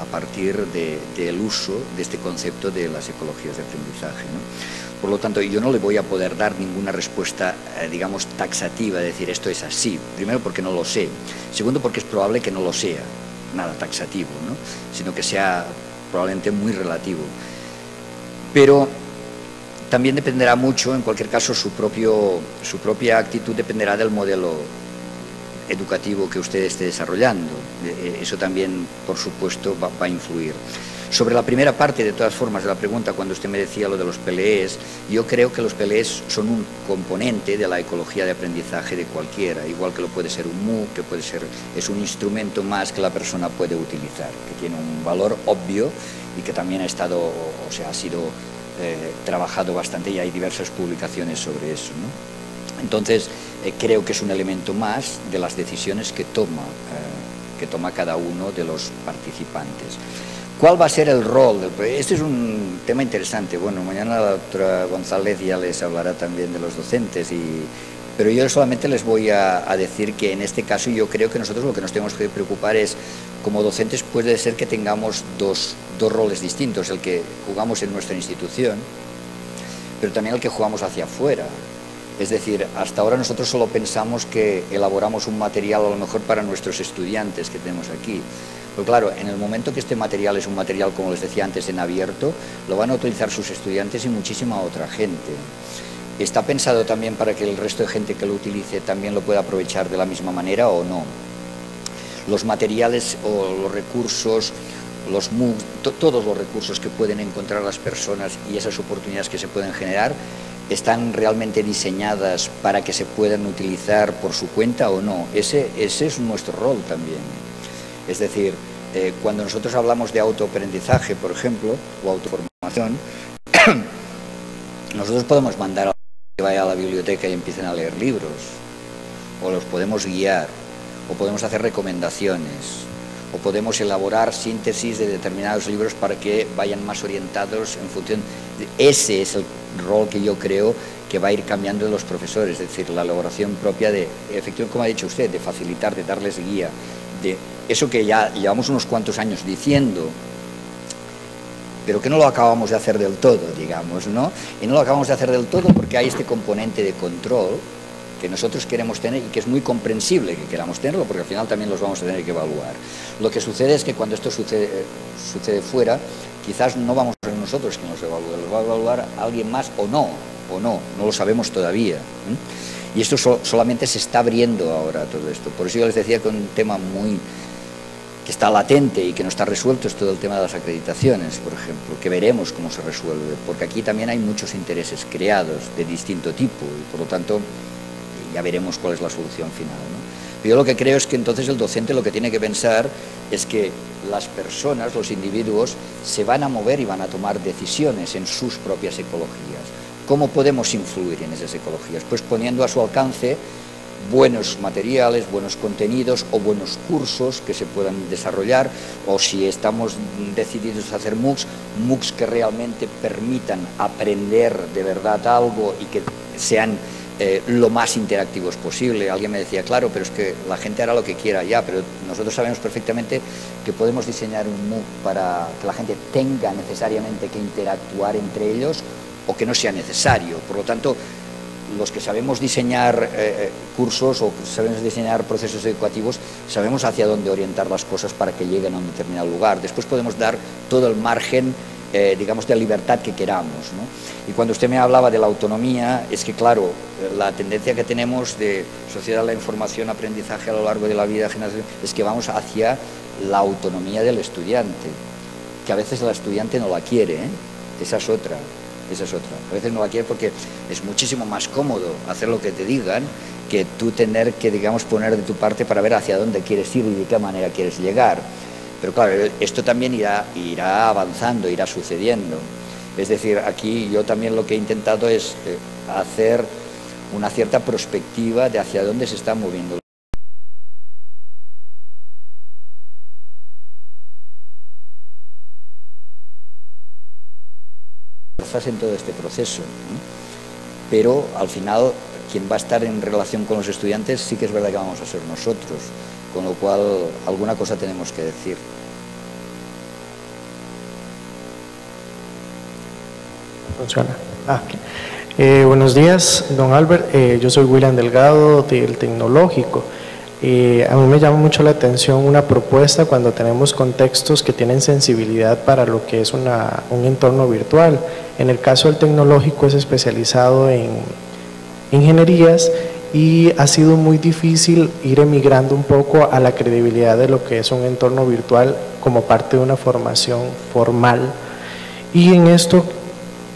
a partir del uso de este concepto de las ecologías de aprendizaje. Por lo tanto, yo no le voy a poder dar ninguna respuesta, eh, digamos, taxativa, de decir esto es así. Primero porque no lo sé. Segundo porque es probable que no lo sea, nada taxativo, sino que sea probablemente muy relativo. Pero también dependerá mucho, en cualquier caso, su, propia actitud dependerá del modelo educativo que usted esté desarrollando. Eh, eso también, por supuesto, va, a influir. Sobre la primera parte, de todas formas, de la pregunta, cuando usted me decía lo de los PLEs, yo creo que los PLEs son un componente de la ecología de aprendizaje de cualquiera, igual que lo puede ser un MOOC, que puede ser, es un instrumento más que la persona puede utilizar, que tiene un valor obvio y que también ha estado, o sea, ha sido eh, trabajado bastante y hay diversas publicaciones sobre eso. Entonces, eh, creo que es un elemento más de las decisiones que toma, eh, que toma cada uno de los participantes. ¿Cuál va a ser el rol del? Este es un tema interesante. Bueno, mañana la doctora González ya les hablará también de los docentes, y, pero yo solamente les voy a, decir que en este caso yo creo que nosotros lo que nos tenemos que preocupar es, como docentes puede ser que tengamos dos, dos roles distintos, el que jugamos en nuestra institución, pero también el que jugamos hacia afuera. Es decir, hasta ahora nosotros solo pensamos que elaboramos un material a lo mejor para nuestros estudiantes que tenemos aquí. Pero claro, en el momento que este material es un material, como les decía antes, en abierto, lo van a utilizar sus estudiantes y muchísima otra gente. ¿Está pensado también para que el resto de gente que lo utilice también lo pueda aprovechar de la misma manera o no? Los materiales o los recursos, los todos los recursos que pueden encontrar las personas y esas oportunidades que se pueden generar, ¿están realmente diseñadas para que se puedan utilizar por su cuenta o no? Ese, es nuestro rol también. Es decir, eh, cuando nosotros hablamos de autoaprendizaje, por ejemplo, o autoformación, (clears throat) nosotros podemos mandar a vaya a la biblioteca y empiecen a leer libros, o los podemos guiar, o podemos hacer recomendaciones, o podemos elaborar síntesis de determinados libros para que vayan más orientados en función. ese es el rol que yo creo que va a ir cambiando de los profesores, es decir, la elaboración propia de, efectivamente, como ha dicho usted, de facilitar, de darles guía, de eso que ya llevamos unos cuantos años diciendo, pero que no lo acabamos de hacer del todo, digamos, ¿no? Y no lo acabamos de hacer del todo porque hay este componente de control que nosotros queremos tener y que es muy comprensible que queramos tenerlo, porque al final también los vamos a tener que evaluar. Lo que sucede es que cuando esto sucede, sucede fuera, quizás no vamos a ser nosotros quien los evalúe, los va a evaluar alguien más o no, o no, no lo sabemos todavía. Y esto solamente se está abriendo ahora todo esto. Por eso yo les decía que un tema muy está latente y que no está resuelto es todo el tema de las acreditaciones, por ejemplo, que veremos cómo se resuelve, porque aquí también hay muchos intereses creados de distinto tipo y por lo tanto ya veremos cuál es la solución final. Yo lo que creo es que entonces el docente lo que tiene que pensar es que las personas, los individuos, se van a mover y van a tomar decisiones en sus propias ecologías. ¿Cómo podemos influir en esas ecologías? Pues poniendo a su alcance buenos materiales, buenos contenidos o buenos cursos que se puedan desarrollar o si estamos decididos a hacer MOOCs, MOOCs que realmente permitan aprender de verdad algo y que sean eh, lo más interactivos posible. Alguien me decía, claro, pero es que la gente hará lo que quiera ya, pero nosotros sabemos perfectamente que podemos diseñar un MOOC para que la gente tenga necesariamente que interactuar entre ellos o que no sea necesario. Por lo tanto, los que sabemos diseñar eh, eh, cursos o sabemos diseñar procesos educativos, sabemos hacia dónde orientar las cosas para que lleguen a un determinado lugar. Después podemos dar todo el margen, eh, digamos, de libertad que queramos. Y cuando usted me hablaba de la autonomía, es que, claro, la tendencia que tenemos de sociedad la información, aprendizaje a lo largo de la vida, es que vamos hacia la autonomía del estudiante, que a veces el estudiante no la quiere, esa es otra. Esa es otra. A veces no la quiere porque es muchísimo más cómodo hacer lo que te digan que tú tener que, digamos, poner de tu parte para ver hacia dónde quieres ir y de qué manera quieres llegar. Pero claro, esto también irá, irá avanzando, irá sucediendo. Es decir, aquí yo también lo que he intentado es eh, hacer una cierta perspectiva de hacia dónde se está moviendo en todo este proceso. Pero al final, quien va a estar en relación con los estudiantes sí que es verdad que vamos a ser nosotros, con lo cual alguna cosa tenemos que decir. Funciona. Ah, eh, buenos días, don Albert. Eh, yo soy William Delgado del Tecnológico. Eh, a mí me llama mucho la atención una propuesta cuando tenemos contextos que tienen sensibilidad para lo que es un entorno virtual. En el caso del tecnológico es especializado en ingenierías y ha sido muy difícil ir emigrando un poco a la credibilidad de lo que es un entorno virtual como parte de una formación formal. Y en esto,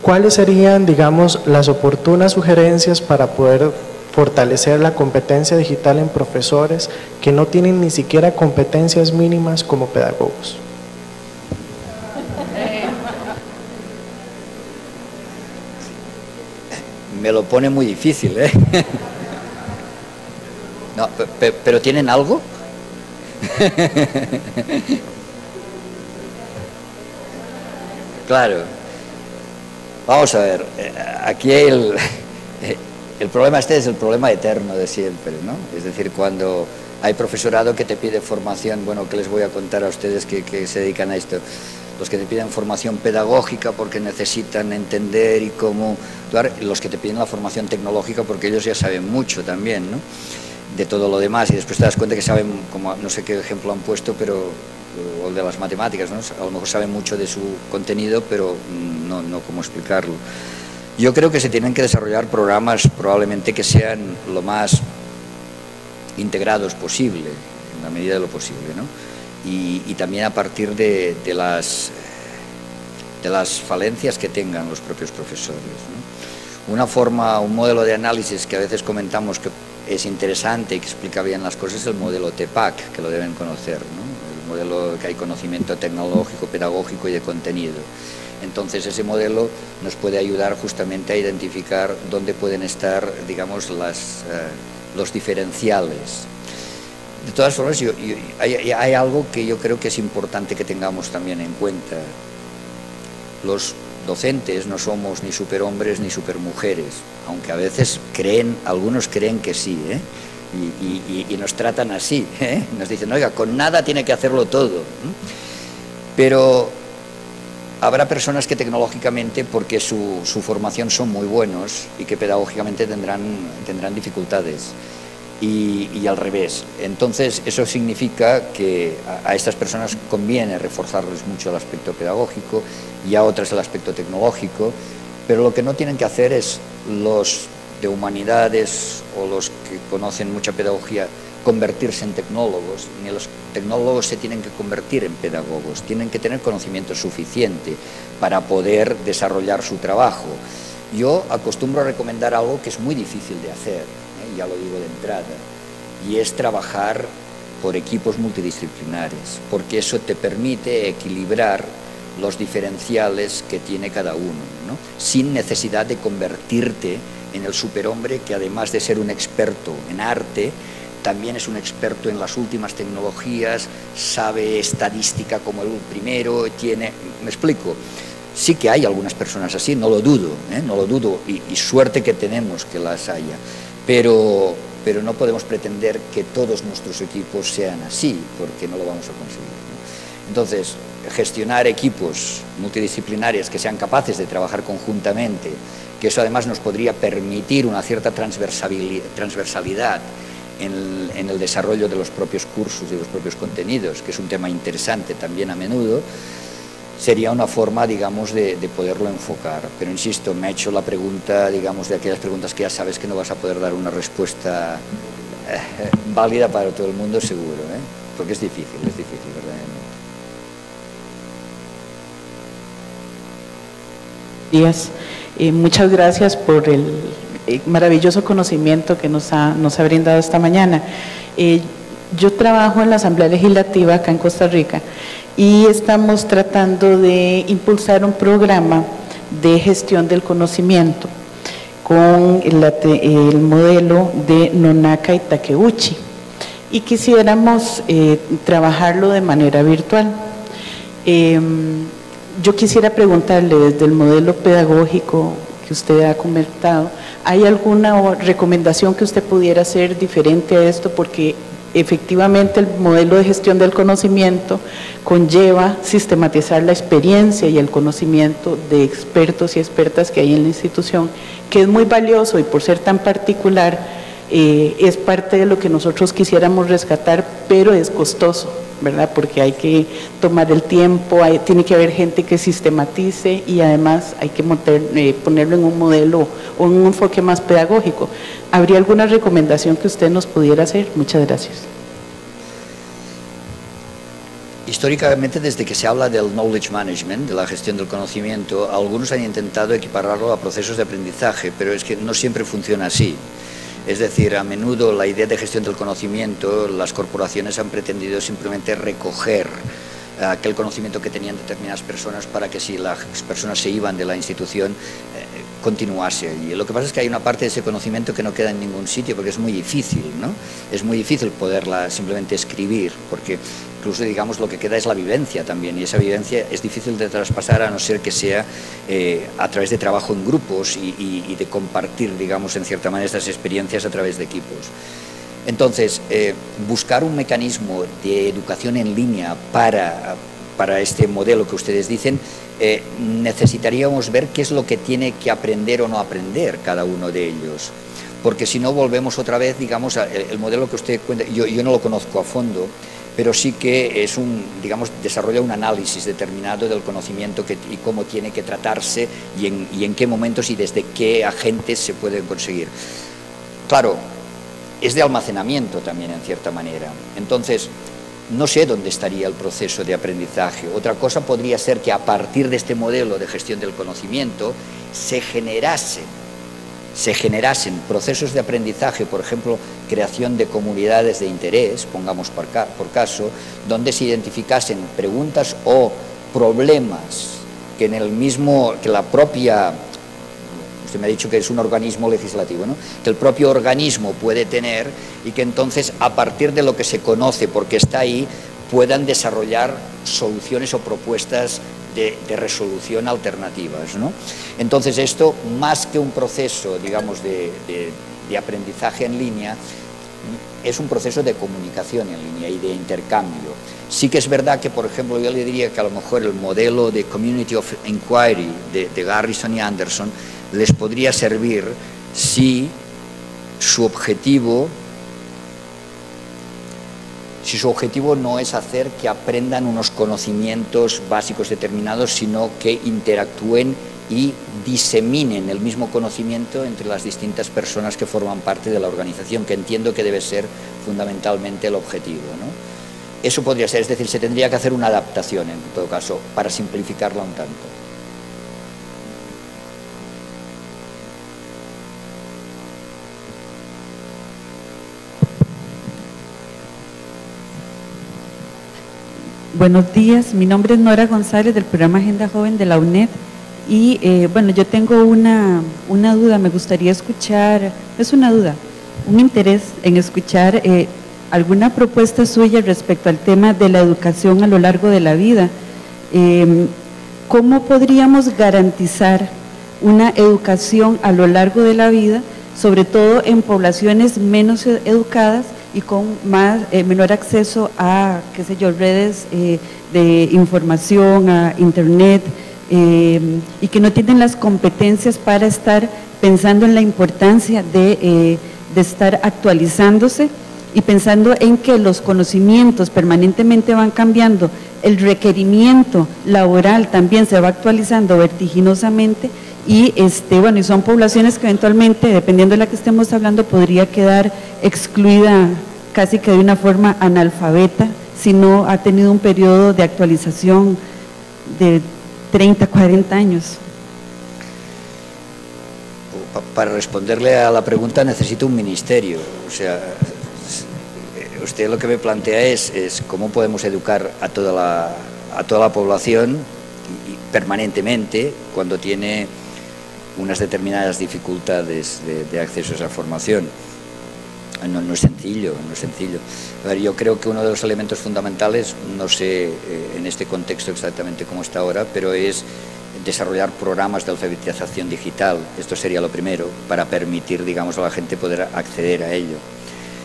¿cuáles serían, digamos, las oportunas sugerencias para poder fortalecer la competencia digital en profesores que no tienen ni siquiera competencias mínimas como pedagogos. Me lo pone muy difícil, ¿eh? (laughs) No, pero ¿tienen algo? (laughs) Claro. Vamos a ver, eh, aquí el, (laughs) el problema este es el problema eterno de siempre, ¿no? Es decir, cuando hay profesorado que te pide formación, bueno, ¿qué les voy a contar a ustedes que, se dedican a esto? Los que te piden formación pedagógica porque necesitan entender y cómo los que te piden la formación tecnológica porque ellos ya saben mucho también, ¿no? De todo lo demás y después te das cuenta que saben, como no sé qué ejemplo han puesto, pero o de las matemáticas, ¿no? A lo mejor saben mucho de su contenido, pero no, no cómo explicarlo. Yo creo que se tienen que desarrollar programas probablemente que sean lo más integrados posible, en la medida de lo posible, ¿no? y, también a partir de, las, de las falencias que tengan los propios profesores. Una forma, un modelo de análisis que a veces comentamos que es interesante y que explica bien las cosas es el modelo TEPAC, que lo deben conocer, el que hay conocimiento tecnológico, pedagógico y de contenido. Entonces ese modelo nos puede ayudar justamente a identificar dónde pueden estar, digamos, eh, los diferenciales. De todas formas, hay, algo que yo creo que es importante que tengamos también en cuenta. Los docentes no somos ni superhombres ni supermujeres, aunque a veces creen, algunos creen que sí, ¿eh? Y, nos tratan así, ¿eh? nos dicen, oiga, con nada tiene que hacerlo todo. Pero habrá personas que tecnológicamente, porque su, formación son muy buenos y que pedagógicamente tendrán, tendrán dificultades. Y, al revés. Entonces, eso significa que a, estas personas conviene reforzarles mucho el aspecto pedagógico y a otras el aspecto tecnológico, pero lo que no tienen que hacer es los de humanidades o los que conocen mucha pedagogía convertirse en tecnólogos, ni los tecnólogos se tienen que convertir en pedagogos, tienen que tener conocimiento suficiente para poder desarrollar su trabajo. Yo acostumbro a recomendar algo que es muy difícil de hacer, ¿eh? ya lo digo de entrada, y es trabajar por equipos multidisciplinares, porque eso te permite equilibrar los diferenciales que tiene cada uno, sin necesidad de convertirte en el superhombre que además de ser un experto en arte, también es un experto en las últimas tecnologías, sabe estadística como el primero, tiene... ¿Me explico? Sí que hay algunas personas así, no lo dudo, ¿eh? no lo dudo, y, suerte que tenemos que las haya, pero, pero no podemos pretender que todos nuestros equipos sean así, porque no lo vamos a conseguir. Entonces, gestionar equipos multidisciplinarios que sean capaces de trabajar conjuntamente, que eso además nos podría permitir una cierta transversalidad en el, desarrollo de los propios cursos y los propios contenidos, que es un tema interesante también a menudo, sería una forma, digamos, de, poderlo enfocar. Pero insisto, me ha hecho la pregunta, digamos, de aquellas preguntas que ya sabes que no vas a poder dar una respuesta eh, válida para todo el mundo, seguro, ¿eh? porque es difícil, es difícil, verdaderamente. Días. Eh, muchas gracias por el eh, maravilloso conocimiento que nos ha, nos ha brindado esta mañana. Eh, yo trabajo en la Asamblea Legislativa acá en Costa Rica y estamos tratando de impulsar un programa de gestión del conocimiento con el, modelo de Nonaka y Takeuchi y quisiéramos trabajarlo de manera virtual. Em, yo quisiera preguntarle desde el modelo pedagógico que usted ha comentado, ¿hay alguna recomendación que usted pudiera hacer diferente a esto? Porque efectivamente el modelo de gestión del conocimiento conlleva sistematizar la experiencia y el conocimiento de expertos y expertas que hay en la institución, que es muy valioso y por ser tan particular eh, es parte de lo que nosotros quisiéramos rescatar, pero es costoso. ¿verdad? Porque hay que tomar el tiempo, tiene que haber gente que sistematice y además hay que eh, ponerlo en un modelo o en un enfoque más pedagógico. ¿Habría alguna recomendación que usted nos pudiera hacer? Muchas gracias. Históricamente, desde que se habla del knowledge management, de la gestión del conocimiento, algunos han intentado equipararlo a procesos de aprendizaje, pero es que no siempre funciona así. Es decir, a menudo la idea de gestión del conocimiento, las corporaciones han pretendido simplemente recoger aquel conocimiento que tenían determinadas personas para que si las personas se iban de la institución eh, continuase. Y lo que pasa es que hay una parte de ese conocimiento que no queda en ningún sitio porque es muy difícil, ¿no? Es muy difícil poderla simplemente escribir porque incluso digamos lo que queda es la vivencia también y esa vivencia es difícil de traspasar a no ser que sea eh, a través de trabajo en grupos y, de compartir digamos en cierta manera estas experiencias a través de equipos. Entonces, eh, buscar un mecanismo de educación en línea para, para este modelo que ustedes dicen, eh, necesitaríamos ver qué es lo que tiene que aprender o no aprender cada uno de ellos. Porque si no volvemos otra vez, digamos, el, modelo que usted cuenta, yo, yo no lo conozco a fondo, pero sí que es un, digamos, desarrolla un análisis determinado del conocimiento y cómo tiene que tratarse y en, y en qué momentos y desde qué agentes se pueden conseguir. Claro, es de almacenamiento también en cierta manera. Entonces, no sé dónde estaría el proceso de aprendizaje. Otra cosa podría ser que a partir de este modelo de gestión del conocimiento se generasen se generasen procesos de aprendizaje, por ejemplo, creación de comunidades de interés, pongamos por, caso, donde se identificasen preguntas o problemas que en el mismo, que la propia, usted me ha dicho que es un organismo legislativo, ¿no? que el propio organismo puede tener y que entonces a partir de lo que se conoce, porque está ahí, puedan desarrollar soluciones o propuestas de, resolución alternativas. ¿no? Entonces esto, más que un proceso, digamos, de, aprendizaje en línea, es un proceso de comunicación en línea y de intercambio. Sí que es verdad que, por ejemplo, yo le diría que a lo mejor el modelo de Community of Inquiry de Garrison y Anderson les podría servir si su objetivo si su objetivo no es hacer que aprendan unos conocimientos básicos determinados, sino que interactúen y diseminen el mismo conocimiento entre las distintas personas que forman parte de la organización, que entiendo que debe ser fundamentalmente el objetivo. Eso podría ser, es decir, se tendría que hacer una adaptación en todo caso, para simplificarla un tanto. Buenos días, mi nombre es Nora González del programa Agenda Joven de la UNED y eh, bueno, yo tengo una, una, duda, me gustaría escuchar, es una duda, un interés en escuchar eh, alguna propuesta suya respecto al tema de la educación a lo largo de la vida. Em, ¿Cómo podríamos garantizar una educación a lo largo de la vida, sobre todo en poblaciones menos educadas y con más, eh, menor acceso a, qué sé yo, redes eh, de información, a internet, eh, y que no tienen las competencias para estar pensando en la importancia de, de estar actualizándose y pensando en que los conocimientos permanentemente van cambiando, el requerimiento laboral también se va actualizando vertiginosamente y este bueno y son poblaciones que eventualmente dependiendo de la que estemos hablando podría quedar excluida casi que de una forma analfabeta si no ha tenido un periodo de actualización de 30, 40 años. Para responderle a la pregunta necesito un ministerio, o sea, usted lo que me plantea es, cómo podemos educar a toda la, toda la población permanentemente cuando tiene unas determinadas dificultades de, acceso a esa formación. No, es sencillo, no es sencillo. Yo creo que uno de los elementos fundamentales, no sé eh, en este contexto exactamente cómo está ahora, pero es desarrollar programas de alfabetización digital. Esto sería lo primero, para permitir, digamos, a la gente poder acceder a ello.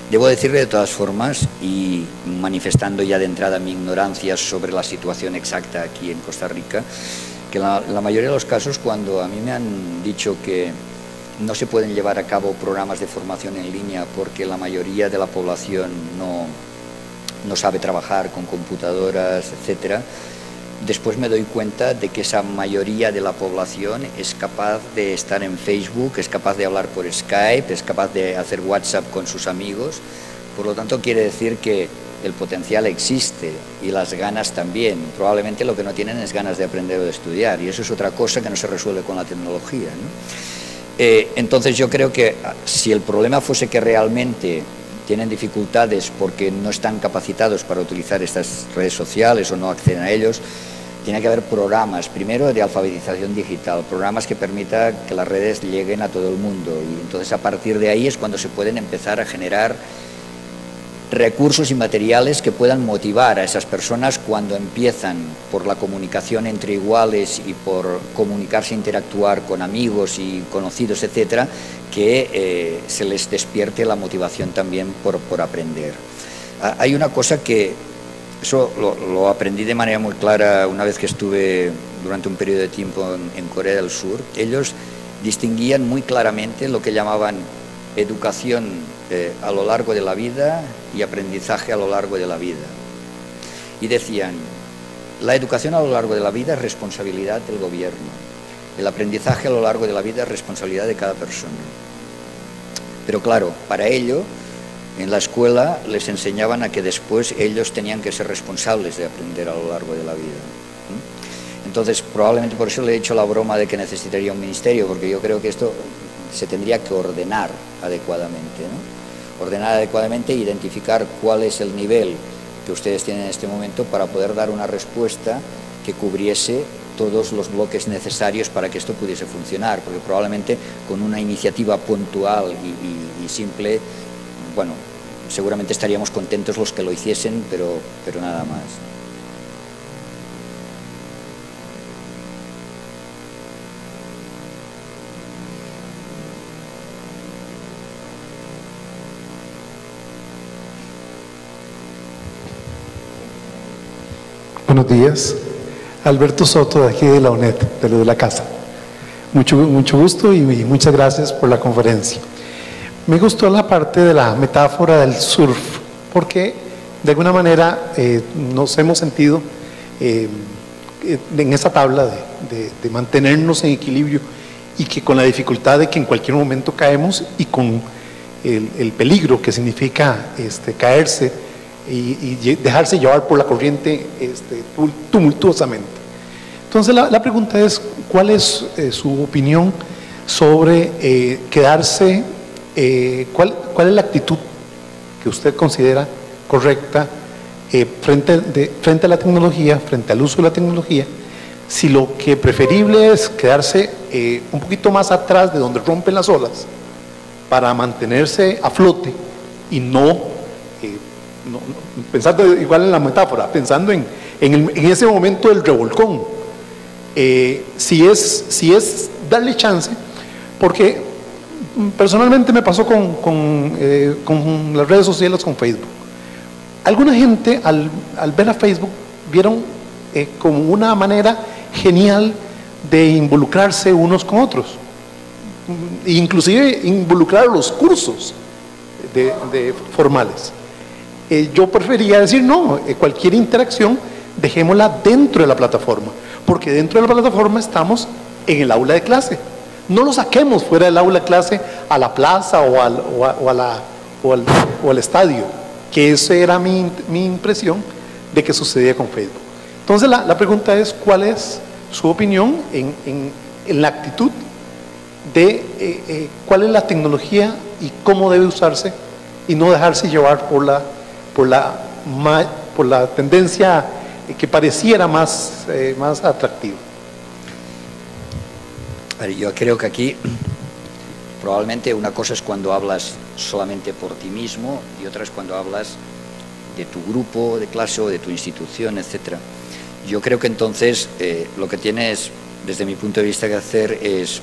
Debo decirle de todas formas, y manifestando ya de entrada mi ignorancia sobre la situación exacta aquí en Costa Rica, que la, la mayoría de los casos cuando a mí me han dicho que no se pueden llevar a cabo programas de formación en línea porque la mayoría de la población no, no sabe trabajar con computadoras, etcétera, después me doy cuenta de que esa mayoría de la población es capaz de estar en Facebook, es capaz de hablar por Skype, es capaz de hacer WhatsApp con sus amigos. Por lo tanto, quiere decir que el potencial existe y las ganas también. Probablemente lo que no tienen es ganas de aprender o de estudiar y eso es otra cosa que no se resuelve con la tecnología. Eh, entonces yo creo que ah, si el problema fuese que realmente tienen dificultades porque no están capacitados para utilizar estas redes sociales o no acceden a ellos, tiene que haber programas, primero de alfabetización digital, programas que permitan que las redes lleguen a todo el mundo y entonces a partir de ahí es cuando se pueden empezar a generar recursos y materiales que puedan motivar a esas personas cuando empiezan por la comunicación entre iguales y por comunicarse, interactuar con amigos y conocidos, etcétera, que eh, se les despierte la motivación también por, por aprender. Ah, hay una cosa que eso lo, aprendí de manera muy clara una vez que estuve durante un periodo de tiempo en, Corea del Sur. Ellos distinguían muy claramente lo que llamaban educación eh, a lo largo de la vida y aprendizaje a lo largo de la vida. y decían, la educación a lo largo de la vida es responsabilidad del gobierno, el aprendizaje a lo largo de la vida es responsabilidad de cada persona. Pero claro, para ello, en la escuela les enseñaban a que después ellos tenían que ser responsables de aprender a lo largo de la vida. Entonces, probablemente por eso le he hecho la broma de que necesitaría un ministerio, porque yo creo que esto se tendría que ordenar adecuadamente. Ordenar adecuadamente e identificar cuál es el nivel que ustedes tienen en este momento para poder dar una respuesta que cubriese todos los bloques necesarios para que esto pudiese funcionar, porque probablemente con una iniciativa puntual y, simple, bueno, seguramente estaríamos contentos los que lo hiciesen, pero, pero nada más. Buenos días. Alberto Soto, de aquí de la UNED, de la casa. Mucho, mucho gusto y, muchas gracias por la conferencia. Me gustó la parte de la metáfora del surf, porque de alguna manera eh, nos hemos sentido eh, en esa tabla de, mantenernos en equilibrio y que con la dificultad de que en cualquier momento caemos y con el, peligro que significa este, caerse y, dejarse llevar por la corriente este, tumultuosamente. Entonces la, pregunta es, ¿cuál es eh, su opinión sobre eh, quedarse, eh, cuál, cuál, es la actitud que usted considera correcta frente, de, frente a la tecnología, frente al uso de la tecnología? Si lo que preferible es quedarse un poquito más atrás de donde rompen las olas para mantenerse a flote y no pensando igual en la metáfora, pensando en, en, ese momento del revolcón, eh, si, es, si es darle chance, porque personalmente me pasó eh, con las redes sociales, con Facebook. Alguna gente al, ver a Facebook vieron eh, como una manera genial de involucrarse unos con otros, inclusive involucrar los cursos formales. Eh, yo prefería decir no, cualquier interacción dejémosla dentro de la plataforma, porque dentro de la plataforma estamos en el aula de clase. No lo saquemos fuera del aula clase a la plaza o al, o la, o al, estadio, que esa era mi, impresión de que sucedía con Facebook. Entonces la, pregunta es, ¿cuál es su opinión en, la actitud de eh, cuál es la tecnología y cómo debe usarse y no dejarse llevar por la por la, por la tendencia que pareciera más, eh, más atractiva. Yo creo que aquí probablemente una cosa es cuando hablas solamente por ti mismo y otra es cuando hablas de tu grupo de clase o de tu institución, etc. Yo creo que entonces eh, lo que tienes, desde mi punto de vista, que hacer es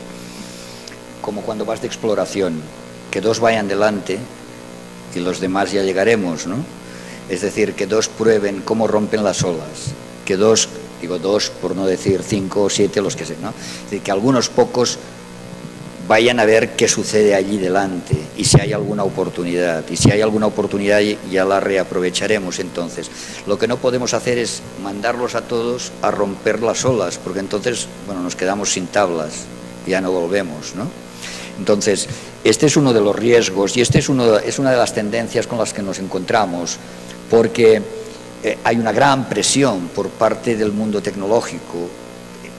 como cuando vas de exploración, que dos vayan delante y los demás ya llegaremos, ¿no? Es decir, que dos prueben cómo rompen las olas, que dos, digo dos por no decir cinco o siete, los que sé, ¿no? Es decir, que algunos pocos vayan a ver qué sucede allí delante y si hay alguna oportunidad. Y si hay alguna oportunidad ya la reaprovecharemos entonces. Lo que no podemos hacer es mandarlos a todos a romper las olas, porque entonces, bueno, nos quedamos sin tablas, ya no volvemos, ¿no? Entonces, este es uno de los riesgos y este es, uno, es una de las tendencias con las que nos encontramos porque eh, hay una gran presión por parte del mundo tecnológico,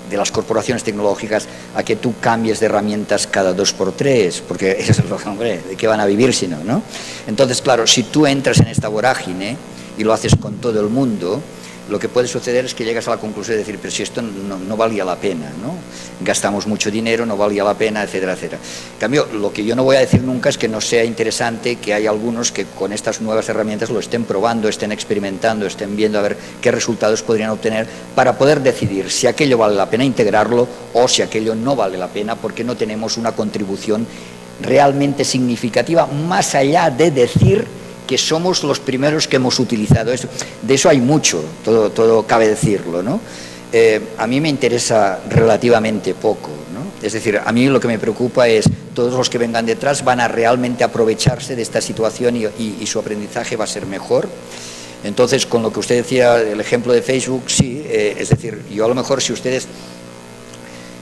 de las corporaciones tecnológicas, a que tú cambies de herramientas cada dos por tres, porque eso es lo hombre, ¿de qué van a vivir si no, no? Entonces, claro, si tú entras en esta vorágine y lo haces con todo el mundo, lo que puede suceder es que llegas a la conclusión de decir, pero si esto no, valía la pena, ¿no? Gastamos mucho dinero, no valía la pena, etcétera, etcétera. En cambio, lo que yo no voy a decir nunca es que no sea interesante que hay algunos que con estas nuevas herramientas lo estén probando, estén experimentando, estén viendo a ver qué resultados podrían obtener para poder decidir si aquello vale la pena integrarlo o si aquello no vale la pena porque no tenemos una contribución realmente significativa más allá de decir que somos los primeros que hemos utilizado eso. De eso hay mucho, todo, todo cabe decirlo, ¿no? Eh, a mí me interesa relativamente poco, ¿no? Es decir, a mí lo que me preocupa es todos los que vengan detrás van a realmente aprovecharse de esta situación y, su aprendizaje va a ser mejor. Entonces, con lo que usted decía, el ejemplo de Facebook, sí, eh, es decir, yo a lo mejor si ustedes,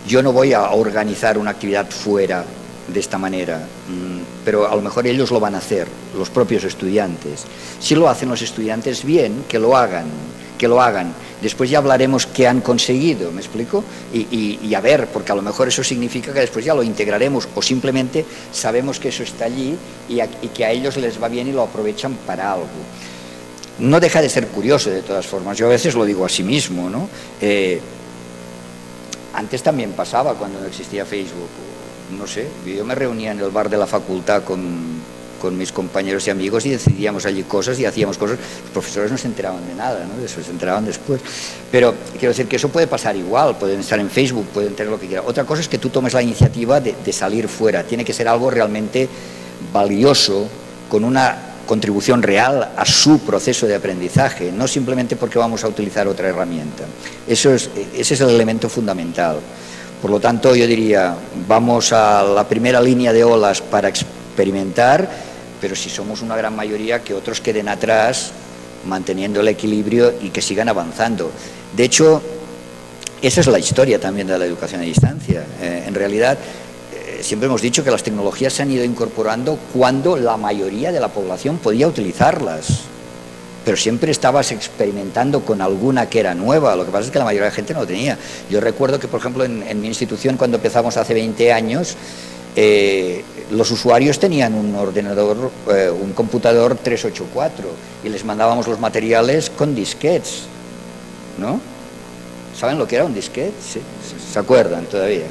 yo no voy a organizar una actividad fuera de esta manera, mm, pero a lo mejor ellos lo van a hacer, los propios estudiantes. Si lo hacen los estudiantes bien, que lo hagan, que lo hagan. Después ya hablaremos qué han conseguido, ¿me explico? Y, a ver, porque a lo mejor eso significa que después ya lo integraremos o simplemente sabemos que eso está allí y, que a ellos les va bien y lo aprovechan para algo. No deja de ser curioso de todas formas, yo a veces lo digo a sí mismo, ¿no? Eh, antes también pasaba cuando no existía Facebook, no sé, yo me reunía en el bar de la facultad con con mis compañeros y amigos y decidíamos allí cosas y hacíamos cosas. Los profesores no se enteraban de nada, ¿no? de eso se enteraban después. Pero quiero decir que eso puede pasar igual, pueden estar en Facebook, pueden tener lo que quieran. Otra cosa es que tú tomes la iniciativa de, salir fuera, tiene que ser algo realmente valioso, con una contribución real a su proceso de aprendizaje, no simplemente porque vamos a utilizar otra herramienta. Eso es, ese es el elemento fundamental. Por lo tanto, yo diría, vamos a la primera línea de olas para experimentar, pero si somos una gran mayoría, que otros queden atrás manteniendo el equilibrio y que sigan avanzando. De hecho, esa es la historia también de la educación a distancia. Eh, en realidad, eh, siempre hemos dicho que las tecnologías se han ido incorporando cuando la mayoría de la población podía utilizarlas. Pero siempre estabas experimentando con alguna que era nueva. Lo que pasa es que la mayoría de la gente no lo tenía. Yo recuerdo que, por ejemplo, en, mi institución, cuando empezamos hace 20 años, eh, los usuarios tenían un ordenador, eh, un computador 384 y les mandábamos los materiales con disquetes, ¿no? ¿Saben lo que era un disquete? Sí, se acuerdan todavía.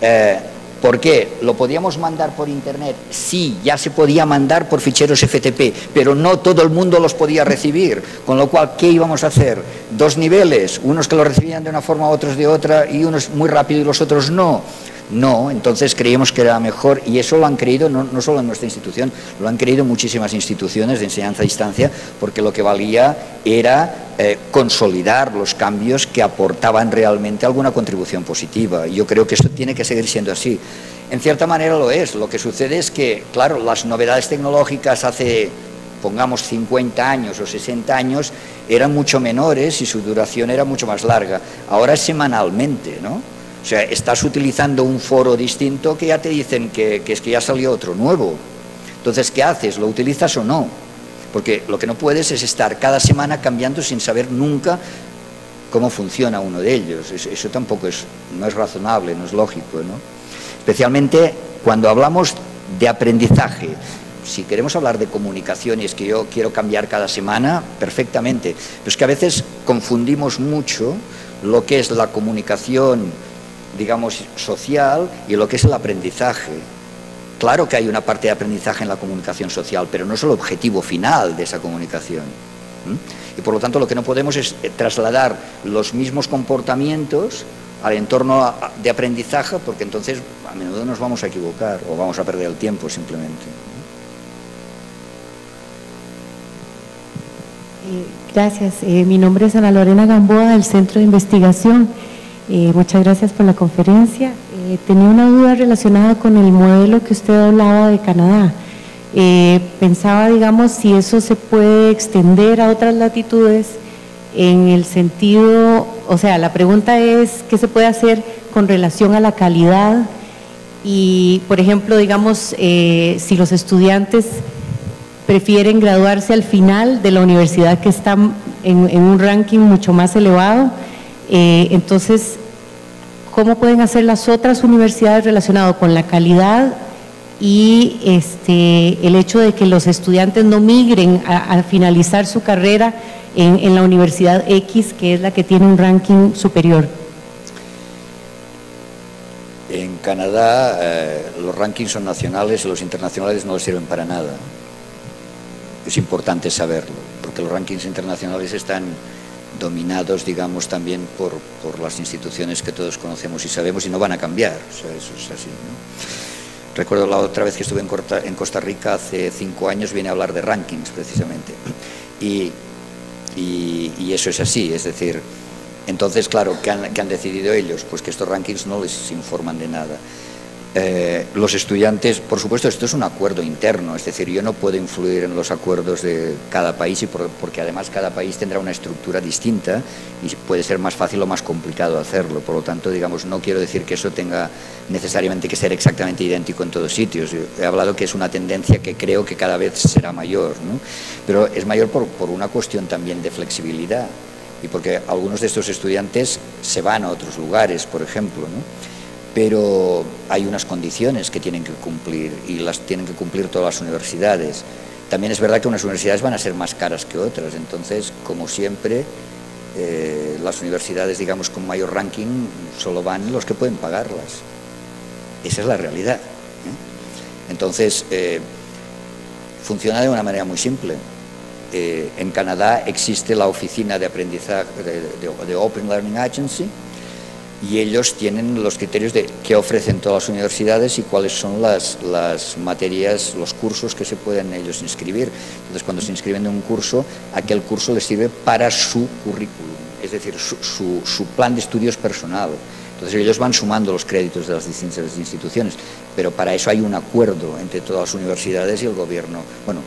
Eh, ¿Por qué? ¿Lo podíamos mandar por internet? Sí, ya se podía mandar por ficheros FTP, pero no todo el mundo los podía recibir. Con lo cual, ¿qué íbamos a hacer? Dos niveles, unos que lo recibían de una forma, otros de otra, y unos muy rápido y los otros no. No, entonces creíamos que era mejor y eso lo han creído no, solo en nuestra institución, lo han creído muchísimas instituciones de enseñanza a distancia porque lo que valía era eh, consolidar los cambios que aportaban realmente alguna contribución positiva. Y yo creo que esto tiene que seguir siendo así. En cierta manera lo es. Lo que sucede es que, claro, las novedades tecnológicas hace, pongamos, 50 años o 60 años eran mucho menores y su duración era mucho más larga. Ahora es semanalmente, ¿no? O sea, estás utilizando un foro distinto que ya te dicen que, es que ya salió otro nuevo. Entonces, ¿qué haces? ¿Lo utilizas o no? Porque lo que no puedes es estar cada semana cambiando sin saber nunca cómo funciona uno de ellos. Eso, tampoco es, no es razonable, no es lógico. ¿no? Especialmente cuando hablamos de aprendizaje. Si queremos hablar de comunicaciones que yo quiero cambiar cada semana, perfectamente. Pero es que a veces confundimos mucho lo que es la comunicación digamos, social y lo que es el aprendizaje. Claro que hay una parte de aprendizaje en la comunicación social, pero no es el objetivo final de esa comunicación. Y por lo tanto lo que no podemos es eh, trasladar los mismos comportamientos al entorno de aprendizaje, porque entonces a menudo nos vamos a equivocar o vamos a perder el tiempo simplemente. Eh, gracias. Eh, mi nombre es Ana Lorena Gamboa del Centro de Investigación. Eh, muchas gracias por la conferencia. Eh, tenía una duda relacionada con el modelo que usted hablaba de Canadá. Eh, pensaba, digamos, si eso se puede extender a otras latitudes en el sentido, o sea, la pregunta es, ¿qué se puede hacer con relación a la calidad? Y, por ejemplo, digamos, si los estudiantes prefieren graduarse al final de la universidad que está en un ranking mucho más elevado, eh, entonces, ¿cómo pueden hacer las otras universidades relacionado con la calidad y este, el hecho de que los estudiantes no migren a, finalizar su carrera en, la Universidad X, que es la que tiene un ranking superior? En Canadá eh, los rankings son nacionales y los internacionales no sirven para nada. Es importante saberlo, porque los rankings internacionales están dominados, digamos, también por, por, las instituciones que todos conocemos y sabemos y no van a cambiar. eso es así. Recuerdo la otra vez que estuve en, Costa Rica, hace cinco años, vine a hablar de rankings precisamente. Y, y, eso es así, es decir, entonces, claro, ¿qué han, han, decidido ellos? Pues que estos rankings no les informan de nada. Eh, los estudiantes, por supuesto, esto es un acuerdo interno, es decir, yo no puedo influir en los acuerdos de cada país y porque además cada país tendrá una estructura distinta y puede ser más fácil o más complicado hacerlo. Por lo tanto, digamos, no quiero decir que eso tenga necesariamente que ser exactamente idéntico en todos sitios. He hablado que es una tendencia que creo que cada vez será mayor, pero es mayor por, por una cuestión también de flexibilidad y porque algunos de estos estudiantes se van a otros lugares, por ejemplo. ¿no? Pero hay unas condiciones que tienen que cumplir y las tienen que cumplir todas las universidades. También es verdad que unas universidades van a ser más caras que otras, entonces, como siempre, eh, las universidades, digamos, con mayor ranking solo van los que pueden pagarlas. Esa es la realidad. ¿eh? Entonces, eh, funciona de una manera muy simple. en Canadá existe la oficina de aprendizaje de Open Learning Agency, y ellos tienen los criterios de qué ofrecen todas las universidades y cuáles son las, materias, los cursos que se pueden ellos inscribir. Entonces, cuando se inscriben en un curso, aquel curso les sirve para su currículum, es decir, su, su, plan de estudios personal. Entonces, ellos van sumando los créditos de las distintas instituciones, pero para eso hay un acuerdo entre todas las universidades y el gobierno, bueno,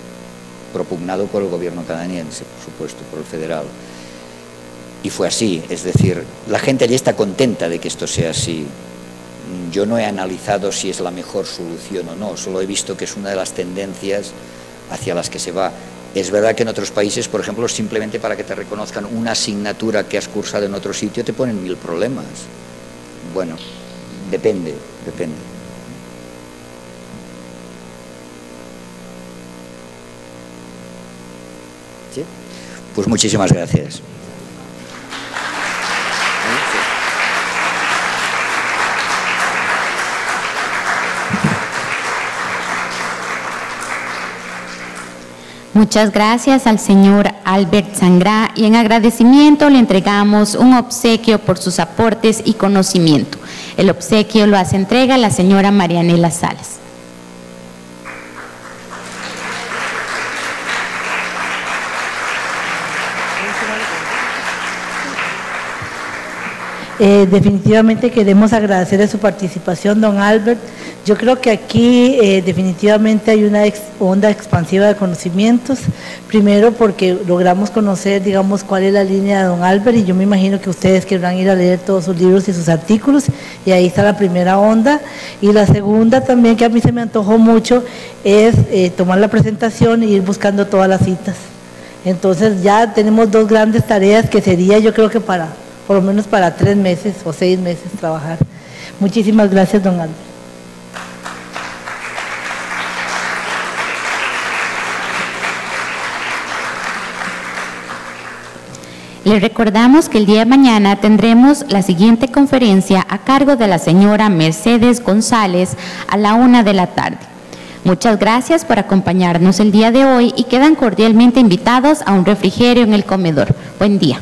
propugnado por el gobierno canadiense, por supuesto, por el federal. Y fue así, es decir, la gente allí está contenta de que esto sea así. Yo no he analizado si es la mejor solución o no, solo he visto que es una de las tendencias hacia las que se va. Es verdad que en otros países, por ejemplo, simplemente para que te reconozcan una asignatura que has cursado en otro sitio te ponen mil problemas. Bueno, depende, depende. Pues muchísimas gracias. Muchas gracias al señor Albert Sangrá y en agradecimiento le entregamos un obsequio por sus aportes y conocimiento. El obsequio lo hace entrega la señora Marianela Salas. Eh, definitivamente queremos agradecerle su participación, don Albert. Yo creo que aquí eh, definitivamente hay una onda expansiva de conocimientos. Primero porque logramos conocer, digamos, cuál es la línea de don Albert y yo me imagino que ustedes querrán ir a leer todos sus libros y sus artículos y ahí está la primera onda. Y la segunda también que a mí se me antojó mucho es eh, tomar la presentación e ir buscando todas las citas. Entonces ya tenemos dos grandes tareas que sería yo creo que para por lo menos para tres meses o seis meses trabajar. Muchísimas gracias, don Andrés. Les recordamos que el día de mañana tendremos la siguiente conferencia a cargo de la señora Mercedes González a la una de la tarde. Muchas gracias por acompañarnos el día de hoy y quedan cordialmente invitados a un refrigerio en el comedor. Buen día.